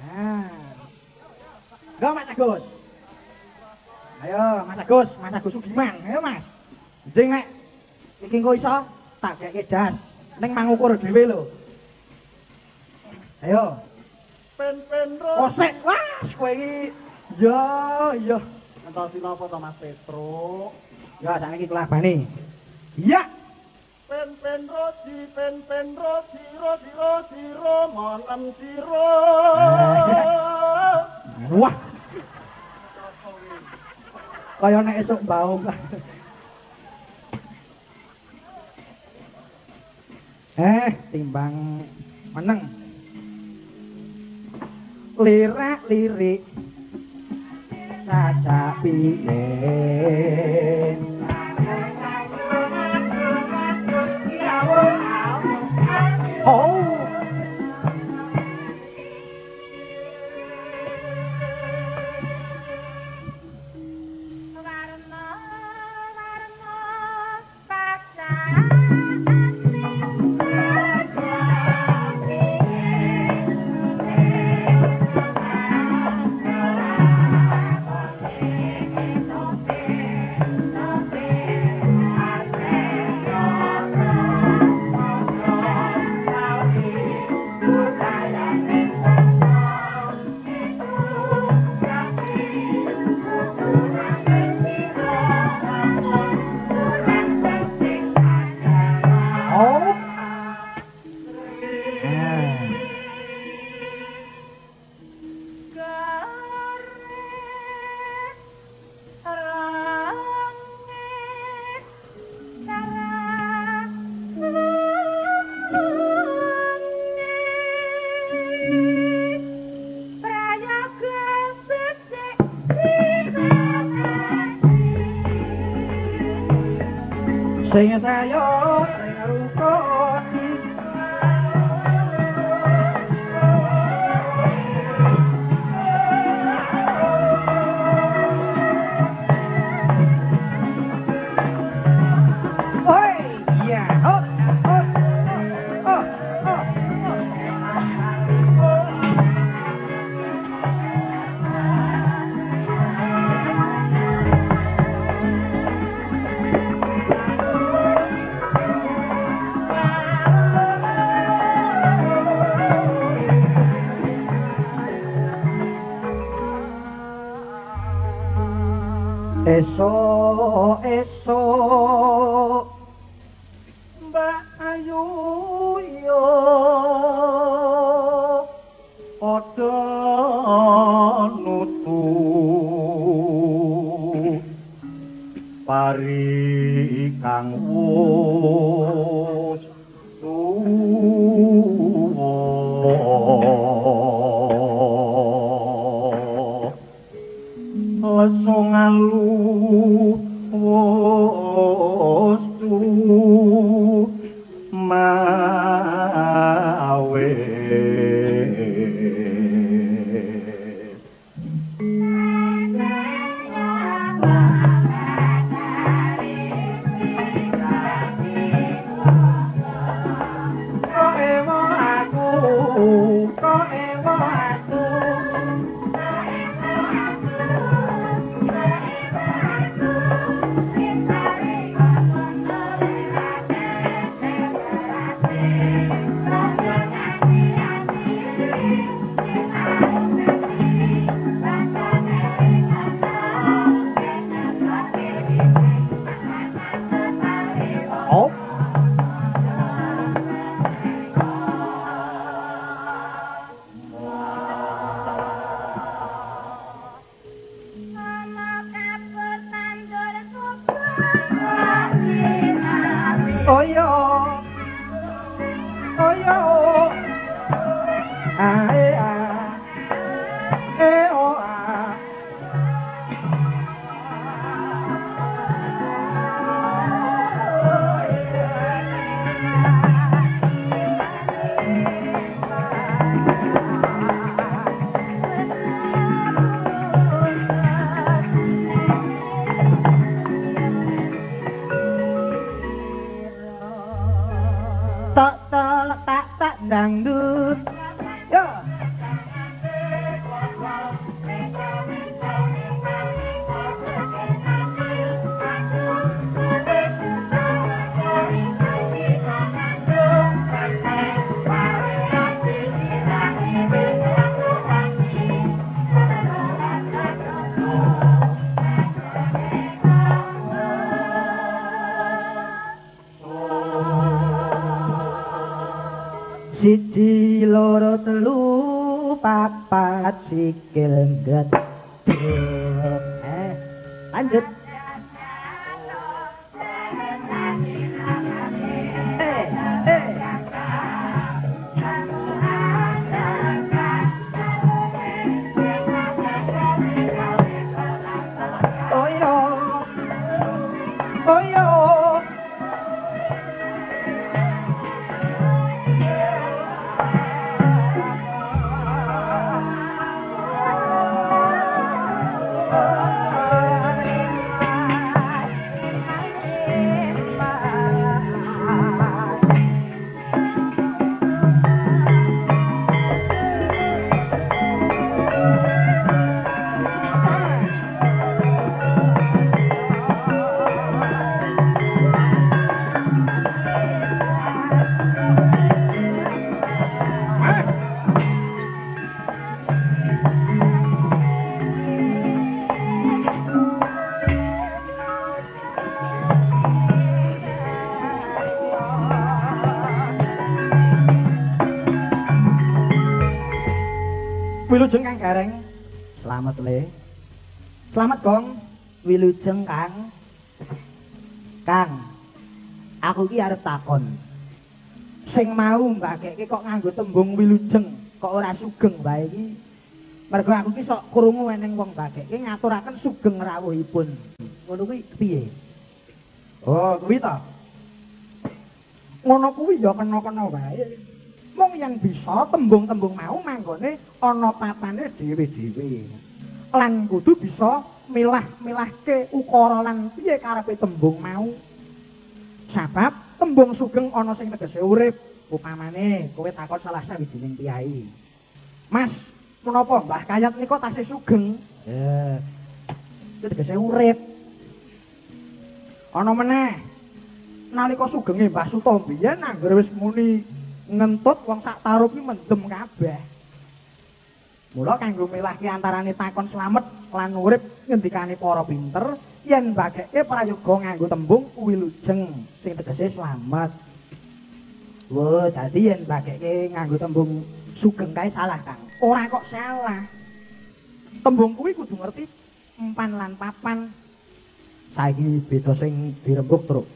Nah. Mas Agus. Ayo Mas Agus, Mas Agus Sugiman. Ayo Mas. Jeng nek iki engko iso tak geke jas. Ning mangukur dhewe lho. Ayo. pen pen Kosek, wah, kowe iki ya ya. entosi napa to Mas Petro Ya sakniki kelabane. Iya. pen pen roti pen pen roti roti roti ro malam ciro Wah. Kaya nek esuk baung. eh, timbang meneng. Lirak lirik piye. Oh. Warna Sing sayo sing eso Kang Gareng. Selamat le. Selamat Gong. Wilujeng Kang. Kang. Aku ki arep takon. Sing mau mbakeke kok nganggo tembung wilujeng, kok ora sugeng bae iki. Mergo aku ki sok krungu eneng wong mbakeke ngaturaken sugeng rawuhipun. Ngono kuwi piye? Oh, kuwi to. Ngono kuwi ya kena-kena wae. mung yang bisa tembung-tembung mau manggone ana papane dhewe-dhewe. Lan kudu bisa milah-milahke ukara lan piye karepe tembung mau. Sebab tembung sugeng ana sing tegese urip. Upamane kowe takon salah sawijining piyai. Mas, menapa Mbah Kayat nika tasih sugeng? Ya. Tegese urip. Ana meneh nalika sugenge Mbah Suto biyen anggere wis muni ngentut wong sak tarup iki mendem kabeh. Mula kanggo milahke antarane takon slamet lan urip ngendikane para pinter yen bageke prayoga nganggo tembung wilujeng sing tegese slamet. Wo, dadi yen bageke nganggo tembung sugeng kae salah, Kang. Ora kok salah. Tembung kuwi kudu ngerti empan lan papan. Saiki beda sing dirembuk, Truk.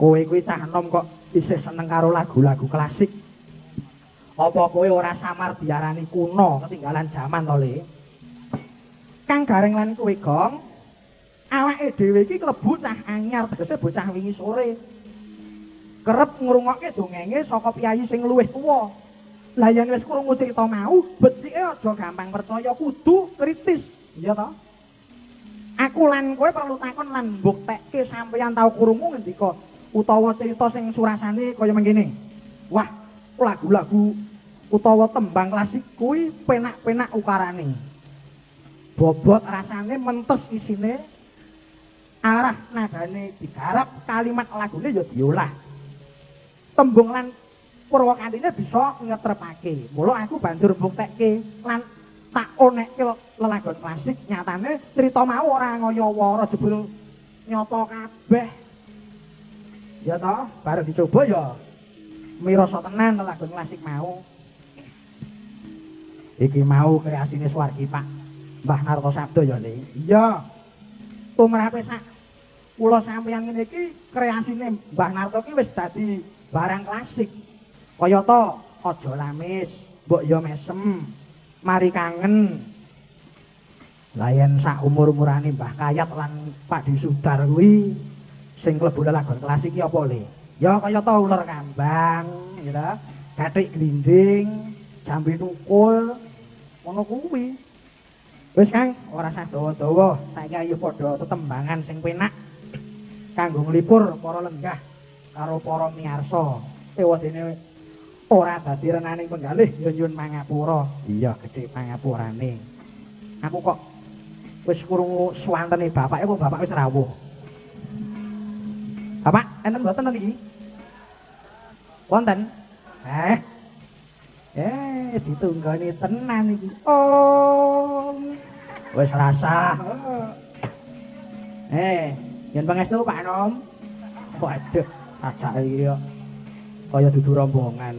Kowe kuwi cah enom kok isih seneng karo lagu-lagu klasik. Apa kowe ora samar diarani kuno, ketinggalan zaman to, Le? Kang Gareng lan kowe gong, awake dhewe iki klebu cah anyar, tegese bocah wingi sore. Kerep ngrungokke dongenge saka piyayi sing luwih tuwa. Lah yen wis krungu crita mau, becike aja gampang percaya, kudu kritis. Iya to? Aku lan kowe perlu takon lan mbuktekke sampeyan tau krungu ngendika utawa cerita sing surasane kaya mengkene. Wah, lagu-lagu utawa tembang klasik kuwi penak-penak ukarane. Bobot rasane mentes isine. Arah nadane digarap, kalimat lagune ya diolah. Tembung lan purwakantine bisa ngetrepake. Mula aku banjur mbuktekke lan tak onekke lelagon klasik nyatane cerita mau ora ngoyo-woro jebul nyata kabeh. Ya toh, bareng dicoba ya mirasa tenan lagu klasik mau. Iki mau kreasine Swargi Pak Mbah Narto Sabdo ya, Le. Iya. Tumrape sak kula sampeyan ngene iki kreasine Mbah Narto ki wis dadi barang klasik. Kaya to, aja lamis, mbok ya mesem, mari kangen. Layan sak umur-umurane Mbah Kayat lan Pak Disudar kuwi sing klebu lelagon klasik iki apa le? Ya kaya to ular kambang, gitu. Gathik glinding, jambe tukul, ngono kuwi. Wis Kang, ora usah dawa-dawa, saiki ayo padha tetembangan sing penak kanggo nglipur para lenggah karo para miyarsa. Ewadene ora dadi renaning penggalih ya nyuwun mangapura. Iya, gedhe pangapurane. Aku kok wis krungu swantene bapake kok bapak wis rawuh. Bapak, enten mboten niki? Wonten. Eh. Eh, ditunggoni tenan iki. Oh. Wis rasa. Eh, yen pangestu Pak Nom. Waduh, ajak iki kok kaya dudu rombongan.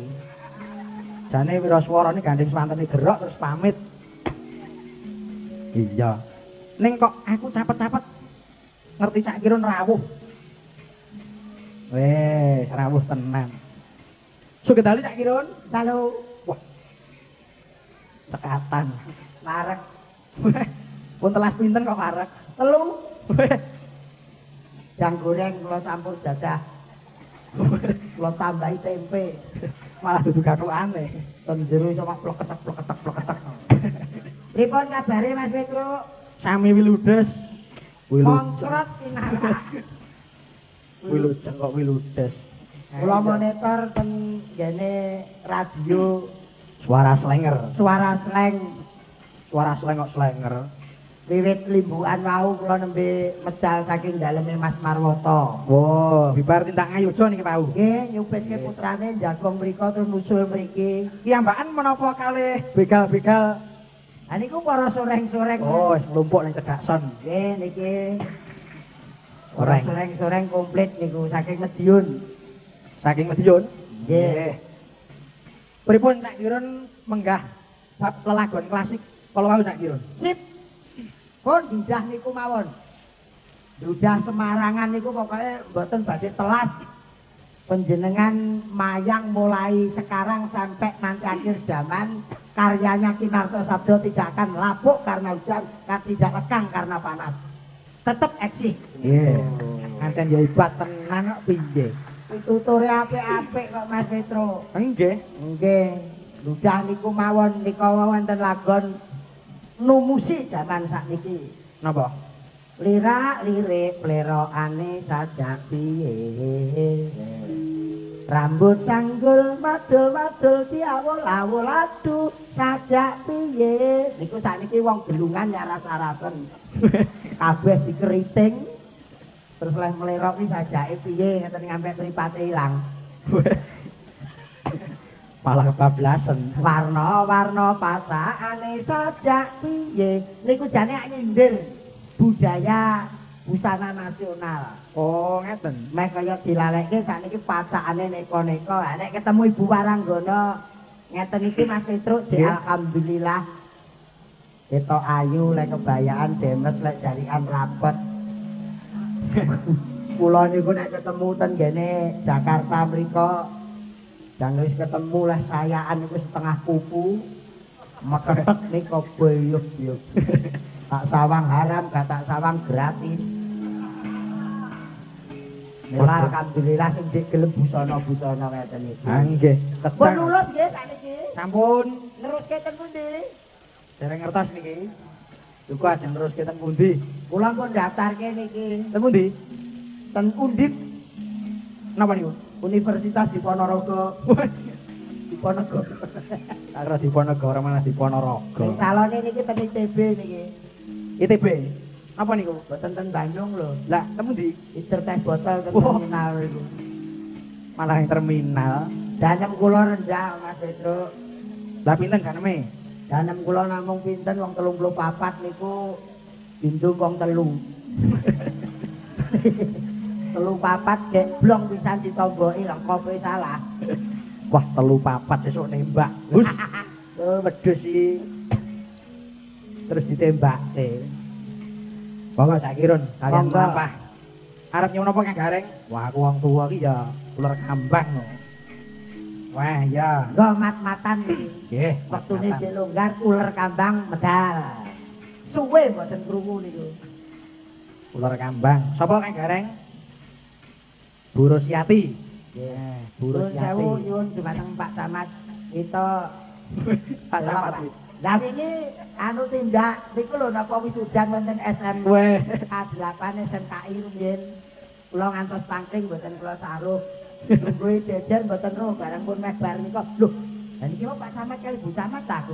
Jane wiraswarane gandeng swantene gerok terus pamit. Iya. Ning kok aku capet-capet ngerti cak kirun rawuh. Wes, rawuh tenan. Sugedali cak kirun. Halo. Cekatan. Larek. Pun telas pinten kok karek? Telu. Yang goreng kula campur jadah. Kula tambahi tempe. Malah dudu gathukane. Ten jero iso mak pleketek pleketek pleketek. Pripun kabare Mas Petro? Sami wiludes. Mongkrot pinara. Wiludes kok wiludes. Kula monitor ten gene radio Suara slenger. suara slang Suara sleng kok slenger. wiwit limbukan wau kula nembe medal saking daleme Mas Marwoto. Wow, bibar tindak ngayojo niki Pak. Nggih, nyupitke putrane jagong mriku terus nusul mriki. Piyambakan menapa kalih begal-begal Ha niku para soreng-soreng. Oh, wis mlumpuk ning cedhak son. Nggih niki Soreng. soreng-soreng komplit niku saking Medion. Saking Madiun. Nggih. Pripun Cak Kirun menggah lelagon klasik kalau mau Cak Kirun? Sip. Pun dudah niku mawon. Dudah Semarangan niku pokoknya mboten badhe telas. Penjenengan mayang mulai sekarang sampai nanti akhir zaman karyanya Kinarto Sabdo tidak akan lapuk karena hujan, kan tidak lekang karena panas. Tetap eksis. Nggih. Ngancen ya hebat tenan kok piye? Pituturi apik-apik kok Mas Petro. Nggih. Nggih, ludah niku mawon nika wonten lagon numusi jaman sakniki. Napa? Lirak lirik plerokane sajak piye. Rambut sanggul madul-madul diawul-awul aduh sajak piye. Niku sakniki wong gelungan ya rasa-rasen. Kabeh dikeriting. Terus leh mlerok ki sajake piye ngeten ngampe mripate ilang. Malah kebablasan. warna-warna pacakane sajak piye niku jane nyindir budaya busana nasional Oh, ngeten. meh kaya dilalekke sakniki pacakane neko-neko Ha, nek ketemu Ibu Waranggana ngeten iki Mas Petruk jek Nggih. alhamdulillah ketok ayu lek kebayaan demes lek jarikan rapet kula niku nek ketemu ten gene Jakarta mriko jangan wis ketemu lah sayaan niku setengah pupu meketek nika beyuk-beyuk tak sawang haram gak tak sawang gratis Mila alhamdulillah sing jek gelem busana-busana ngeten iki. Ah, nggih. Pun lulus nggih sakniki. Sampun. Neruske ten pundi? Dereng ngertos niki. Duku aja terus kita pundi? Kula pun daftarke niki Ten pundi? ten Undip Napa niku? Universitas Diponorogo. Diponorogo. Karo Diponegoro mana Sing Diponorogo. calone niki ten ITB niki. ITB. Napa niku? Boten ten Bandung lho. Lah, ten pundi? Iter teh botol Wah. terminal niku. Malah yang terminal. Danem kula rendah Mas Petro. Lah pinten ganeme? Danem kula namung pinten wong 34 niku pintu wong telu. telu papat gek blong pisan ditomboki lengkope salah. Wah, telu papat sesuk nembak. Hus. Oh, wedhus iki. Terus ditembake. Monggo Cak Kirun, kalian apa? Arep nyuwun apa Kang Gareng? Wah, aku wong tua iki ya ular kambang no. Wah, ya. Nggo mat-matan iki. Nggih, Wektune jek longgar uler kambang medal. Suwe mboten krungu niku. ular kambang. Sapa Kang Gareng? Bu Rosyati. Nggih. Bu Rosyati. nyuwun dumateng Pak Camat. Kita Pak Camat. Lah iki anu tindak niku lho napa wisudan wonten SM Weh. A8 SMKI rumiyin. Kula ngantos pangkring mboten kula taruh. Nunggu jejer mboten roh barang pun meh bar nika. Lho, lan iki kok Pak Camat kali Bu Camat aku.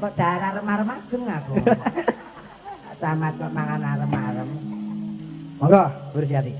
Kok darah remar mageng aku. Pak Camat kok mangan arem-arem. Monggo, Bursiati.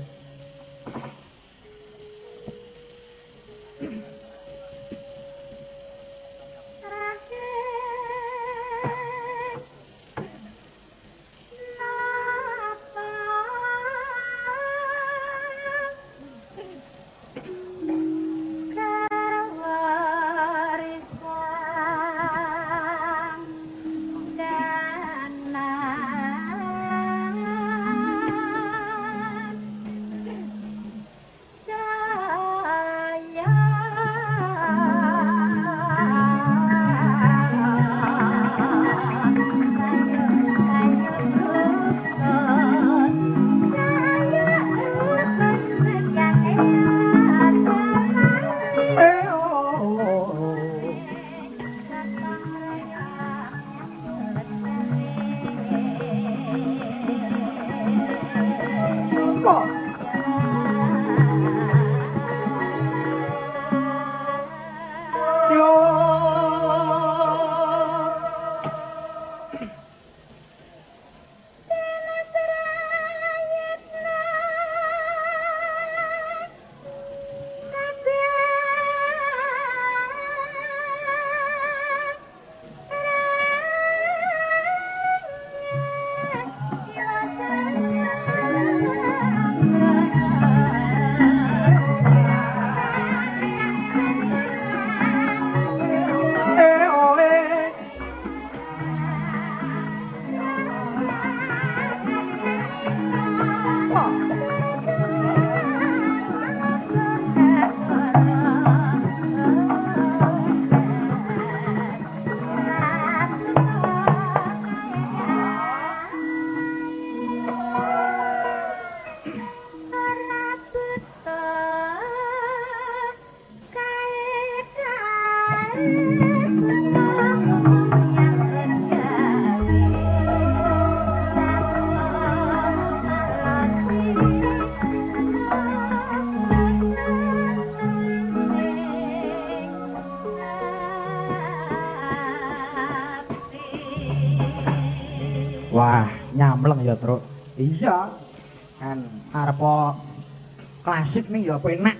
Ya penak.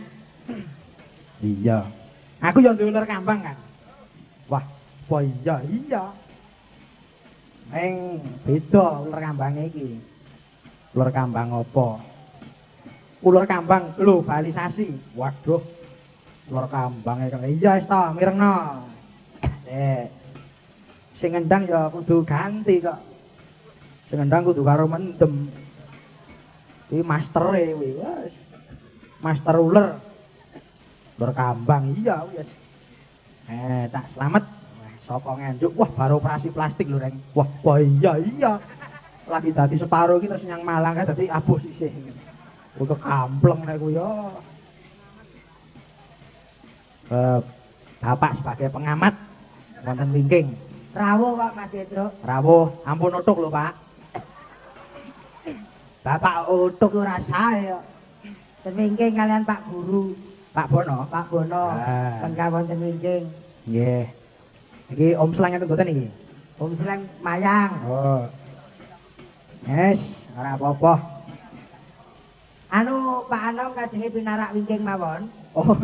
Iya. Aku yang duwe ular kambang kan. Wah, apa iya iya. Ning beda ular kambange iki. Ular kambang apa? Ular kambang globalisasi. Waduh. Ular kambang iki. Iya, wis ta, mirengno. Eh. Sing ngendang ya kudu ganti kok. Sing ngendang kudu karo mendem. Iki mastere kuwi, wis. Master ular. Ular kambang iya wis. Eh, Cak Slamet. Wah, saka nganjuk. Wah, baru operasi plastik lho, Reng. Wah, wah iya iya. Lagi dadi separo iki terus nyang Malang kan dadi abuh sisih. Udah kampleng nek kuwi ya. Eh, Bapak sebagai pengamat wonten wingking. Rawuh kok Mas Petruk. Rawuh, ampun utuk lho, Pak. Bapak utuk ora sae wingking kalian Pak Guru, Pak Bono. Pak Bono. Ah. Ten kawonten wingking. Nggih. Iki Om Slang enten mboten iki? Om Sleng Mayang. Oh. Yes, ora apa-apa. Anu Pak Anom kajenge pinarak wingking mawon. Oh,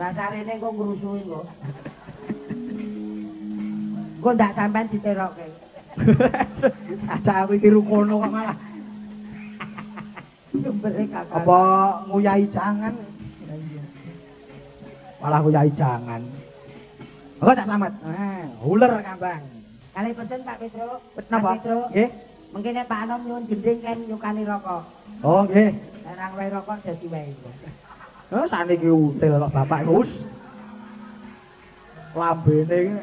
Rasane kok ngrusuhi kok. Kok ndak sampean diterokke. aku iki rukono kok malah Sumbere kakak. apa nguyahi jangan. Malah nguyahi jangan. Kok tak selamat. Eh, ular kambang. Kali pesen Pak. Napa? Pak Petruk. Nggih. Mungkin Pak Anom nyuwun gending kan nyukani rokok. Oh, nggih. Larang wae rokok dadi wae. Oh, saniki util kok bapak Gus. Lambene iki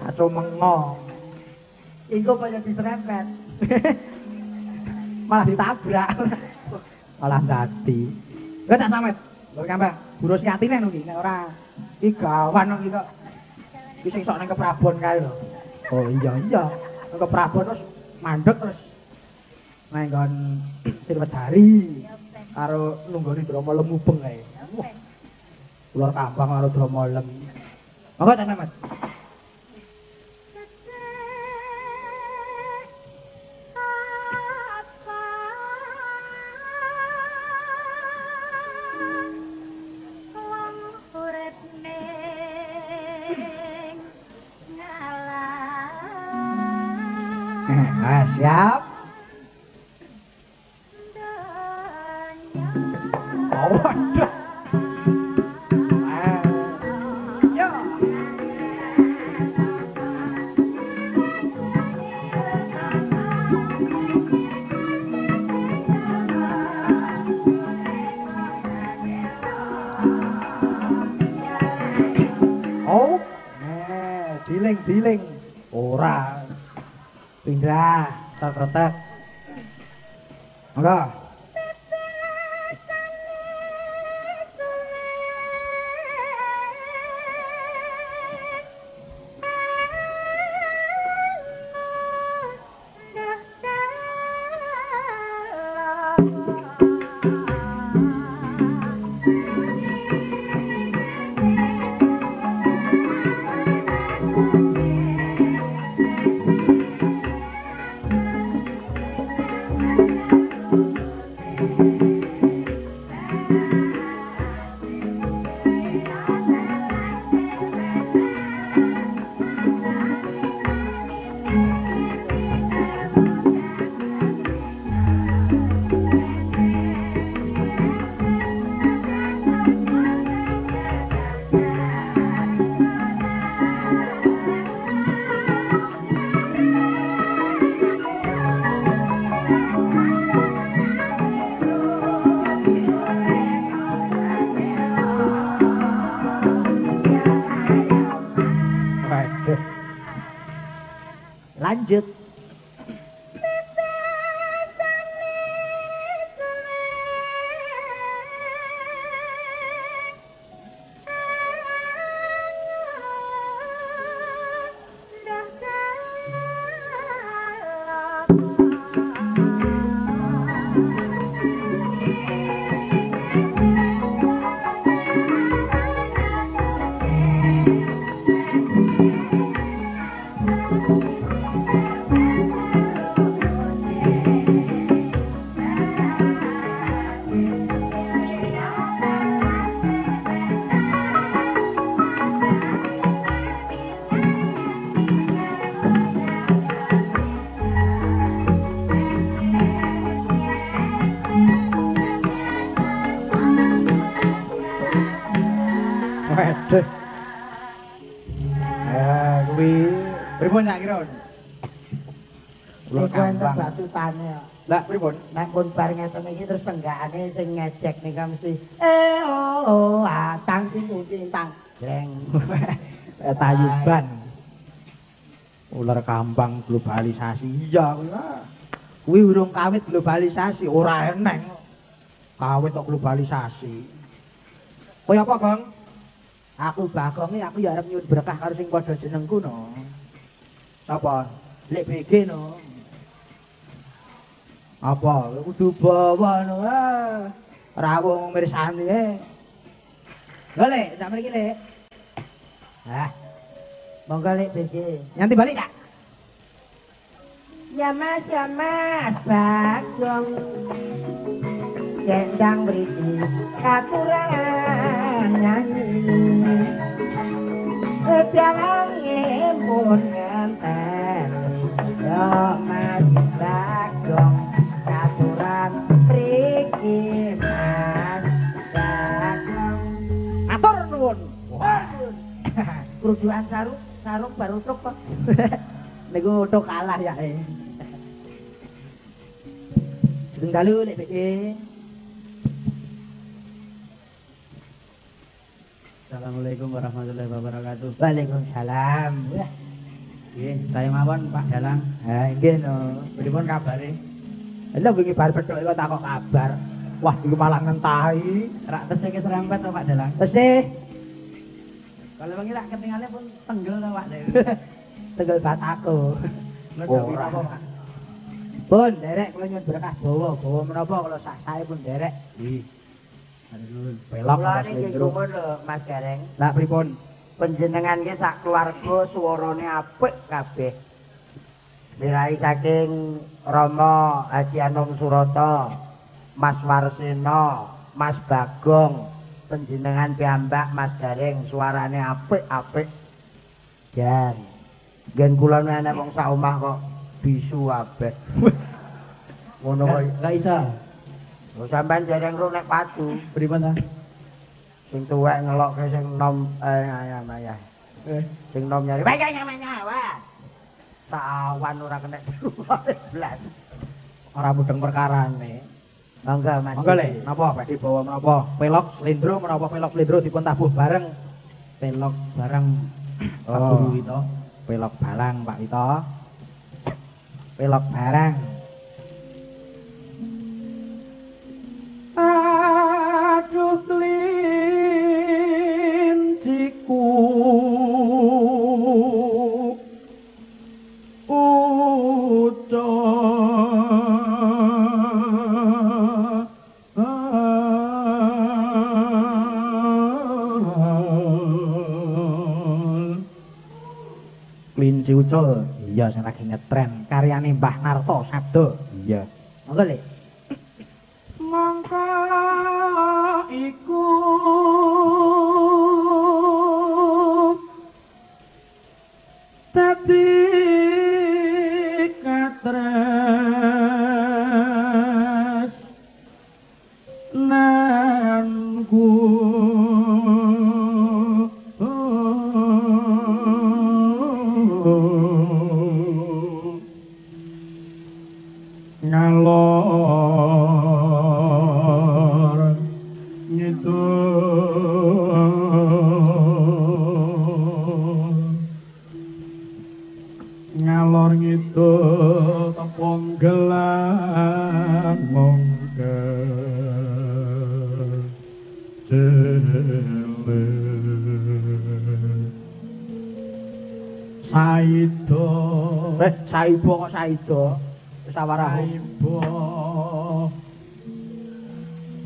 kacau mengo. Iku kaya diserempet. Malah ditabrak. Malah dadi. Kowe tak samet. Lho kambang, guru siatine lho iki nek ora iki gawan kok iki sing sok nang keprabon kae lho. Oh iya iya. Nang keprabon terus mandek terus nang nggon Sirwedari karo nunggoni drama lemubeng kae. Wah, Ular kampang karo dromolem. Monggo ta Samet. Ah, siap. Oh, waduh. Ah. Yo. Oh, eh, diling diling. Ora. Pindah, tak retek. Lah pripun? Nek pun bar ngeten iki terus senggakane sing ngejek nika mesti eh oh oh atang sing tintang jreng. Eh, Tayuban. Ular kampang globalisasi. Iya kuwi. Kuwi urung kawit globalisasi, ora eneng. Kawit kok globalisasi. Kaya apa, Bang? Aku bagonge aku ya arep nyuwun berkah karo sing padha jenengku no. Sapa? Lek BG no. Apa? Kudu bawa no. ah. Ora ngomong mirsani e. Lek, sak mriki Lek. Hah. Monggo Lek BG. Nyanti balik tak? Ya Mas, ya Mas, Bagong. Gendang berisi katuran nyanyi. Dalam pun ngenten. Ya Mas, Bagong. Matur nuwun. Kerujukan sarung, sarung baru truk kok. Niku tok kalah ya. eh. Sedeng dalu lek BG. Assalamualaikum warahmatullahi wabarakatuh. Waalaikumsalam. Nggih, saya mawon Pak Dalang. ha nggih no. Pripun kabare? Lha wingi bar pedhok kok takok kabar. Wah, iku malah ngentahi. Rak tesih ke serempet to Pak Dalang. Tesih Kalau wengi rak ketinggalan pun tenggel to Pak. tegel batako. Ora. apa, Pak? Pun derek kula nyuwun berkah bawa, bawa menapa kula sak sae pun derek. Nggih. Slendro. gumun lho Mas Gareng. Lah pripun? Panjenengan ki sak keluarga suarane apik kabeh. Mirai saking Rama Haji Anung Surata, Mas Warsena, Mas Bagong, panjenengan piyambak Mas Gareng suarane apik-apik. Jan. Gen kula nenek wong sak omah kok bisu kabeh. Ngono kok Enggak isa. Lho sampean dereng ro nek padu. Pripun ta? Sing tuwek ngelokke sing nom eh ayam ayah. Eh, Sing nom nyari. Wah namanya wah. Sawan ora kena blas. ora mudeng perkarane. Mangga Mas. Monggo le, napa Pak dibawa menapa? Pelok slendro menapa pelok slendro dipun tabuh bareng. Pelok bareng Pak Oh. Guru Wito. Pelok balang Pak Wito. Pelok bareng. Aduh klinciku ucul ucul iya sing lagi ngetren. Karyane Mbah Narto Sabdo. Iya. Monggo le. Mongko iku dadi Saibo kok Saido? Wis awarahu. Saibo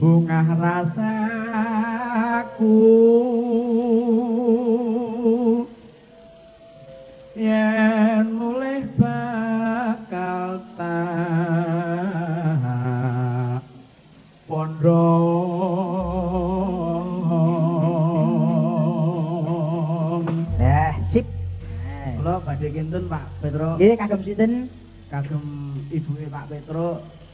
Bunga rasaku Yen mulih bakal tak pondok Eh, sip. Kula badhe kinten Pak Petro Nggih kagem sinten? kagem ibuke Pak Petro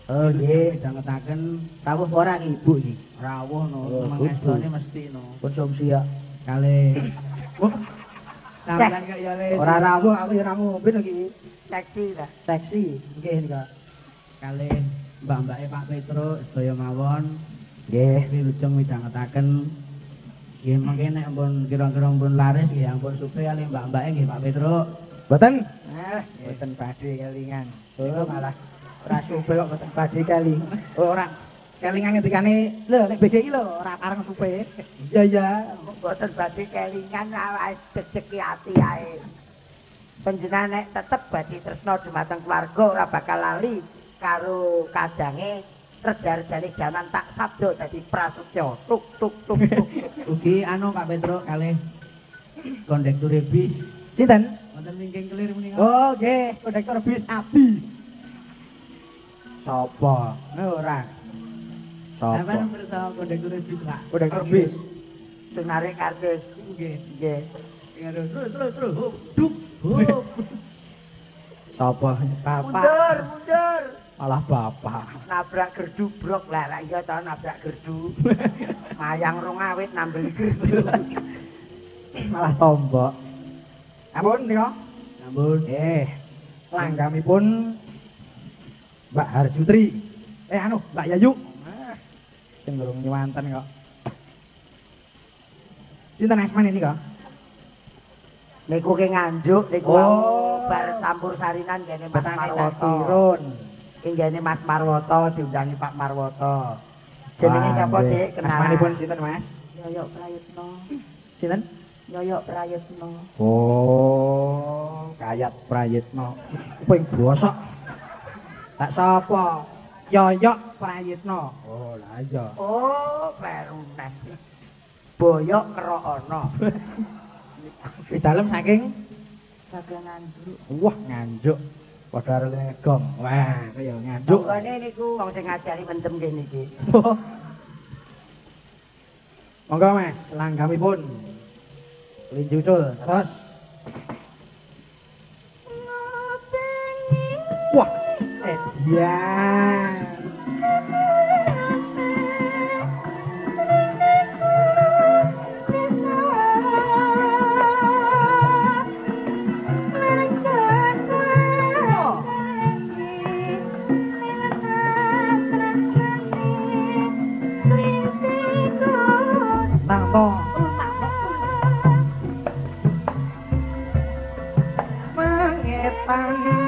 Oh nggih. midhangetaken Rawuh ora ki Ibu iki? rawuh no Oh, mengestone mesti no Konsumsi ya. kali oh sampean kok ya le Ora rawuh aku ya rawuh ben iki. Seksi lah. Seksi. Nggih nika. kali mbak-mbake Pak Petro sedaya mawon Nggih. wilujeng midhangetaken nggih mengke nek ampun kira-kira ampun laris nggih ampun supe kali mbak-mbake nggih Pak Petro Boten? Eh, boten badhe kelingan. Oh malah ora supe kok boten badhe kali. Oh ora. Kelingan ngendikane lho nek BDI lho ora pareng supe. Iya iya. Boten badhe kelingan awake dedeki ati ae. Panjenengan nek tetep badhe tresna dumateng keluarga ora bakal lali karo kadange reja-rejane jaman tak sabdo dadi prasetya. Tuk tuk tuk tuk. ugi anu Pak Petro kali kondektur bis Sinten? Wonten wingking kelir menika Oh nggih, kondektor bis Abi. Sopo? Ora. sampean Sopo? pirsa kondektur bis Pak Kondektor bis. Sing narik karcis. nggih Nggih. Terus terus terus hop duk hop? Bapak. Mundur, mundur. Malah bapak. Nabrak gerdu brok lah, ra iya ta nabrak gerdu. Mayang rong awit nambel gerdu. Malah tombok. Ampun nika. Ampun. Eh, langgamipun Mbak Harjutri. Eh anu, Mbak Yayu. Ah, Sing durung nyewanten kok. Sinten asmane nika? Niku ki nganjuk niku Oh. bar campur sarinan kene Mas Marwoto. Ki kene Mas Marwoto diundangi Pak Marwoto. Jenenge nggih. Dik? Kenalan. Asmanipun sinten, Mas? Yoyok Prayitno. Sinten? Yoyok Prayitno. Oh, Kayat Prayitno. Ping bosok. Tak sapa? Yoyok Prayitno. Oh, lah iya. Oh, kleru neh. Boyok Kerokono. Di dalam saking Saking nganjuk. wah nganjuk. Padha karo ngegong. Wah, kaya nganjuk. Jukane niku wong sing ngajari mendem kene iki. Monggo Mas, langgamipun. Linji ucul. Terus Wah, eh ya. Tangto. Mengetan. I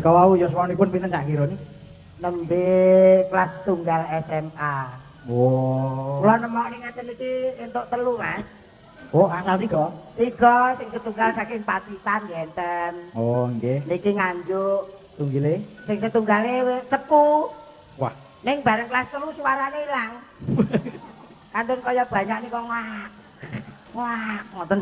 Mereka wau yuswanipun pinten sak kira? Nembe kelas tunggal SMA. Wow. Kula nemok ning ngeten iki entuk telu, Mas. Oh, asal tiga. Tiga sing setunggal saking Pacitan ngenten. Oh, nggih. Niki nganjuk. Tunggile. Sing setunggale cepu. Wah. Ning bareng kelas telu suarane ilang. Kantun kaya banyak nih kok wah. Wah, ngoten.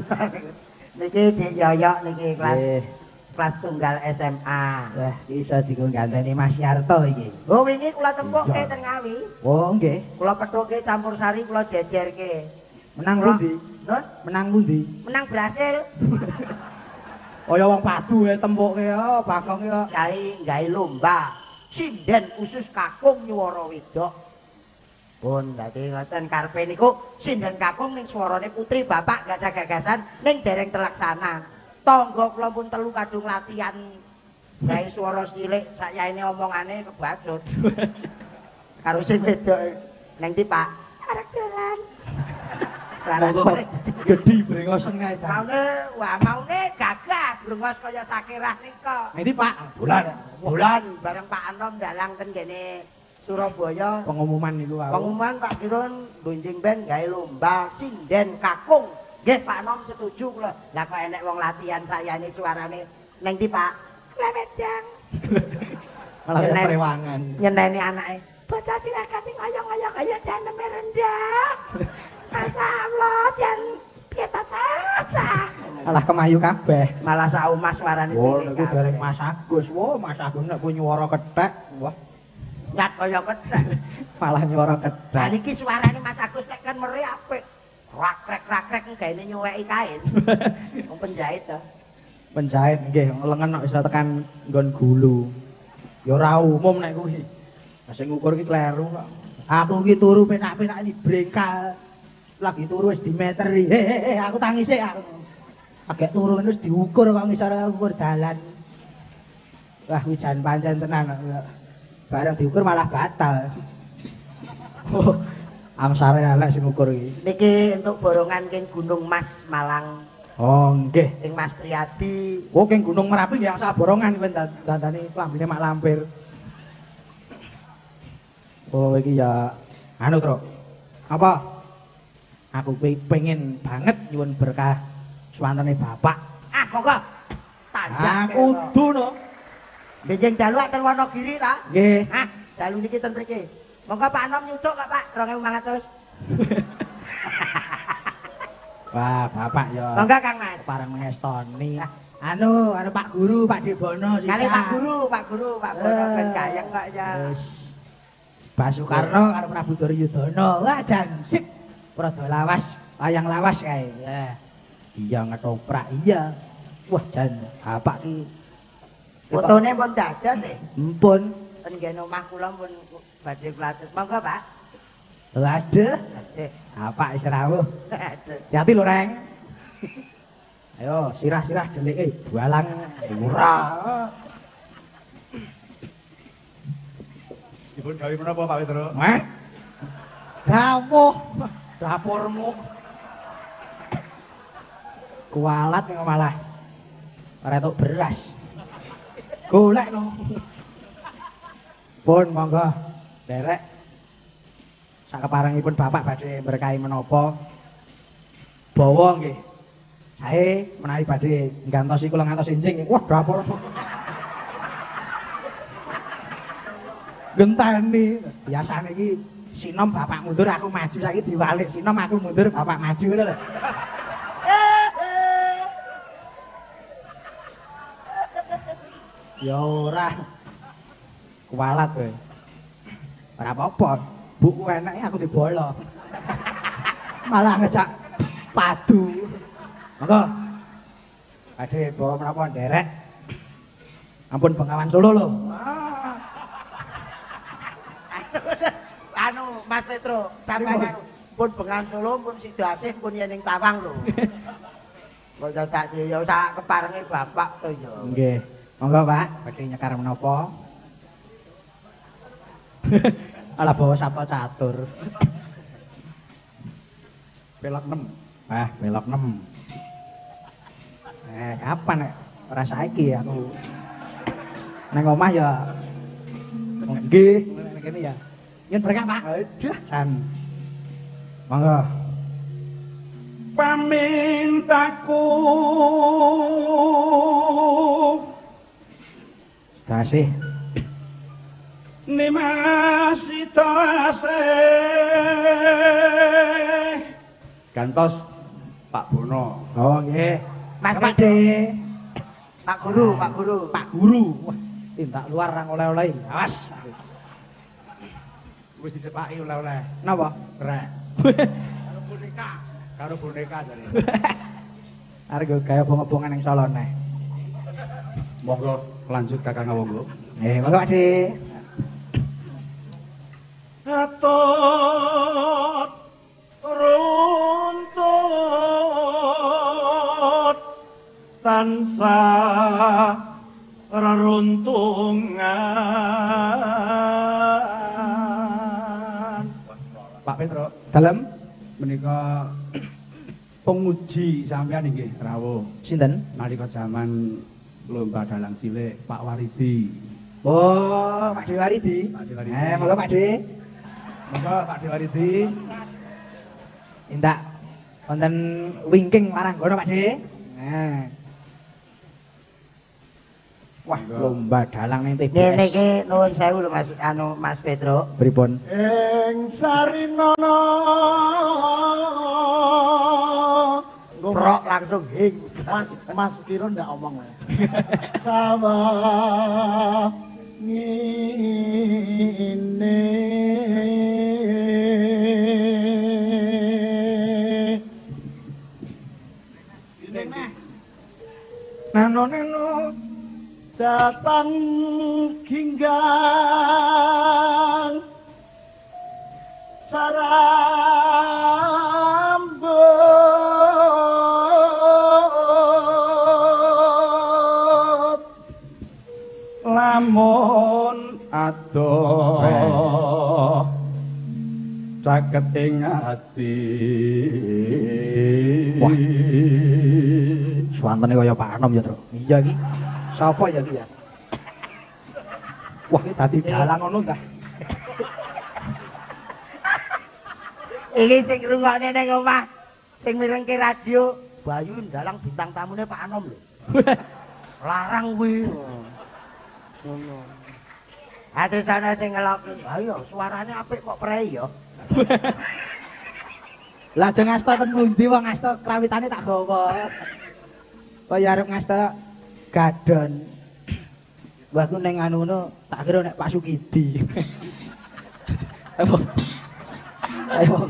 niki Dik Yoyok niki kelas Nggih. Kelas tunggal SMA. Wah, iso digo ganteni Mas Yarto iki. Oh wingi kula tempuke Iya. ten Ngawi. Oh, nggih. Kula pethuke campur sari kula jejerke. Menang pundi? Nun, Menang pundi? menang berhasil. Kaya wong padu e tempuke yo, bakong yo. Gawe gawe lomba sinden khusus kakung nyuwara wedok. Pun dadi ngoten karepe niku sinden kakung ning swarane putri bapak gak ada gagasan ning dereng terlaksana. Tangga kula pun telu kadung latihan gawe swara cilik sakyaene omongane kebacut. Karo sing wedok neng ndi, Pak? Arek dolan. Monggo gedhi brengosen kae, Jan. maune wah maune gagah brengos kaya sakirah nika. Neng ndi, Pak? Bulan, bulan bareng Pak Anom dalang ten kene Surabaya. Pengumuman niku wae. Pengumuman Pak Dirun Gunjing Ben gawe lomba sinden kakung. Nggih Pak Nom setuju kula. Lah kok enek wong latihan sayane suarane neng ndi Pak? Klemedang. Malah prewangan. Nyeneni anake. Bocah tirakat sing oyong-oyong kaya daneme rendah. Masya Allah, jan piye ta cacah. Malah kemayu kabeh. Malah saumas suarane Oh, cilik. niku kabeh. dereng Mas Agus. Wah, Mas Agus nek punya nyuwara kethek. Wah, Nyat kaya kethek. malah nyuwara Lah kethek. niki suarane Mas Agus nek kan meri apik. Rakrek-rakrek gaene nyuweki kain. Wong penjahit to. Penjahit nggih, lengen kok iso tekan nggon gulu. Ya ora umum nek kuwi. Sing ngukur ki kleru kok. Aku ki turu penak-penak ini brengkal. Lagi turu wis dimeteri. He aku tangi sik aku. Agak turu wis diukur kok ngisor ukur dalan. Wah, kuwi jan pancen tenan. Bareng diukur malah batal. Oh, angsare elek sing ngukur iki. Niki untuk borongan king Gunung Mas Malang Oh, nggih. ing Mas Priyadi Oh, king Gunung Merapi ya asal borongan kuwi dandane klambine mak lampir. Oh, iki ya anu, Tru. Apa? Aku pe- pengen banget nyuwun berkah swantene Bapak. Ah, monggo. Tanjak. Aku kudu no. Benjing dalu ten Wonogiri ta? Nggih. Hah, dalu niki ten mriki. Monggo Pak Nom nyucuk kok Pak 2500. Wah, Bapak ya Monggo Kang Mas. parang mengestoni. Anu, anu Pak Guru, Pak Debono Kali Pak Guru, Pak Guru, Pak Bono ben gayeng kok ya. Wis. Pak Soekarno karo Prabu Duryudono. Wah, jan sip. Prada lawas, wayang lawas kae. Ya. Iya ngetoprak, iya. Wah, jan bapak ki Fotone pun dados e. empun. Ten ngene omah kula pun badhe kulatus. Monggo Pak. Waduh, Eh, bapak wis rawuh. aduh. Hati lho, Reng. Ayo, sirah-sirah delike bualang murah. Dipun gawe menapa Pak Petro? Wah. Dawuh dapurmu. Kualat yang malah retuk beras. Golek no. Pun monggo derek. Sak keparengipun Bapak badhe berkahi menapa? Bawa nggih. Sae menawi badhe nggantosi kula ngantos enjing. Wah, dapur. Genteni. Biasane iki sinom bapak mundur aku maju saiki diwalik sinom aku mundur bapak maju ngono lho. Ya ora. Kualat kowe. Ora apa-apa. Buku enake aku dibolo. Malah ngejak padu. Monggo. Ade bawa menapa nderek. Ampun Bengawan Solo lho. Anu Mas Petro, sampeyan anu, pun Bengan Solo pun Sido Asih pun Yening Tawang lho. Kok dadak ya sak keparenge bapak to ya. Nggih. Monggo, Pak, badhe nyekar menapa? Alah bawa sapa catur. belok 6. Ah, belok 6. Eh, kapan nek ora saiki aku. Nang omah ya nggih, kene ya. Yen berkah, Pak. Aduh. Monggo. Pamintaku Kasih. Nimasitase gantos Pak Bono Oh, nggih. Mas Pakde. Pak Guru, Pak Guru. Pak Guru. Wah, tindak luar nang oleh-oleh. Awas. wis dicepaki oleh-oleh Napa? rek karo boneka karo boneka jare Arep go gawe bong-bongan ning Solo neh. monggo lanjut Kakang Awonggo Eh, monggo Pak Dik. Atut runtut tansah reruntungan Pak Petro, Dalem menika penguji sampean nggih rawuh. sinten? Nalika zaman lomba dalang cilik Pak Waridi. Oh, Pak Waridi. Pak. Eh, monggo Pak Dewi. Monggo Pak Dewi Waridi. Indak wonten wingking marang kono Pak Dewi. Nah. Wah, lomba dalang ning TBS. Ngene iki nuwun sewu lho Mas anu Mas Petro. Pripun? Ing sarinono Prok langsung hing. Mas Mas Kiro ndak omong ya. Nano nano. datang kinggang sarambut lamun adoh caket ing ati Wah. Suwantene kaya Pak Anom ya, Tru. Iya iki. Sapa ya iki ya? Wah, iki dadi dalang ngono ta? Iki sing rungokne ning omah, sing mirengke radio, Bayu ndalang bintang tamune Pak Anom lho. Larang kuwi. Ngono. Ate sana sing ngelok, ayo suarane apik kok prei ya. Lajeng ngasta ten pundi wong ngasta krawitane tak gawa. Kaya arep ngasta gadon. Wah ku ning anu ngono tak kira nek Pak Sukidi. Ayo. Ayo.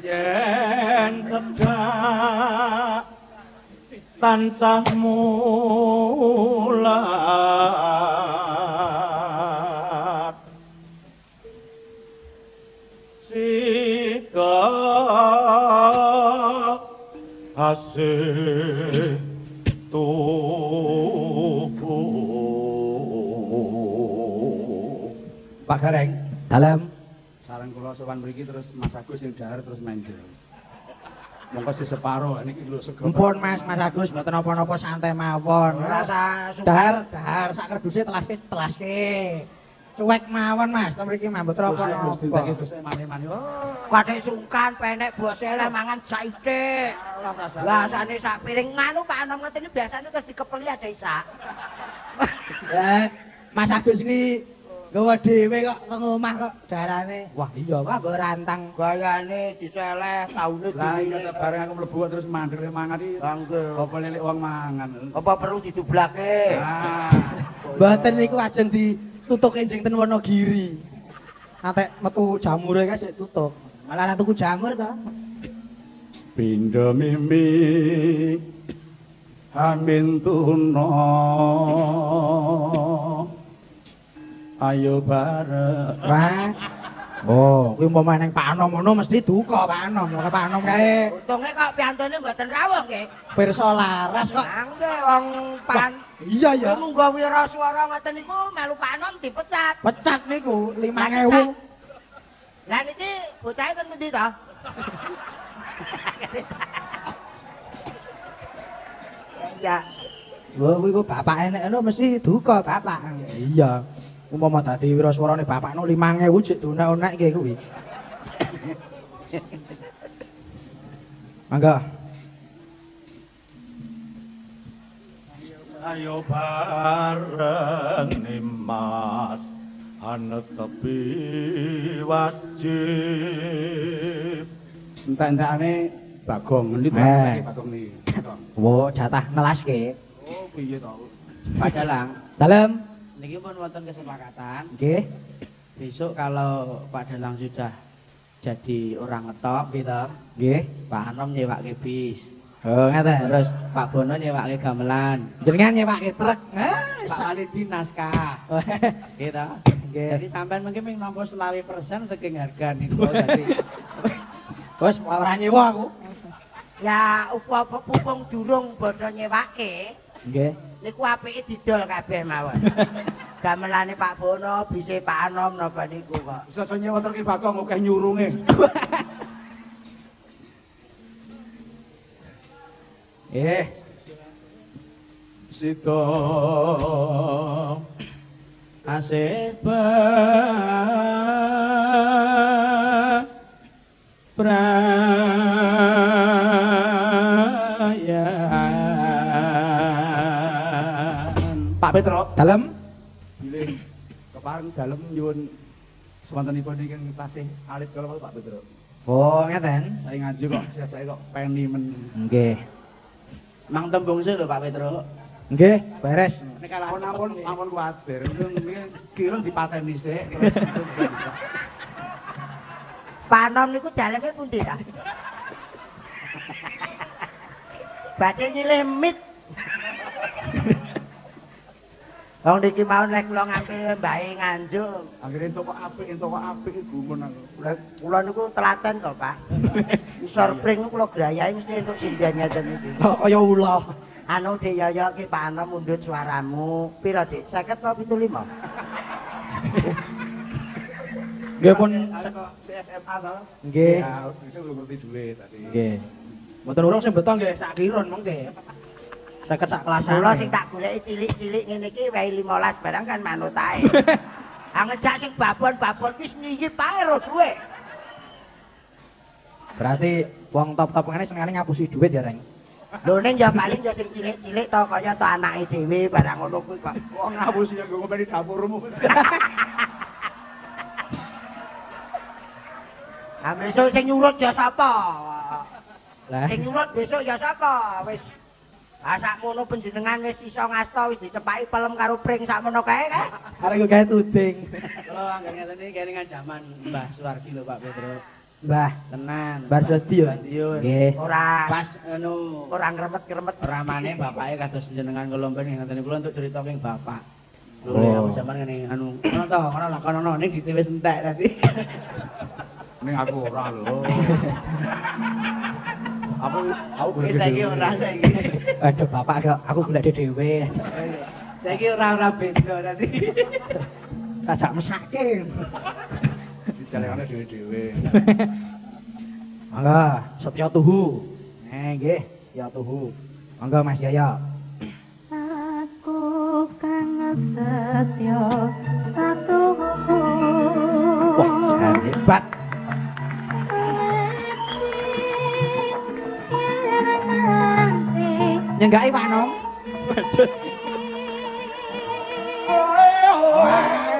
yen cedak tansah mulat sika asih tubuh Pak Gareng. Dalam. Sareng kula sowan mriki terus Mas Agus sing dahar terus mendel. Mongko si separo niki lho sego Mumpun Mas, Mas Agus mboten napa-napa santai mawon. Ora usah Dahar, dahar sak kerduse telaske, telaske. Cuek mawon Mas, ta mriki mambut terus mani-mani oh Kadek sungkan penek bose eleh mangan saithik. Lah sane sak piring nganu Pak Anom ngene biasane terus dikepeli ada isak. Eh, Mas Agus iki gawa dhewe kok teng omah kok darane. Wah, iya Pak, nggo rantang. Gayane diseleh taune dhewe. tak bareng aku mlebu terus mandek mangan iki Bangke. apa lilik wong mangan Apa perlu didublake? ah Mboten niku ajeng ditutuk enjing ten Wonogiri. Nantek metu jamure kae sik tutuk. Malah nek tuku jamur to. Pindha mimi amin tuna ayo bareng. Oh, kuwi umpama nang Pak Anom ngono mesti duka Pak Anom. Kok Pak Anom kae Untunge kok piantune mboten rawuh nggih. pirsa laras kok. Angge wong pan Iya ya. Kuwi munggo wira swara ngoten niku melu Pak Anom dipecat. Pecat niku 5000. Lah niki bocahe ten pundi to? Ya, Wah, kuwi kok bapak enek ngono mesti duka bapak. Iya. Umpama dadi wiraswarane bapakno 5000 jek donek-onek nggih kuwi. Mangga. ayo bareng nimas tepi wajib entek-entekane bagong ngendi Eh. bagong niki Wo, jatah nelaske. oh piye to Pak Dalang, Dalem. Niki pun wonten kesepakatan. Nggih. Besok kalau Pak Dalang sudah jadi orang ngetop gitu, Nggih. Pak Anom nyewake bis. Oh, ngeten. Terus Pak Bono nyewake gamelan. Jenengan nyewake truk. Pak Walidi naskah. gitu. Nggih. Jadi sampean mungkin ming nampa selawi persen saking harga niku. Jadi Wes ora nyewa aku. Ya apa-apa pupung durung bodho nyewake. Nggih. Niku apike didol kabeh mawon. Gamelane Pak Bono, bise Pak Anom napa niku kok. Bisa aja nyewoterke bakong akeh nyurunge. Eh, Sito aseba prayan Pak Petro, dalem bilih kepareng dalem nyuwun semantenipun ingkang tasih alit kala Pak Petro. oh ngeten Saya ngaju kok, saya kok peni men. nggih Mang tembung sih lho Pak Petro. nggih beres Nek ampun ampun ampun kuwatir, niki kira dipateni sik. Pak Anom niku daleme pundi ta? Badhe nyilih mit. Wong niki mau nek kula ngambil mbahe nganjuk. Akhire entuk kok apik, entuk kok apik gumun aku. Lah, Kula niku telaten kok, Pak. Isor pring kula grayahi mesti entuk sindian ngeten iki. kaya ula Anu Dik Yoyo ki Pak Anom mundhut suaramu. Pira Dik? 50 apa 75? nggih pun SMA to. nggih Ya, belum ngerti duit tadi. nggih mboten urung sing beto nggih sak kirun mengke seket sak kelasan Kula sing tak goleki cilik-cilik ngene iki wae 15 barang kan manut ae. Ah ngejak sing babon-babon wis nyiyip ae ro duwe. berarti wong top-top ngene senengane ngapusi duit ya reng Lho ning ya paling ya sing cilik-cilik to kaya to anake dhewe barang ngono kuwi kok. Wong ngapusi yang gue ngomeni dapurmu. Ah besok sing nyurut ya sapa? lah Sing nyurut besok ya sapa? Wis Ah sakmono panjenengan wis iso ngasta wis dicepaki pelem karo pring sakmono kae kan? arek gawe tuding Kalau anggar ngeten iki kelingan jaman Mbah Suwardi lho Pak Petro. mbah Tenan. Bar Sodi ya? Bandiun. nggih Ora Pas anu ora ngremet-ngremet. ramane bapake kados jenengan kula mben ngeten kula untuk cerita king bapak. Oh. Lho aku jaman ngene anu ngono to, ngono lah kono ning di TV entek tadi. Ning aku ora lho. Aku aku Wis saiki ora saiki. aduh bapak kok aku golek dhewe. Saiki ora ora beda tadi. sajak mesake. Dijalekane dhewe-dhewe. mangga setya tuhu. Eh nggih setya tuhu. Mangga Mas Yaya. Aku kang setya satu wah hebat nyenggaki Pak Nom Kang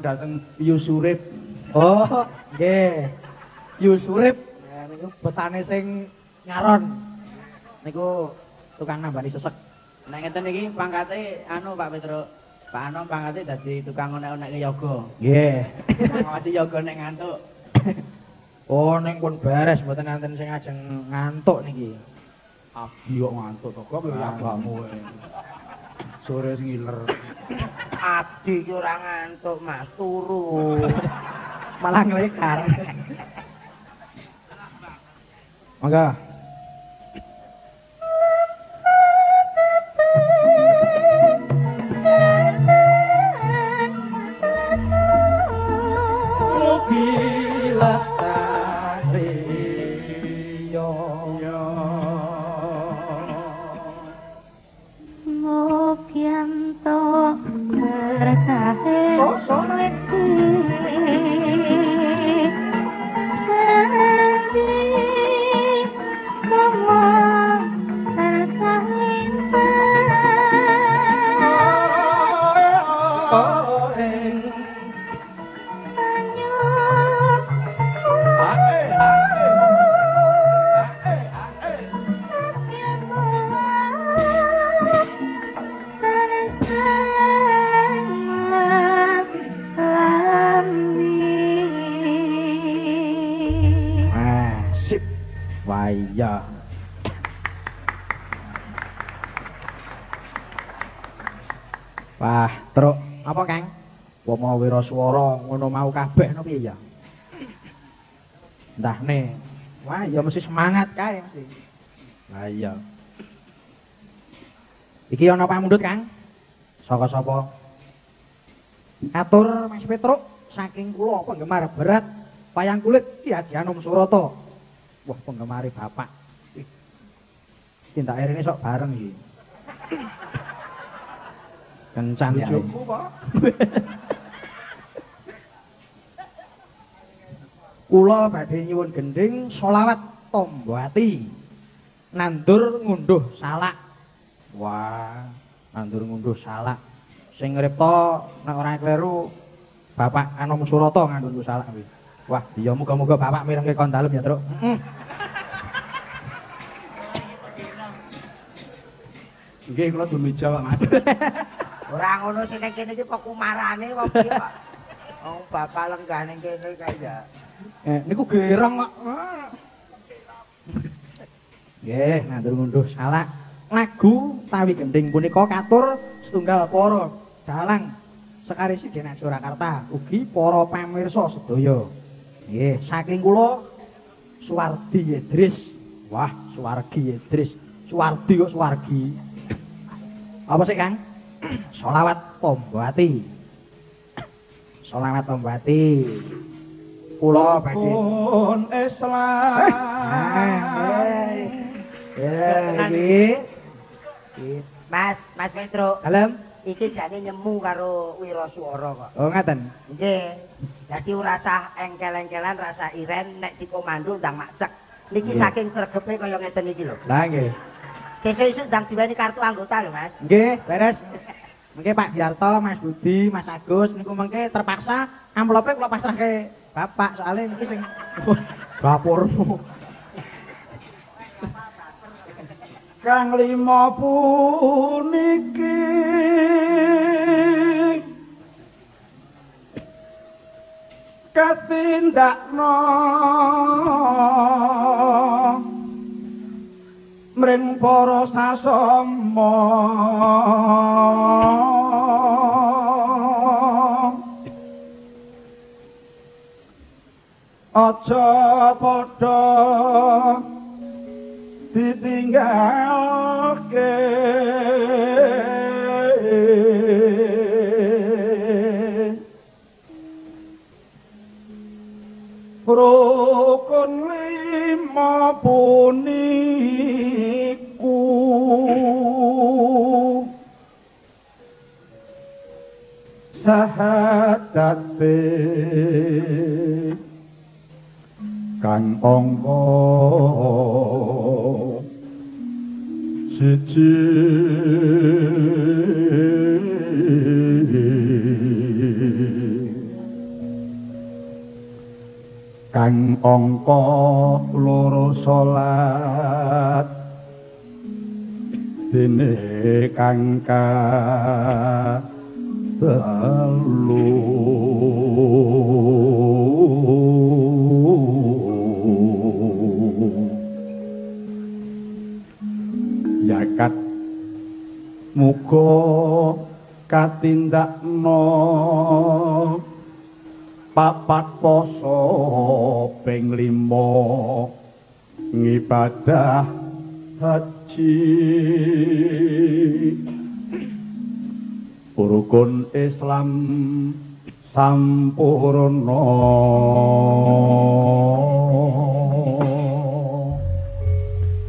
dhateng Yusurip. oh nggih Yusurip ya, niku betane sing nyaron niku tukang nambani sesek Nek ngeten iki pangkate anu Pak Petro. Pak Anom pangate dadi tukang onek-onek yoga. Nggih. Ngawasi yoga nek ngantuk. Oh, ning pun beres mboten nanten sing ajeng ngantuk niki. Abi kok ngantuk to, kok ya abakmu. Sore sing ngiler. Abdi ki ora ngantuk, Mas, turu. Malah nglekar. Mangga. abrazar. Wiraswara ngono mau kabeh no piye ya? Entah nih. Wah, ya mesti semangat kae mesti. Lah iya. Iki ana pamundhut, Kang. Saka sapa? Atur Mas Petruk saking kula penggemar berat wayang kulit Ki Haji Anom Surata. Wah, penggemari Bapak. Tindak air ini sok bareng iki. Kencan ya. Bojoku, Pak. Kula badhe nyuwun gending selawat Tombati. Nandur ngunduh salak. Wah, nandur ngunduh salak. Sing ngripta nek ora kleru Bapak Anom Surata ngandung salak kuwi. Wah, iya muga-muga Bapak mirengke kon dalem ya, Truk. Nggih, kula dumija, Pak Mas. Ora ngono sing kene iki kok kumarane kok piye kok. Wong bapak lenggah ning kene kae ya. Eh, niku gerang kok. Nggih, nandur ngunduh salak. Lagu tawi gending punika katur setunggal para dalang sekarisi Denak Surakarta ugi para pamirsa sedaya. Nggih, saking kula Suwardi Idris. Wah, Suwargi Idris. Suwardi kok Suwargi. Apa sih, Kang? Solawat Tombati. Solawat Tombati. Kula badhe Pun Islam. Ya, iki. Mas, Mas Petro, Dalem. iki jane nyemu karo Wiraswara kok. Oh, ngaten. Nggih. Dadi ora sah engkel-engkelan rasa iren nek dikomando ndang macek. Niki Nggih. saking sregep kaya ngeten iki lho. Lah nggih. Sesuk-esuk ndang diweni kartu anggota lho, Mas. Nggih, beres. Mengke Pak Diarto, Mas Budi, Mas Agus niku mengke terpaksa amplope kula pasrahke Bapak soalnya niki sing dapurmu. Kang lima puniki katindakno mring para sasama aja padha ditinggalke. Rukun lima puniku. Sahadate kang angka siji. Kang angka loro salat. Dene kang yakat muga katindakno papat poso ping limo ngibadah haji. Rukun Islam sampurna.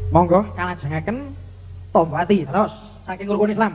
Monggo. Kalajengaken tombati terus saking rukun Islam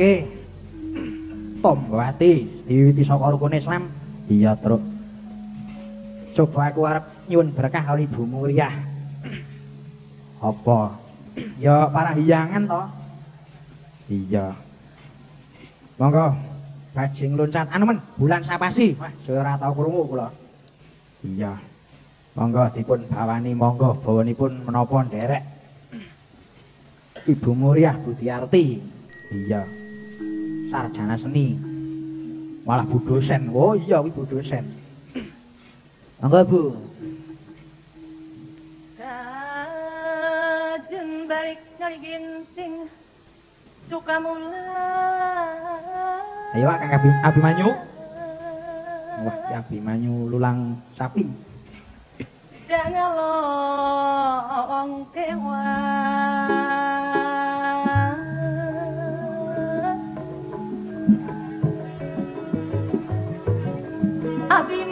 ngaturake Tombawati diwiwiti saka rukun Islam. Iya truk coba aku arep nyuwun berkah kali Ibu Mulyah apa? Ya para hiyangan to iya. Monggo. Bajing loncat. Anu men bulan sapasi. Wah saya tau krungu kula. Iya. Monggo dipun bawani monggo bawanipun menapa nderek. Ibu Mulyah Budiarti. Iya sarjana seni. Malah bu dosen oh iya bu dosen monggo bu. Kajen balik nyari ginting suka mula ayo Kang Abi, Abimanyu. Wah si Abimanyu lulang sapi. Dak nyolong kewan Bobby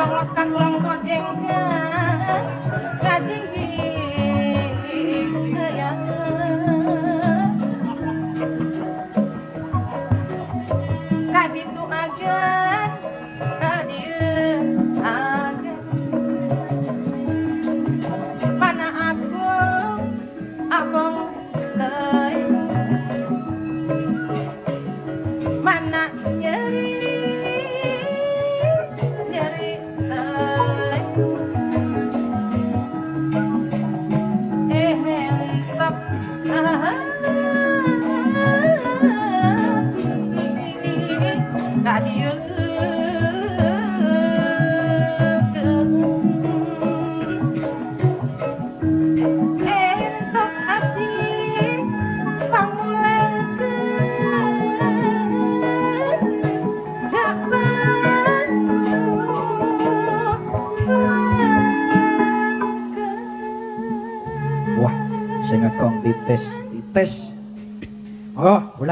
Panglos kang kurang kojengkan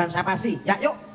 Oh, bulan siapa sih? Ya, yuk.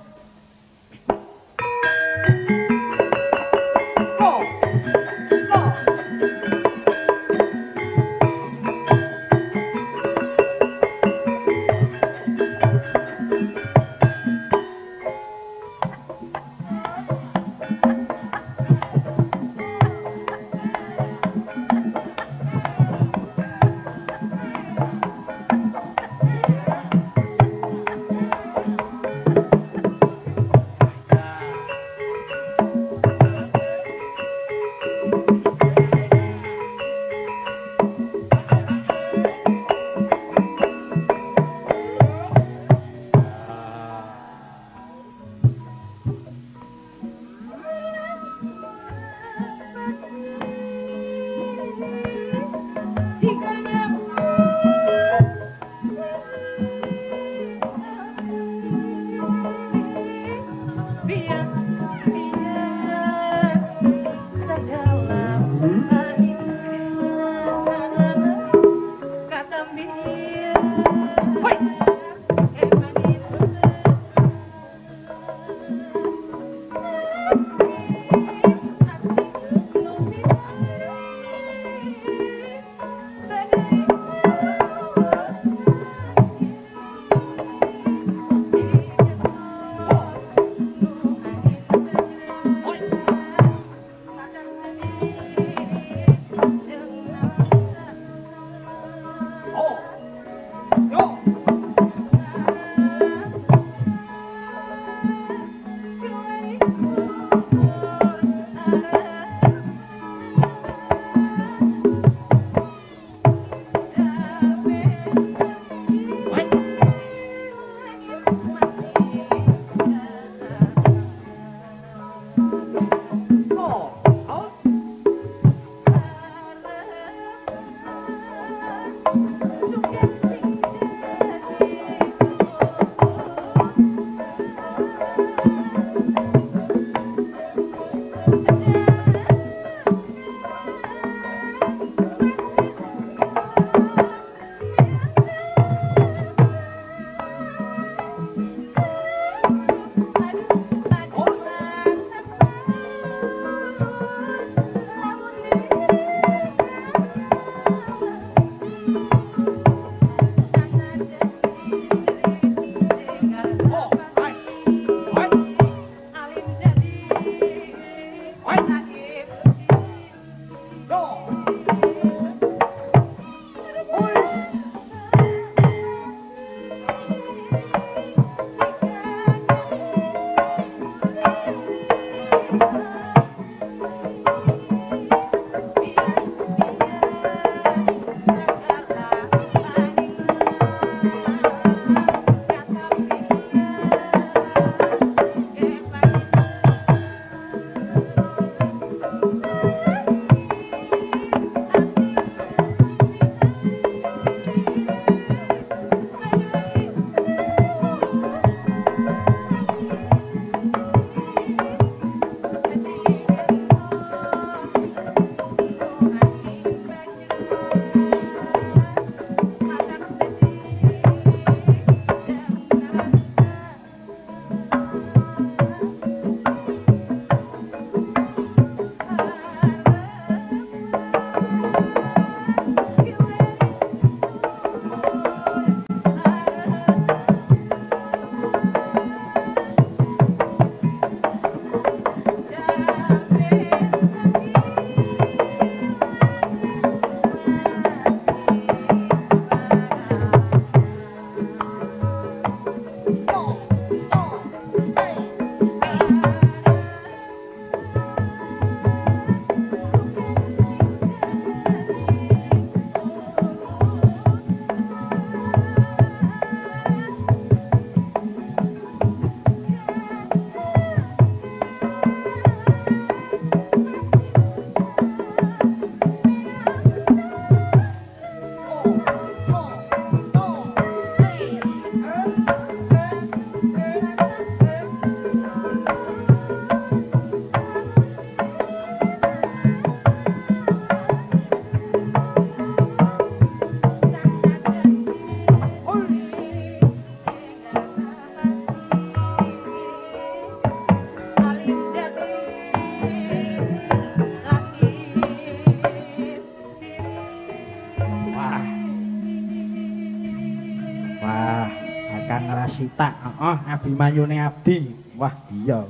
Heeh, Abimanyune Abdi. Wah, iya.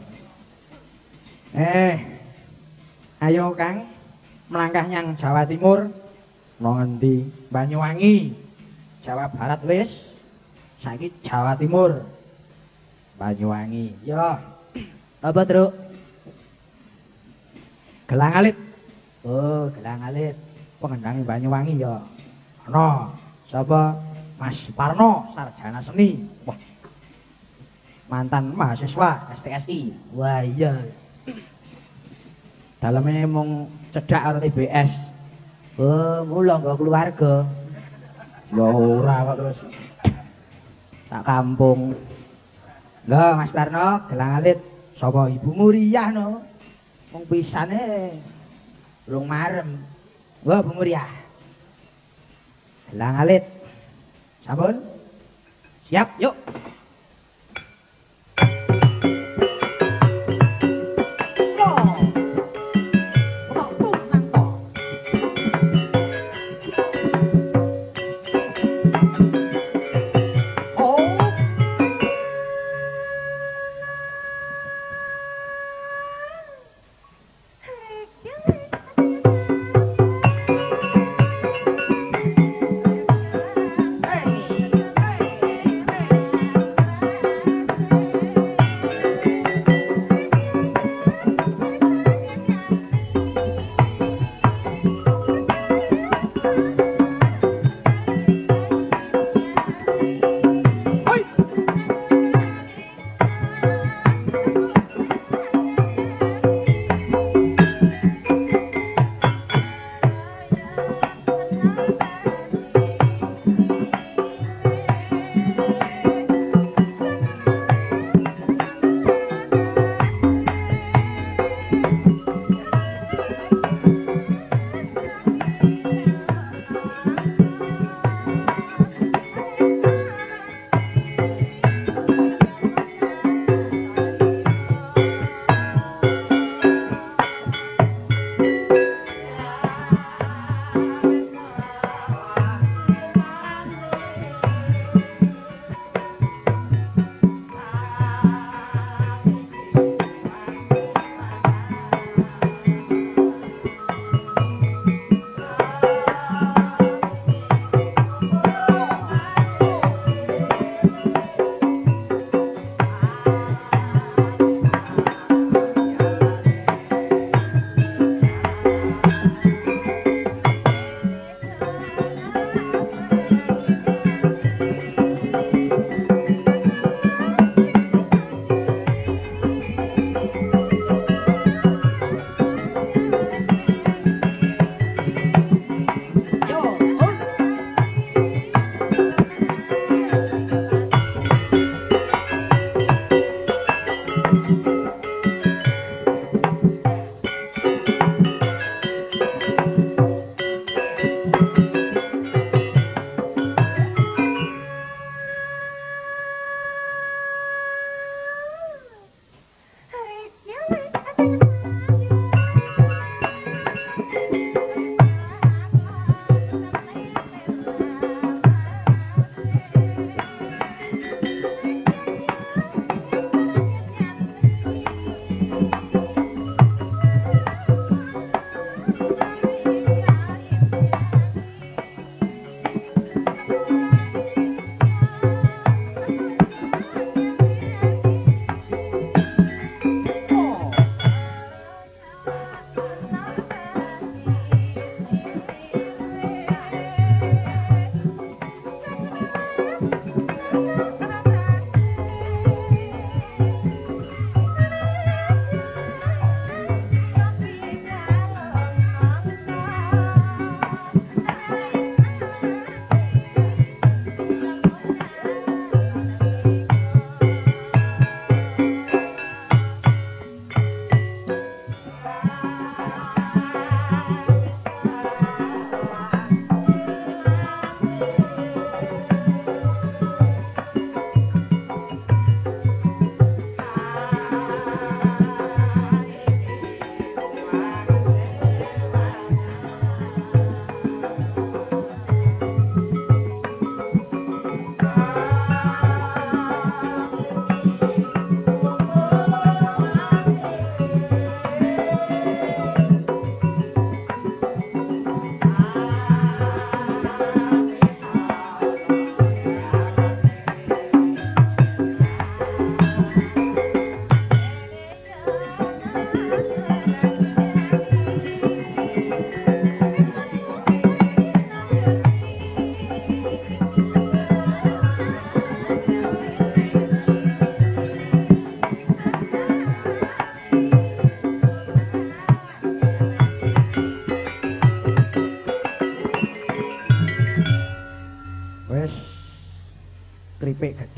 Eh. Ayo Kang, melangkah nyang Jawa Timur. Mau ngendi? Banyuwangi. Jawa Barat wis. Saiki Jawa Timur. Banyuwangi. Yo. Apa, Truk? Gelang alit. Oh, gelang alit. pengendangi Banyuwangi ya. Ana sapa? Mas Parno, sarjana seni. Mantan mahasiswa STSI. Wah, iya. Daleme mung cedhak karo TBS. Oh, mula nggo keluarga. Ya ora kok terus. Sak kampung. Lah Mas Parno, gelang alit sapa ibumu Riyah no? Wong pisane rung marem. Wah, Bu Muryah. Gelang alit. Sampun? Siap, yuk.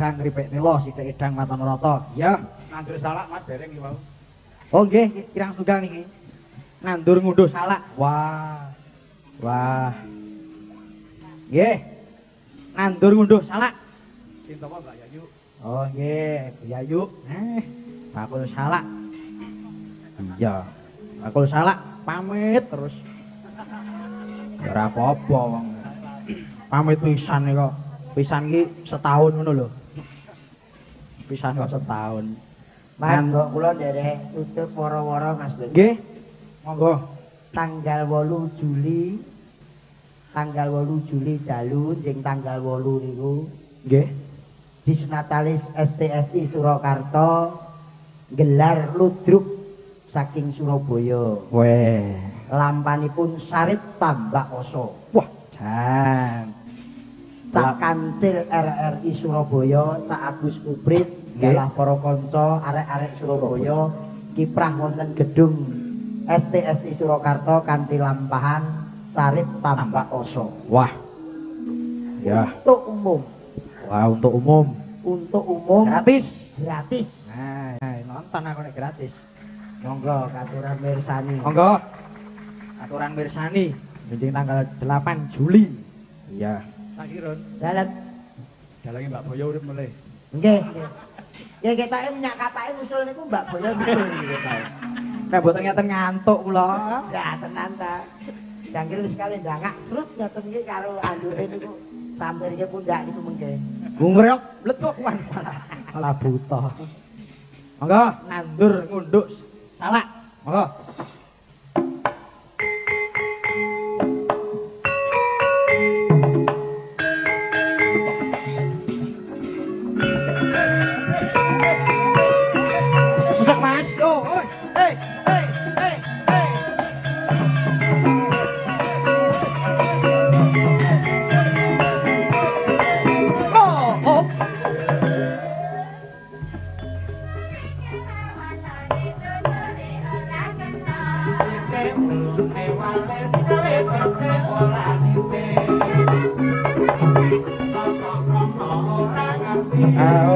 Gedang, keripik telo, sithik edang matan rata. Ya, nandur salak Mas dereng iki wau. Oh nggih, kirang setunggal niki. Nandur ngunduh salak. Wah. Wah. Nggih. Nandur ngunduh salak. Sinten Mbak Yayu? Oh nggih, Bu Yayu. Eh, bakul salak. Iya. Bakul salak pamit terus. Ya ora apa-apa wong. Pamit pisan iki kok. Pisan iki setahun ngono lho. Pisan kok setahun. Mas, mbok kula nderek tutup woro-woro Mas Ben. Nggih. Monggo. Tanggal 8 Juli tanggal 8 Juli dalu sing tanggal 8 niku Nggih. Disnatalis STSI Surakarta gelar ludruk saking Surabaya. Weh. Lampanipun Sarip Tambak Oso. Wah, jan. Cak Kancil RRI Surabaya, Cak Agus Kuprit, Nggih. galah para kanca arek-arek Surabaya kiprah wonten gedung STSI Surakarta kanthi lampahan Sarip Tambak Oso. Wah. Ya, Untuk umum, wah untuk umum. untuk umum Gratis. gratis. Nah, nonton aku nek gratis. Monggo katuran mirsani. Monggo. Aturan mirsani meeting tanggal 8 Juli. Iya. Sakirun. Dalam Dalange Mbak Boyo urip mulai. nggih. nggih. Ya ketoke minyak kapake usul niku Mbak Boyo iki ketoke. Nek boten ngeten ngantuk kula. Ya tenan ta. Jangkil sekali ndangak srut ngoten iki karo andure niku sampir iki pundak niku mengke. Gungreok mletuk wan malah buta. Monggo nandur ngunduk salak. Monggo. Oh,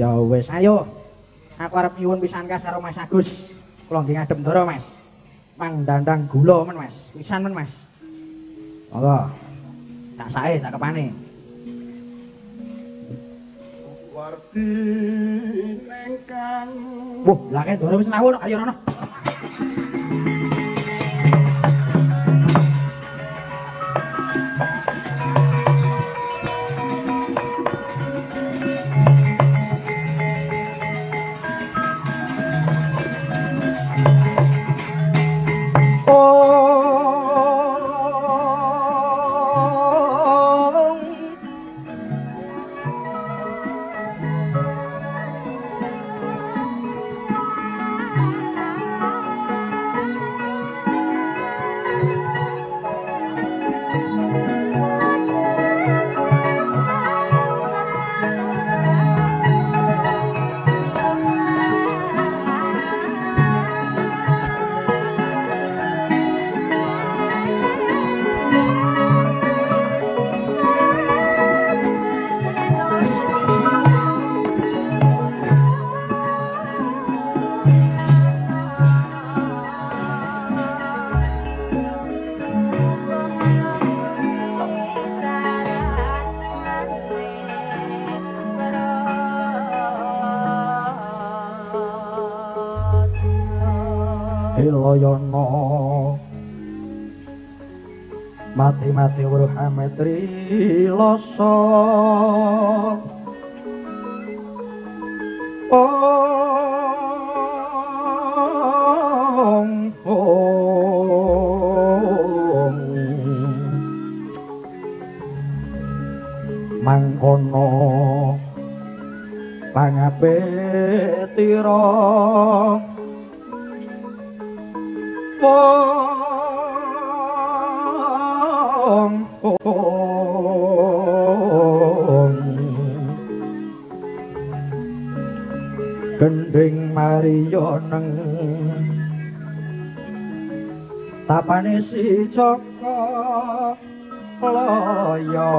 Ya wis, ayo. Aku arep nyuwun pisan kas karo Mas Agus. Kula nggih ngadem ndara, Mas. Mang dandang gula men, Mas. Pisan men, Mas. Monggo. Tak sae cakepane. Wardi nengkang Wah, lah kaya ndara wis nawon ayo rono. Wruhametri Tapane si Joko Loyo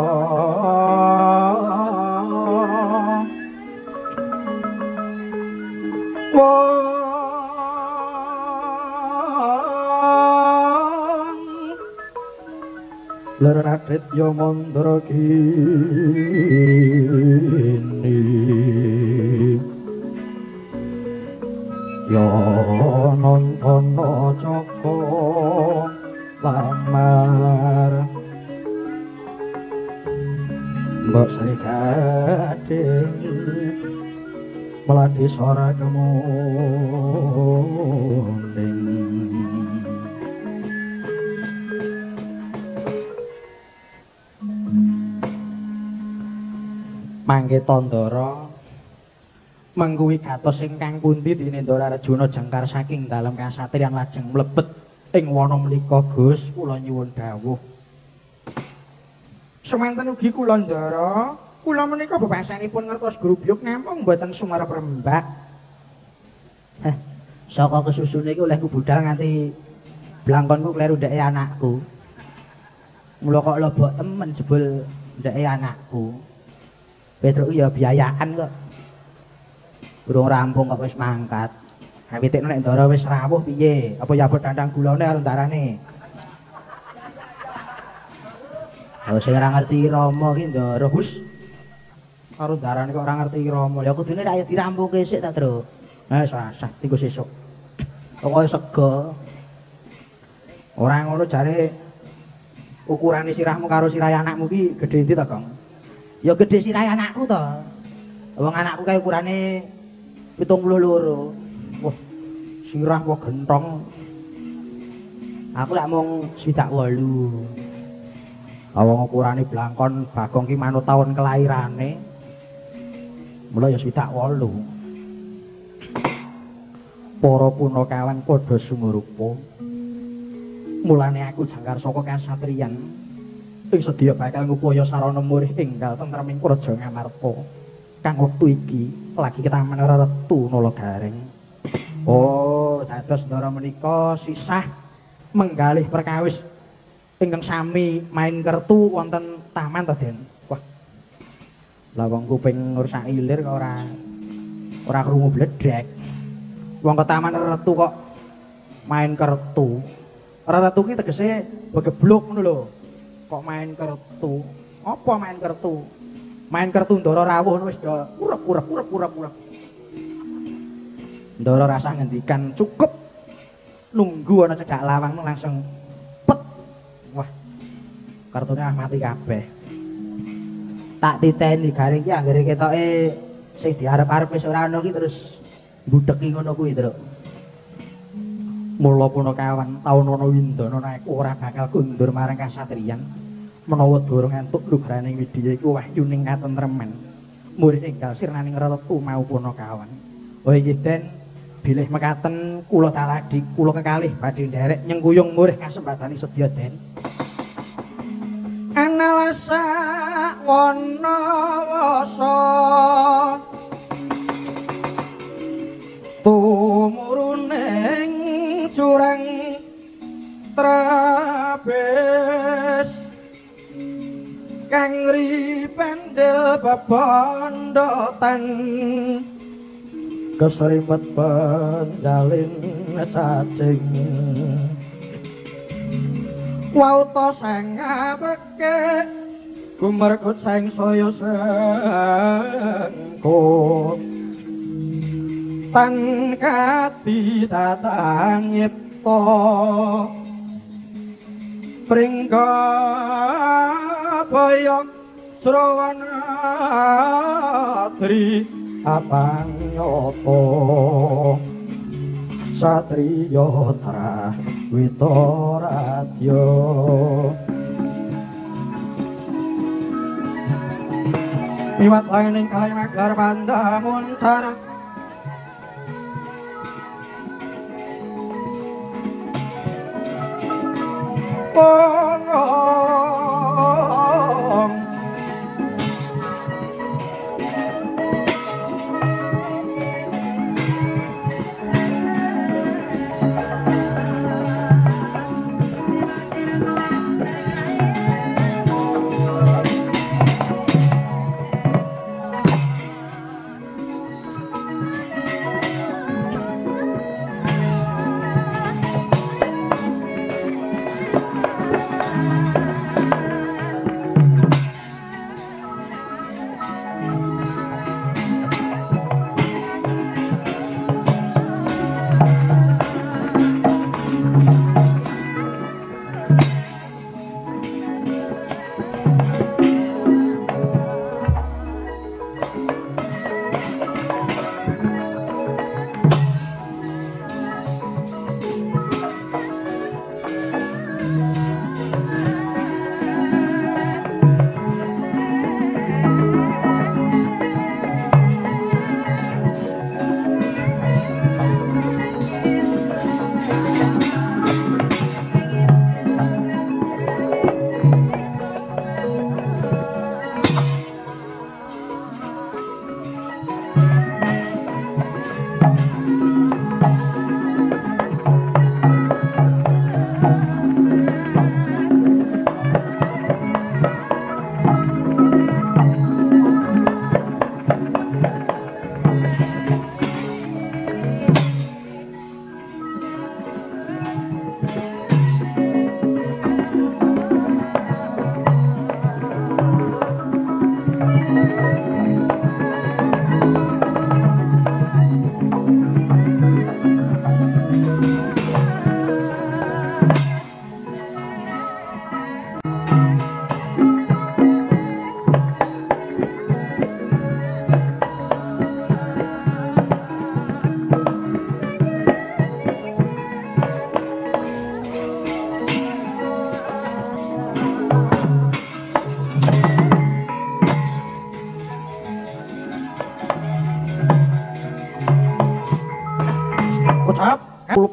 Leradit yo mandra kini melati suara kemunding mangke tandara mengkuwi gatos ingkang pundi dene Ndara Arjuna jengkar saking dalem kasatriyan lajeng mlebet ing wana mlika Gus kula nyuwun dawuh. Semanten ugi kula Ndara kula menika bebasanipun ngertos grubyuk namung mboten sumarep rembak Heh saka kesusune iki olehku budal nganti blangkonku kleru ndeke anakku Mula kok lobok temen jebul ndeke anakku Petruk ya biayaan kok. Burung rampung kok wis mangkat. Awitik nek ndara wis rawuh piye? Apa yabot dandang gulane karo ndarane? Oh sing ora ngerti Rama ki ndara Gus. Karo ndarane kok ora ngerti Rama. Ya kudune ya dirampuke sik ta, Tru. Nah, tinggo sesuk. Pokoke sego. Ora ngono jare ukurane sirahmu karo sirah anakmu ki gedhe endi ta, Kang? Ya gedhe sirahe anakku to. Wong anakku kae ukurane 72. Wah, sirah kok gentong. Aku lak mung 28. Awang ukurane blangkon Bagong ki manut taun kelairane. Mula ya 28. Para punakawan padha sumurupa. Mulane aku jangkar saka kasatriyan ing sedya bakal ngupaya sarana murih enggal tentreming praja Ngamarta. Kang wektu iki lagi ketaman retu Nalagareng. Oh, dados ndara menika sisah menggalih perkawis ingkang sami main kertu wonten taman to, Den? Lah wong kuping ngrusak ilir kok ora ora krungu bledek. Wong ke taman retu kok main kertu. Retu ki tegese begebluk ngono lho. Kok main kertu? Apa main kertu? Main kertu ndara rawuh wis do urep-urep urep-urep urep. Ndara rasa ngendikan cukup nunggu ana cedhak lawang langsung pet. Wah. Kartune ah mati kabeh. Tak titeni garing ki anggere ketoke sing diarep-arep wis ora ana ki terus mbudheki ngono kuwi, Truk. Mula puna kawan taun ana windana nek ora bakal kundur marang kasatriyan. Menawa durung entuk lugraning widya iku wahyuning katentremen. Murid enggal sirnaning retu mau puna kawan. Oh inggih Den, bilih mekaten kula taladi kula kekalih badhe nderek nyengkuyung murih kasempatan sedya Den. Analasa wana wasa tumuruning curang trabes. Kang ripendel bebondotan keserimet penjalin cacing wauta sang abeke gumerkut sang saya sengkut tan kati tatang yipto pringga boyong srawana tri abang nyoto satriya tra witoradya Iwat lain kali magar banda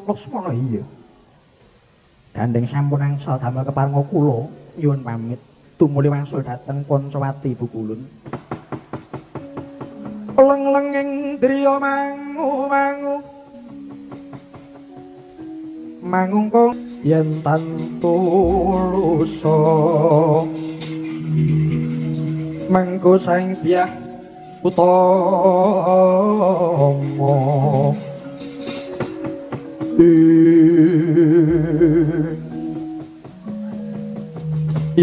Laksmana iya. Gandeng sampun angsal damel keparenga kula nyuwun pamit. Tumuli wangsul dhateng Pancawati Bukulun. Leng-lenging driya mangu-mangu mangungkung. Yen tantulusa mengko sang biah utama Iya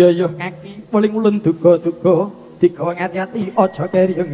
iya. Kaki. Muling ulun duga-duga. Digawa ngati-ati aja keri yo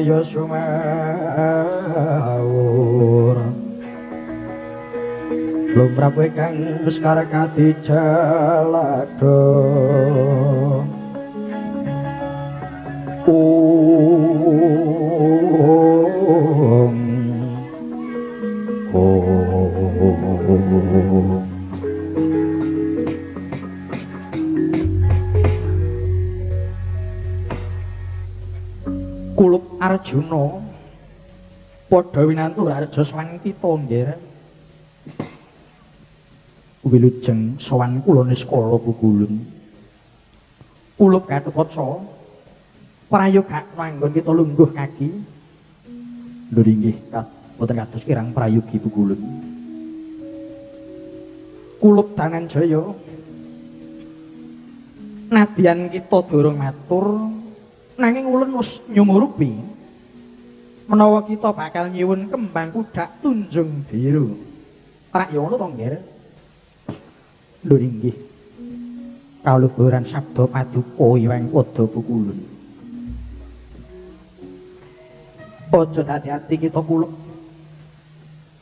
Kusumaya sumawur Lumrap kang sekarkati jalado Om padha winantur arja swan kita nggih. Wilujeng sowan kula niskala bugulun. Kulup katepatsa prayoga manggon kita lungguh kaki. Lho inggih kat boten kados kirang prayogi bugulun. Kulup Danan Jaya Nadyan kita durung matur nanging ulun wis nyumurupi menawa kita bakal nyuwun kembang kudak tunjung biru. Rak yo ngono to nggih. Lho inggih. Kaluhuran sabda paduka yang padha pukulun. Aja hati-hati kita kuluk.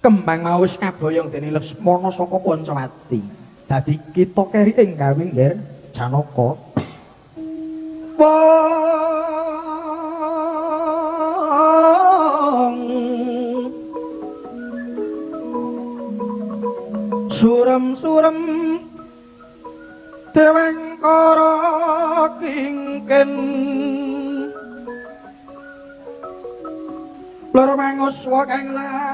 Kembang mau wis kaboyong dening Lesmana saka Pancawati. Dadi kita keri ing gawe nggih Janaka. Wong Surem-surem Dewengkara kingken. Lor mangus kang wayon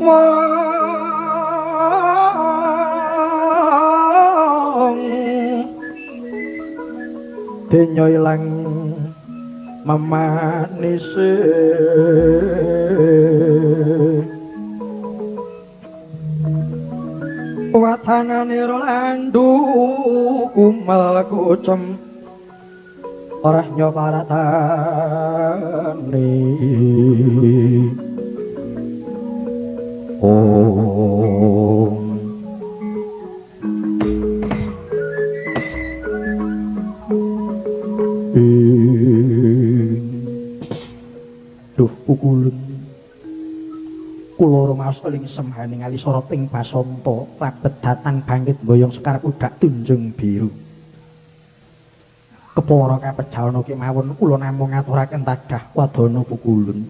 wong. Denya ilang memanise. Watanane rolandu kumel kucem. Ora nyoparatane oh Duh pukulun Kula rumaos eling semhaning ali soroting basanta labet datang bangkit boyong sekar udak tunjung biru. Kepara kapejalana kemawon kula namung ngaturaken tadah wadana pukulun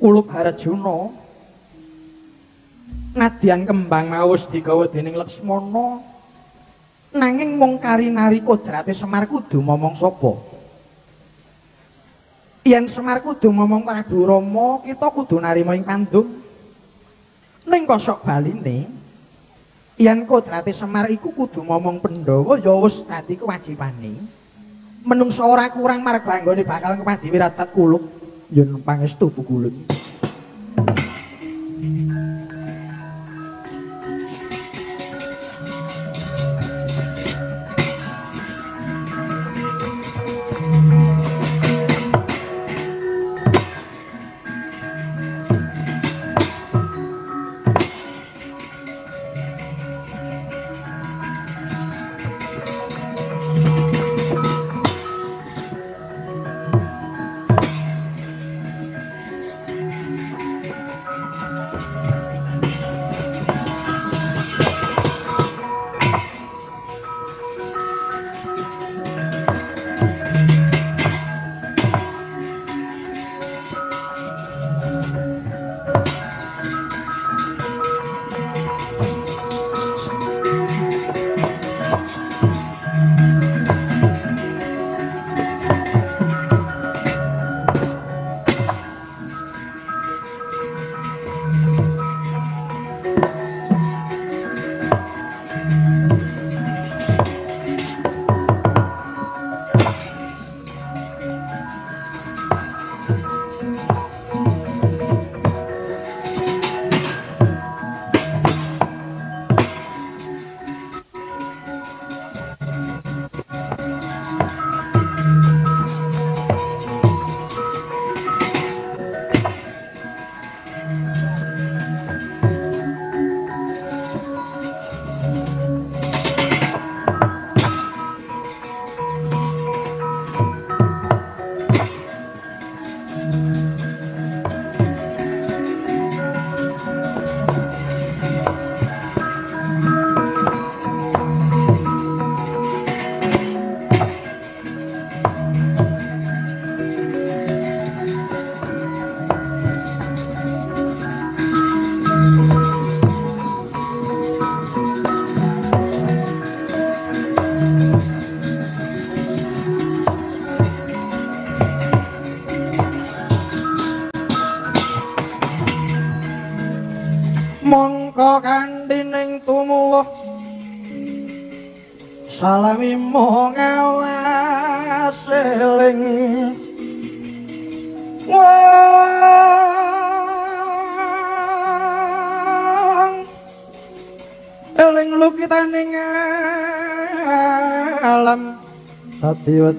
Kulup Harjuna Nadyan kembang maus digawa dening Laksmana nanging mung kari-nari kodrate Semar kudu momong sapa Yen Semar kudu ngomong Prabu Rama, kita kudu narima ing pandung. Ning kosok baline, yen kodrate Semar iku kudu ngomong Pandhawa ya wis dadi kewajibane. Menungsa ora kurang marga anggone bakal kepadi wiratat kuluk yen pangestu pukulun.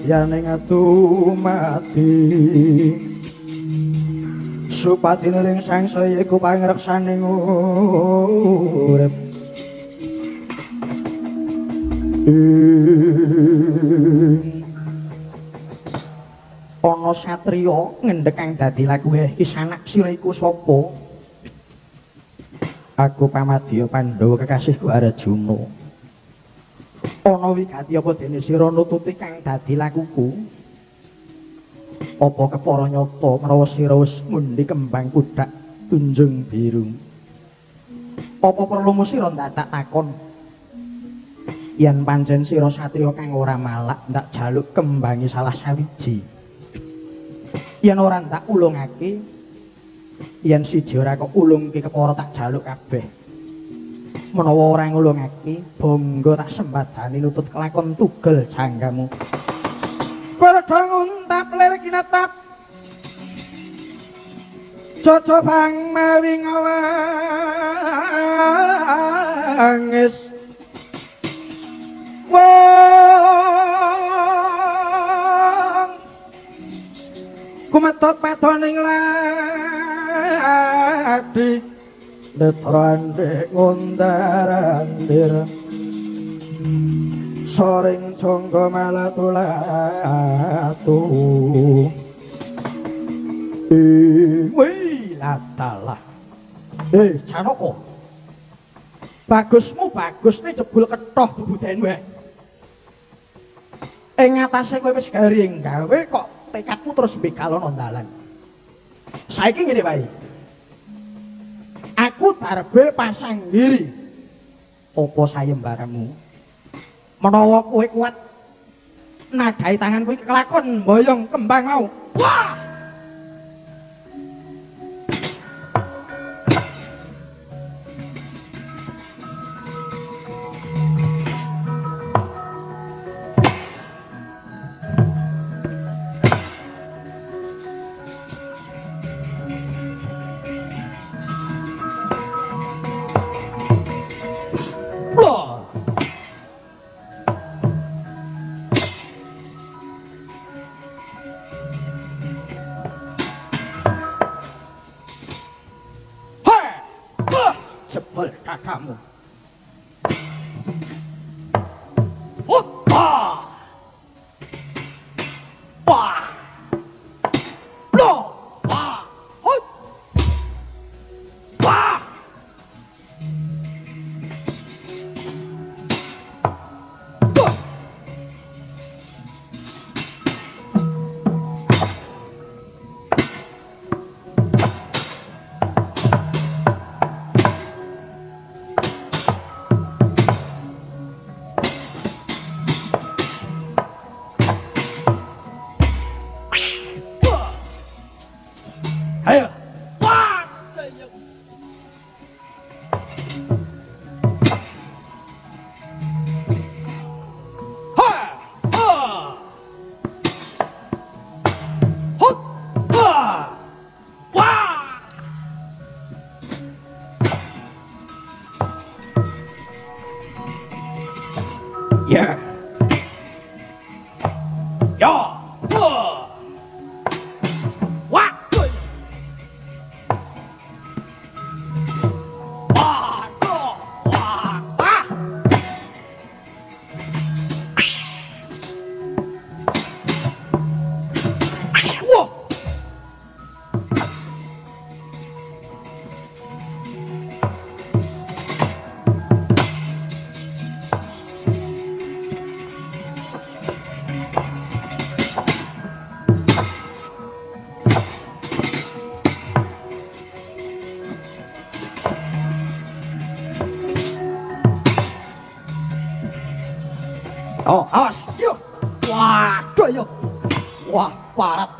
Wedyaning adu mati. Supati ning sangsaya iku pangreksaning urip ana satriya ngendhek kang dadi laku iki sanak sira iku sapa? Aku pamadya pandhawa kekasihku Arjuna ana wigati apa dene sira nututi kang dadi lakuku apa kepara nyata menawa sira wis ngundi kembang kudak tunjung biru? Apa perlu sira tak takon? Yen pancen sira satriya kang ora malak ndak jaluk kembangi salah sawiji. Yen ora ndak ulungake yen siji ora kok ulungke kepara tak jaluk kabeh menawa ora ngulungake bangga tak sembadani nutut kelakon tugel janggamu. Padha tak lir kinatap. Jojo bang mawi ngawangis Wong. Kumetot petoning ladi Netrande ngundarandir Soring jonggo malatulatu. Wih, latalah Eh, Janoko Bagusmu bagus nih jebul ketoh bubuden wae. Ing atase kowe wis garing gawe kok tekadmu terus bekalon ondalan. Saiki ngene wae Aku darbe pasang diri. Apa sayembaramu? Menawa kowe kuat nadai tangan kowe kelakon boyong kembang mau. Wah awas. Yuk. Waduh, yuk. Wah, parat.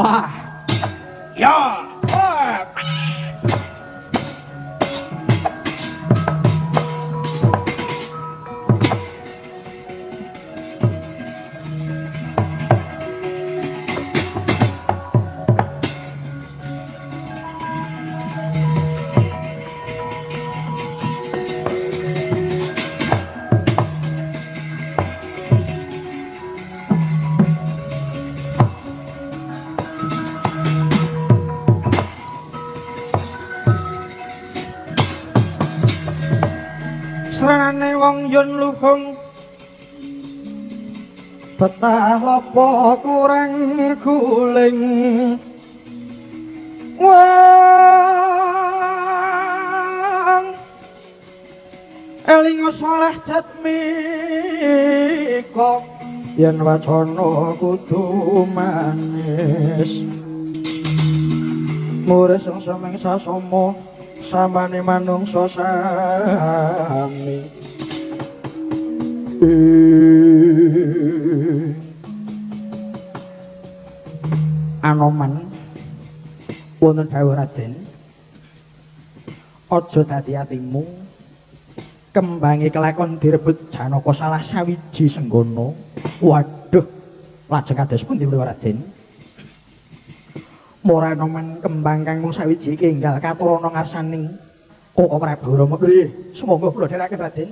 Wah. Luhung Betah lopo kurang guling. Wang. Elingo soleh jatmi kok Yen wacana kudu manis. Muris sing semeng sasama samane manungsa sami Anoman wonten dawuh Raden Aja dadi atimu kembangi kelakon direbut Janaka salah sawiji senggono waduh lajeng kados pundi kula Raden Morana men kembang kang mung sawiji iki enggal katurana ngarsaning Koko Prabu Rama. Nggih, sumangga kula dherekaken Raden.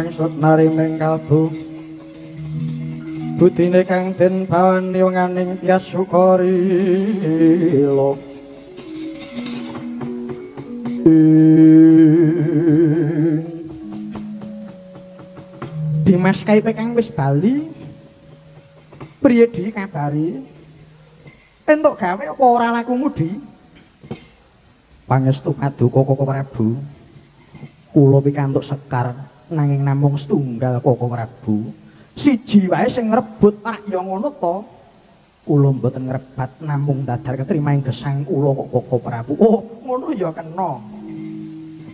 Mermangsut nariming kalbu. Budine kang den bawani wenganing tias sukarila Dimas Kaipe kang wis bali. Priye di kabari? Entuk gawe apa ora laku mudi Pangestu paduka Koko Prabu. Kula pikantuk sekar nanging namung setunggal Koko Prabu siji wae sing ngrebut tak ya ngono to kula mboten ngrebat namung dadar ketrima ing gesang kula kok Koko Prabu oh Semono ya kena.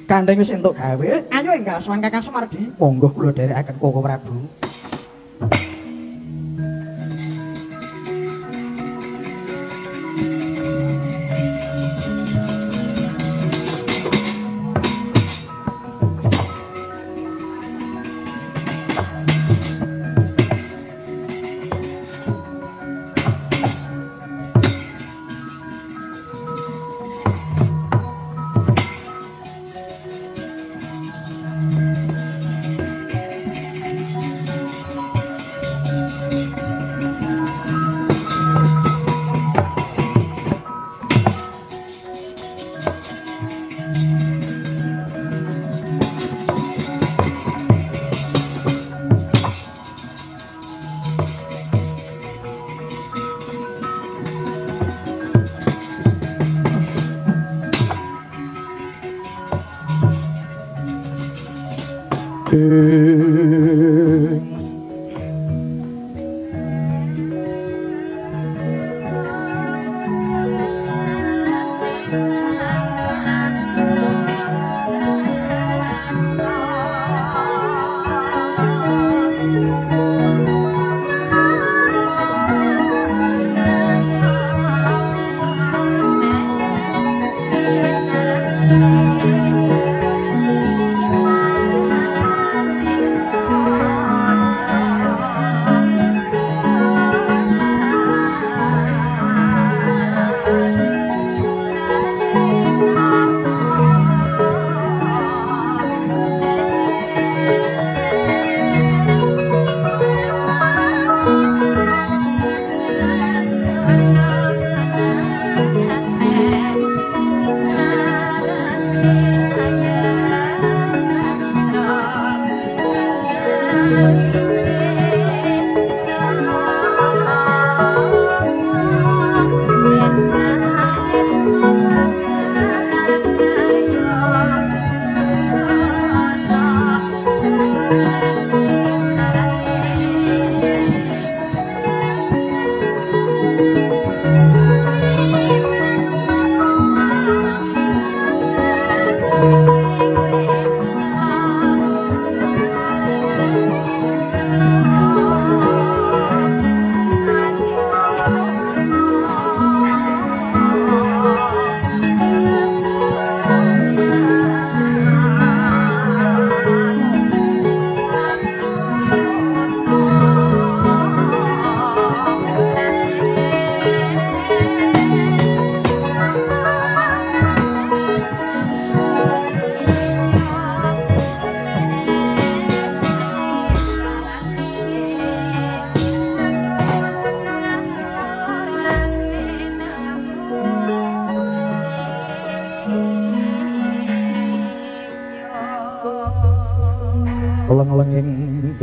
Gandeng wis entuk gawe, ayo enggal sowan Kakang Sumardi. Monggo kula dherekaken Koko Prabu.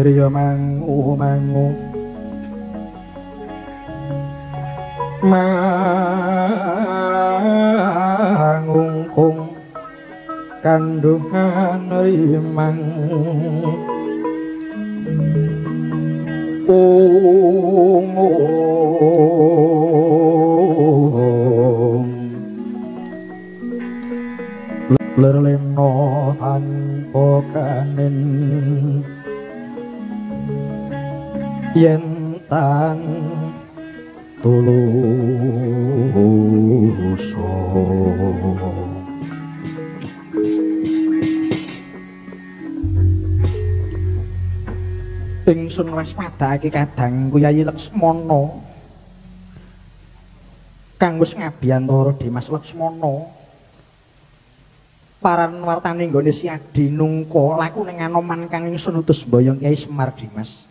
Griya mangu padhake kadang Kuyayi Laksmana kang wis ngabiyantara Dimas Laksmana paran wartane nggone si Adi nungka laku ning Anoman kang ingsun utus mboyong Kyai Semar Dimas.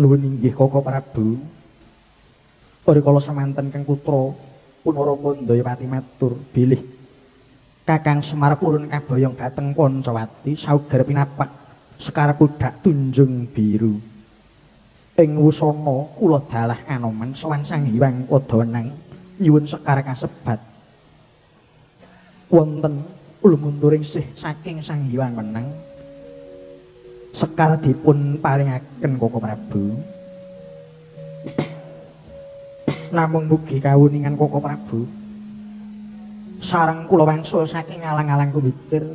Nuwun inggih Koko Prabu. Ora kala semanten Kang Putra Punara Mandaya Pati matur bilih Kakang Semar purun kaboyong dhateng Pancawati saugar pinapak sekar kudak tunjung biru. Ing wusana kula dalah Anoman sowan Sang Hyang Padanang nyuwun sekar kasebat wonten ulumunturing sih saking Sang Hyang Menang sekar dipun paringaken Koko Prabu namung mugi kawuningan Koko Prabu. Sareng kula wangsul saking alang-alang kumitir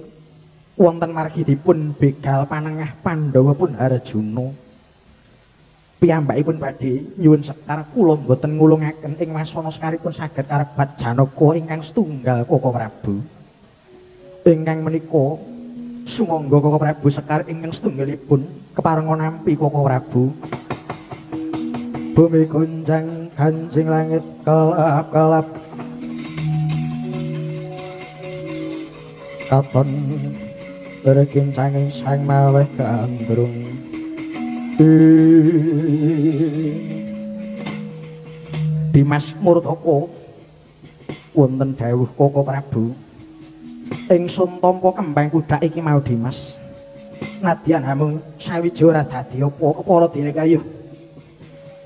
wonten margi dipun begal panengah Pandhawa pun Arjuna. Piyambakipun badhe nyuwun sekar kula boten ngulungaken ing wasana sekaripun saged karebat Janaka ingkang setunggal Koko Prabu. Ingkang menika sumangga Koko Prabu sekar ingkang setunggalipun keparenga nampi Koko Prabu. Bumi gunjang kancing langit kelap-kelap Katon berkincangin sang maweh gandrung Dimas Murtoko. Wonten dawuh Koko Prabu. Ingsun tampa kembang kuda iki mau Dimas. Nadyan hamung sawiji ora dadi apa para direkayu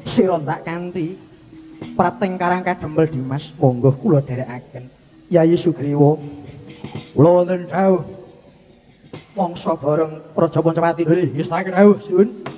sira tak kanthi prating karang kadempel Dimas monggo kula dherekaken Yayi Sugriwa. Kula wonten dawuh mangsa bareng Praja Pancawati. Nggih istake dawuh suwun Ah,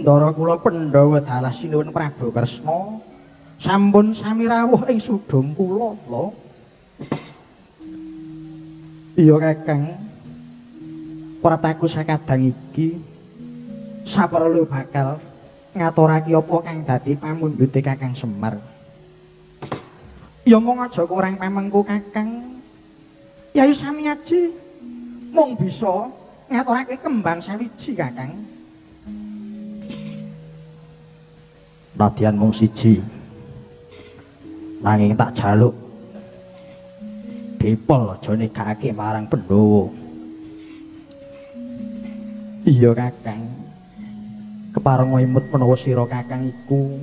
ndara kula Pandhawa dalah sinuwun Prabu Kresna sampun sami rawuh ing sudung kula lho. Iya Kakang. Prataku sakadang iki saperlu bakal ngaturake apa kang dadi pamundhute Kakang Semar. Ya mong aja kurang pamengku Kakang. Yayi sami aji mung bisa ngaturake kembang sawiji Kakang. Nadyan mung siji. Nanging tak jaluk dipol aja negakake marang Pandhawa. Iya Kakang. Kepareng imut menawa sira Kakang iku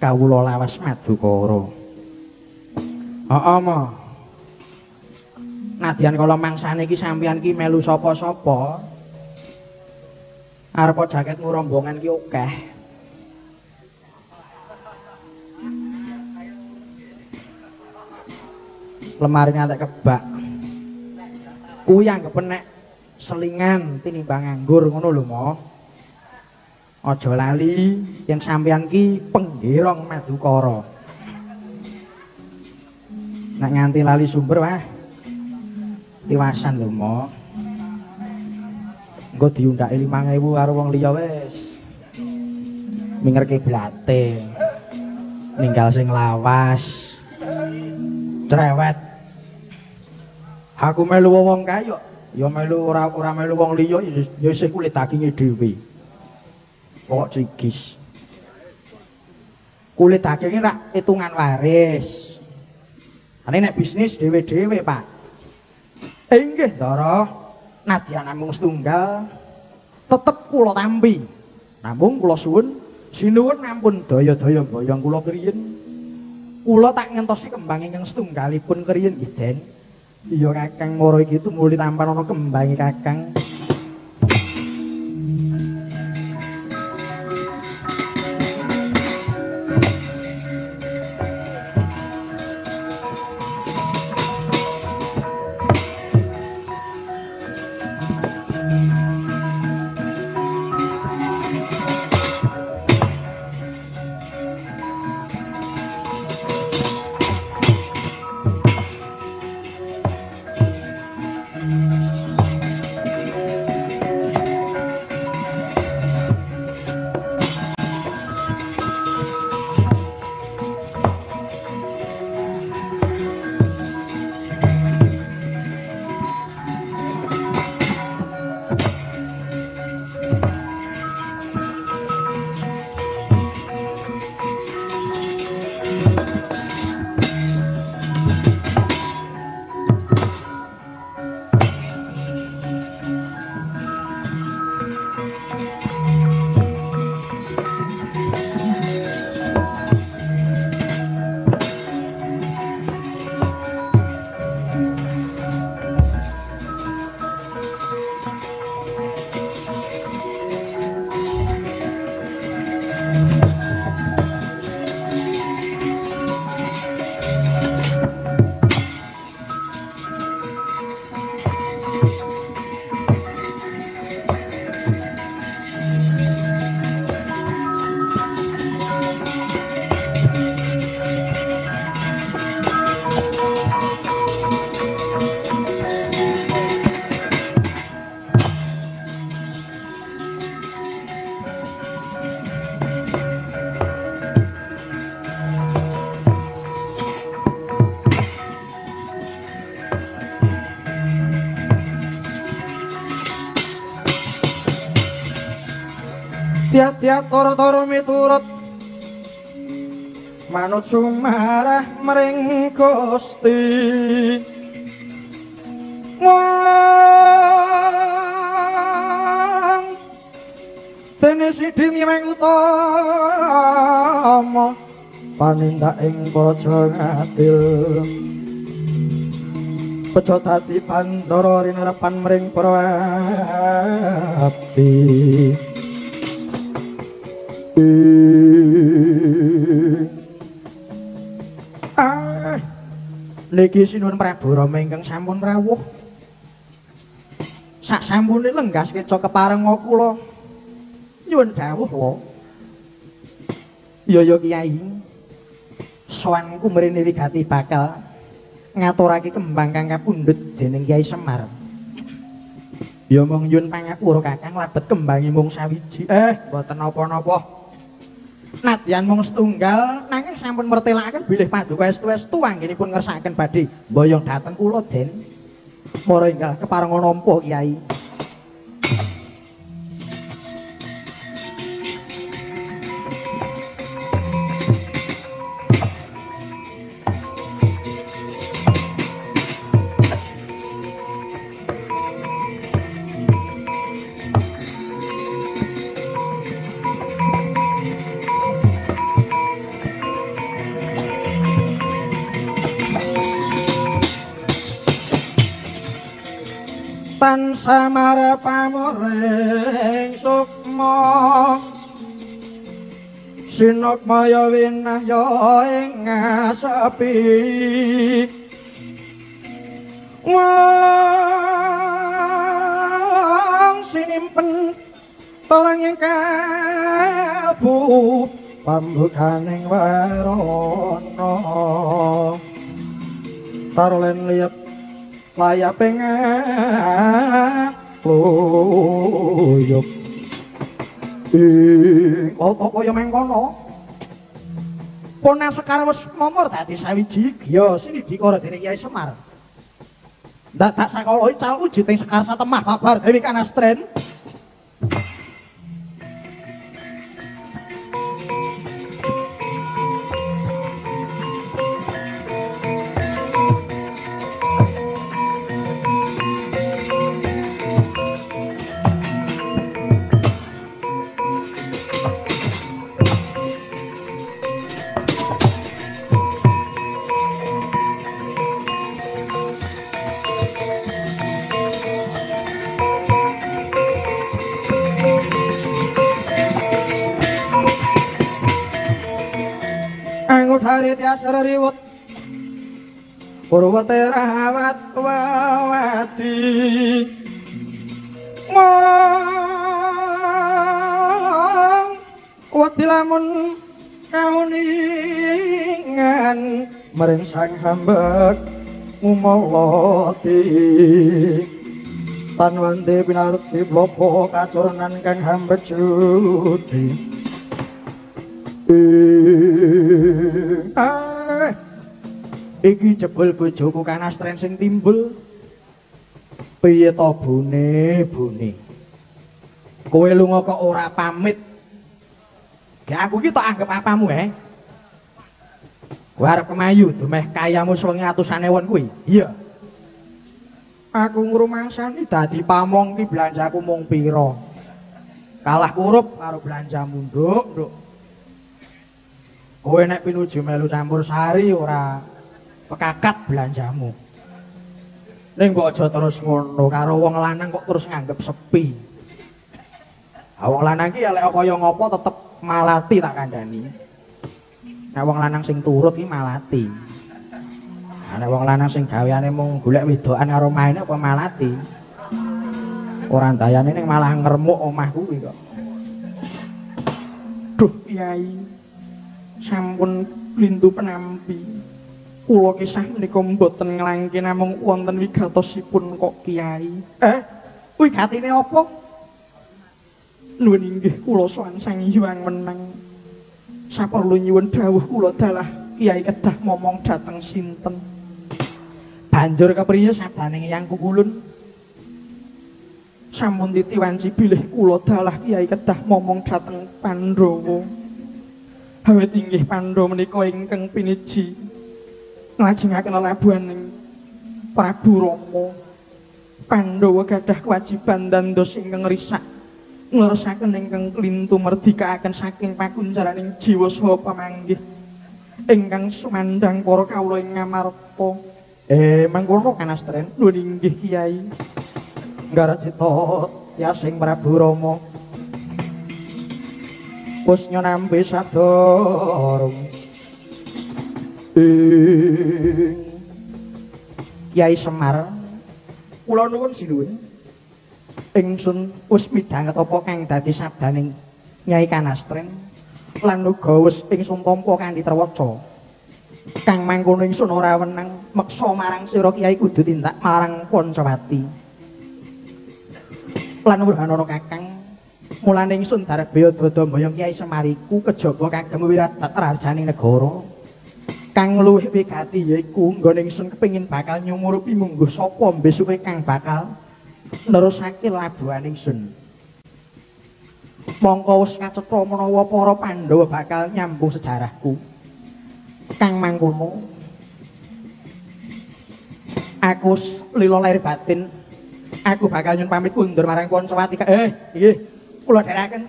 kawula lawas Madukara. Heeh, Ma. Nadyan kala mangsane iki sampeyan ki melu sapa-sapa. Arep jaketmu rombongan ki akeh. Lemari ngantek kebak. Kuwi anggapen nek selingan tinimbang nganggur ngono lho, Ma. Aja lali yen sampeyan ki penggirong Madukara. Nek nganti lali sumber wah. Tiwasan lho, Ma. Engko diundhake 5000 karo wong liya wis. Blate. Ninggal sing lawas. Cerewet. Aku melu wong kaya, ya melu ora ora melu wong liya ya isih kulit daginge dhewe. Pokok cigis. Kulit daginge rak hitungan waris. Ane nek bisnis dhewe-dhewe, Pak. Inggih, Ndara. Nadyan namung setunggal tetep kula tampi. Namung kula suwun sinuwun ampun daya-daya boyong kula kriyen. Kula tak ngentosi kembang ingkang setunggalipun kriyen nggih. Iya Kakang moro iki tumuli tampan ana kembange Kakang. Tiap-tiap toro-toro miturut. Manut sumarah mering Gusti. Wong dene sidi nyemeng utama panindak ing praja ngadil. Pejo dadi pandara rinerapan mring para abdi Ah, niki sinuwun Prabu Rama ingkang sampun rawuh. Sak sampune lenggas keca kepareng kula. Nyuwun dawuh wa. Ya ya Kiai. Sowanku mrene wigati bakal ngaturake kembang kang kapundhut dening Kiai Semar. Ya mong nyuwun pangapura Kakang labet kembange mung sawiji. Eh, mboten napa-napa. Nadyan mung setunggal nanging sampun mertelakaken bilih paduka estu-estu anggenipun ngersakaken badhe mboyong dhateng kula Den. Mara enggal kepareng nampa Kiai. Samar pamuring sukma. Sinok maya winah ya ing ngasepi. Wong sinimpen telang ing kalbu pambukaning warana tarolen liat ing luyuk ing apa kaya mengkono Pona sekar wis momor dadi sawiji giya sini dikara dening Kyai Semar. Dadak sakala ical uji teng sekar satemah babar Dewi Kanastren. Riwut Purwate rahawat wawati. Mong Wati lamun kauningan. Mering sang hambek ngumawati. Tanwante pinarti blopo kacurunan kang hambek Ah, iki jebul bojoku kanastren sing timbul. Piye to bune, bune? Kowe lunga kok ora pamit? Ya aku iki tok anggap apamu, he? Kowe arep kemayu dumeh kayamu sewengi atusan ewon kuwi. Iya. Aku ngrumangsani dadi pamong ki belanjaku mung pira. Kalah kurup karo belanja munduk, nduk. Kowe nek pinuju melu campur sari ora pekakat belanjamu. Ning mbok aja terus ngono karo wong lanang kok terus nganggep sepi. Ha wong lanang ki lek kaya ngopo tetep malati tak kandhani. Nek wong lanang sing turut ki malati. Nek wong lanang sing gaweane mung golek wedokan karo maine apa malati. Ora dayane ning malah ngremuk omah kuwi kok. Duh, Kyai. Sampun lindu penampi. Kula kisah menika mboten nglangke namung wonten wigatosipun kok kiai. Eh wigatine apa? Nuwun inggih kula sowan sang menang saperlu nyuwun dawuh kula dalah kiai kedah momong dateng sinten? Banjur kepriye sabdaning yang kukulun sampun titiwanci bilih kula dalah kiai kedah momong dateng Pandhawa Awit inggih Pandhawa menika ingkang piniji nglajengaken labuhaning Prabu Rama. Pandhawa gadah kewajiban dandos ingkang risak ngleresaken ingkang klintu merdikaaken saking pakuncaraning jiwa saha pamanggih ingkang sumandang para kawula ing ngamarta. Eh mangkono kanastren nuwun inggih Kiai. Ngaracita yasing Prabu Rama. Pusnya nampi sadorong Kiai Semar kula nuwun sinuwun. Ingsun wis midhanget apa kang dadi sabdaning Nyai Kanastren lan uga wis ingsun tampa kanthi trewaca kang mangkono ingsun ora wenang meksa marang sira Kiai kudu tindak marang Pancawati. Lan wurhanana kakang Mulane ingsun Darbaya Dadambaya Kyai Semariku kejaba kagem wirat rajaning negara. Kang luwih wigati yaiku nggone ingsun kepengin bakal nyumurupi mungguh sapa besuke kang bakal nerusake labuhan ingsun. Mongko wis kacetha menawa para Pandhawa bakal nyambung sejarahku. Kang mangkono aku lila lahir batin aku bakal nyun pamit undur marang Pancawati. Eh, nggih. Kula dherekaken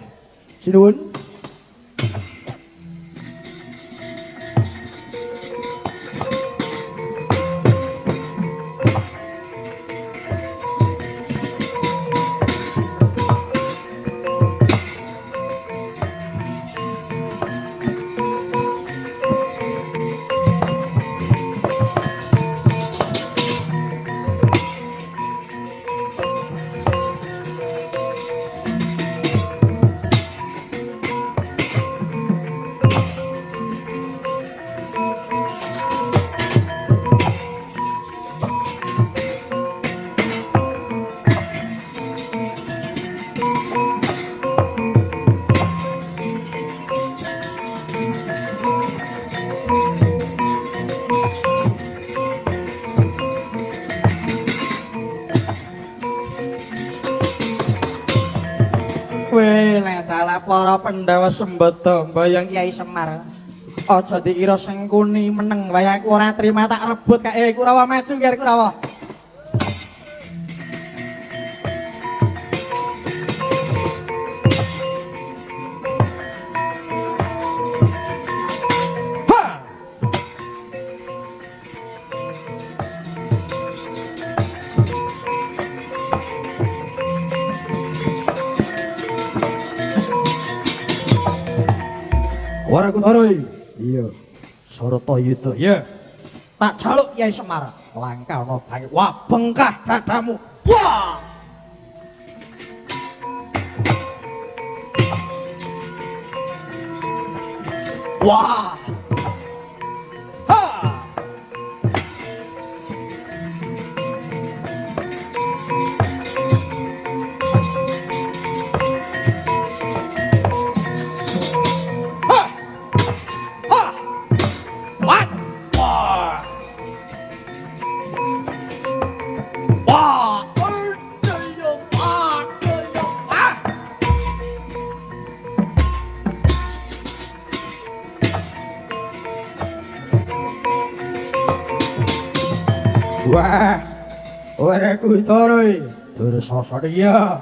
sinuwun Pandhawa sembada mbayang Kyai Semar. Aja dikira sing kuni meneng wae aku ora trima tak rebut kae Kurawa maju kira Kurawa. Kunaroi. Iya. Sarata yuda. Iya. Tak jaluk Kyai Semar. Langkah ana bae. Wah, bengkah dadamu. Wah! Wah! Ora kutoroi, dursa dia.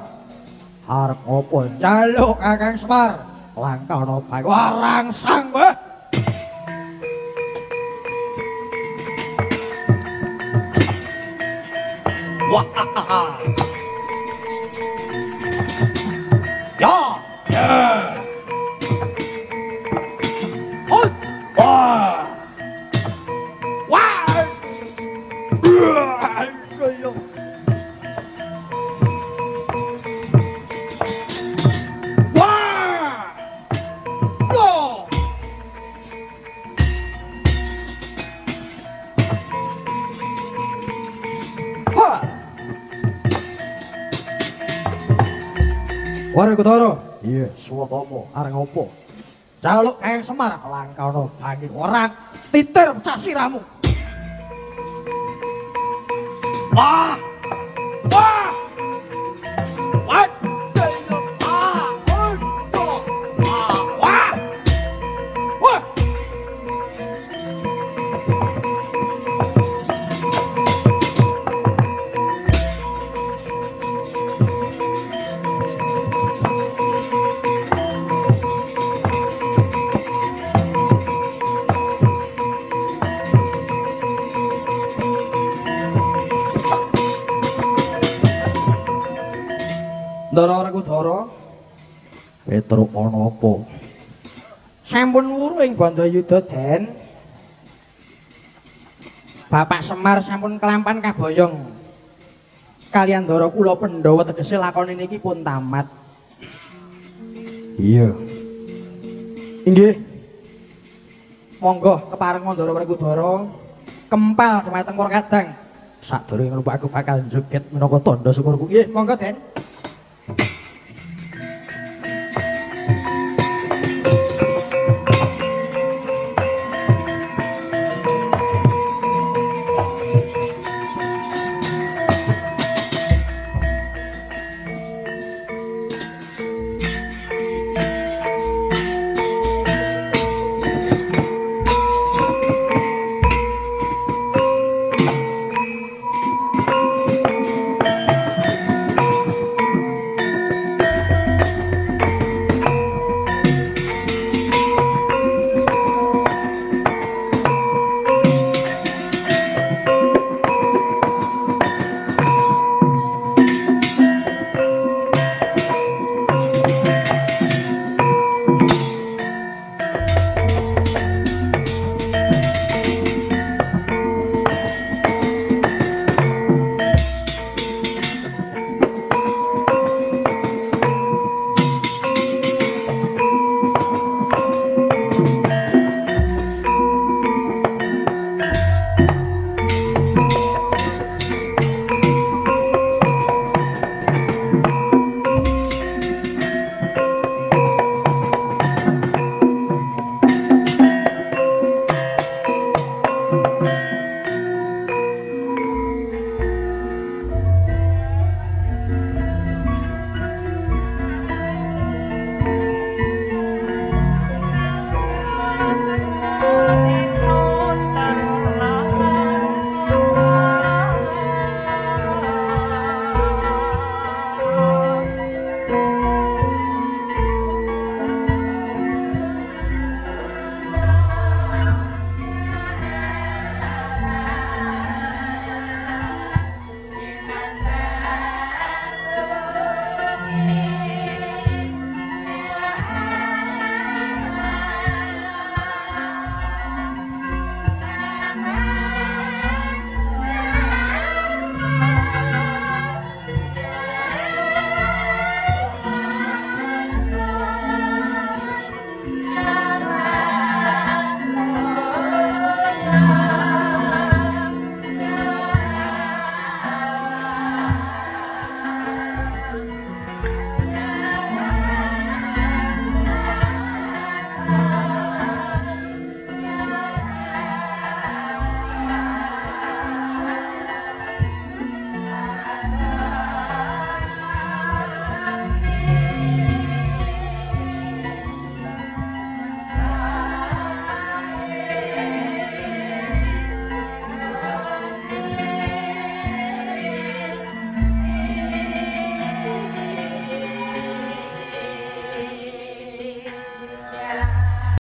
Arep apa jaluk Kakang Semar? Langkah bae warang sang weh. Wah. Ya. Ya. Kutara. Iya, swatama areng apa? Jaluk Kang Semar langkana banging ora titir pecah siramu. Wah! Wah! Rekudara Petruk ana apa? sampun wuru ing Bandayuda Den. Bapak Semar sampun kelampan kaboyong. Kalian Ndara kula Pandhawa tegese lakone niki pun tamat. Iya. Inggih. Monggo kepareng Ndara Rekudara kempal dhumateng Para Kadang. Sadurunge ngono aku bakal joget minangka tandha syukurku. Nggih, monggo Den.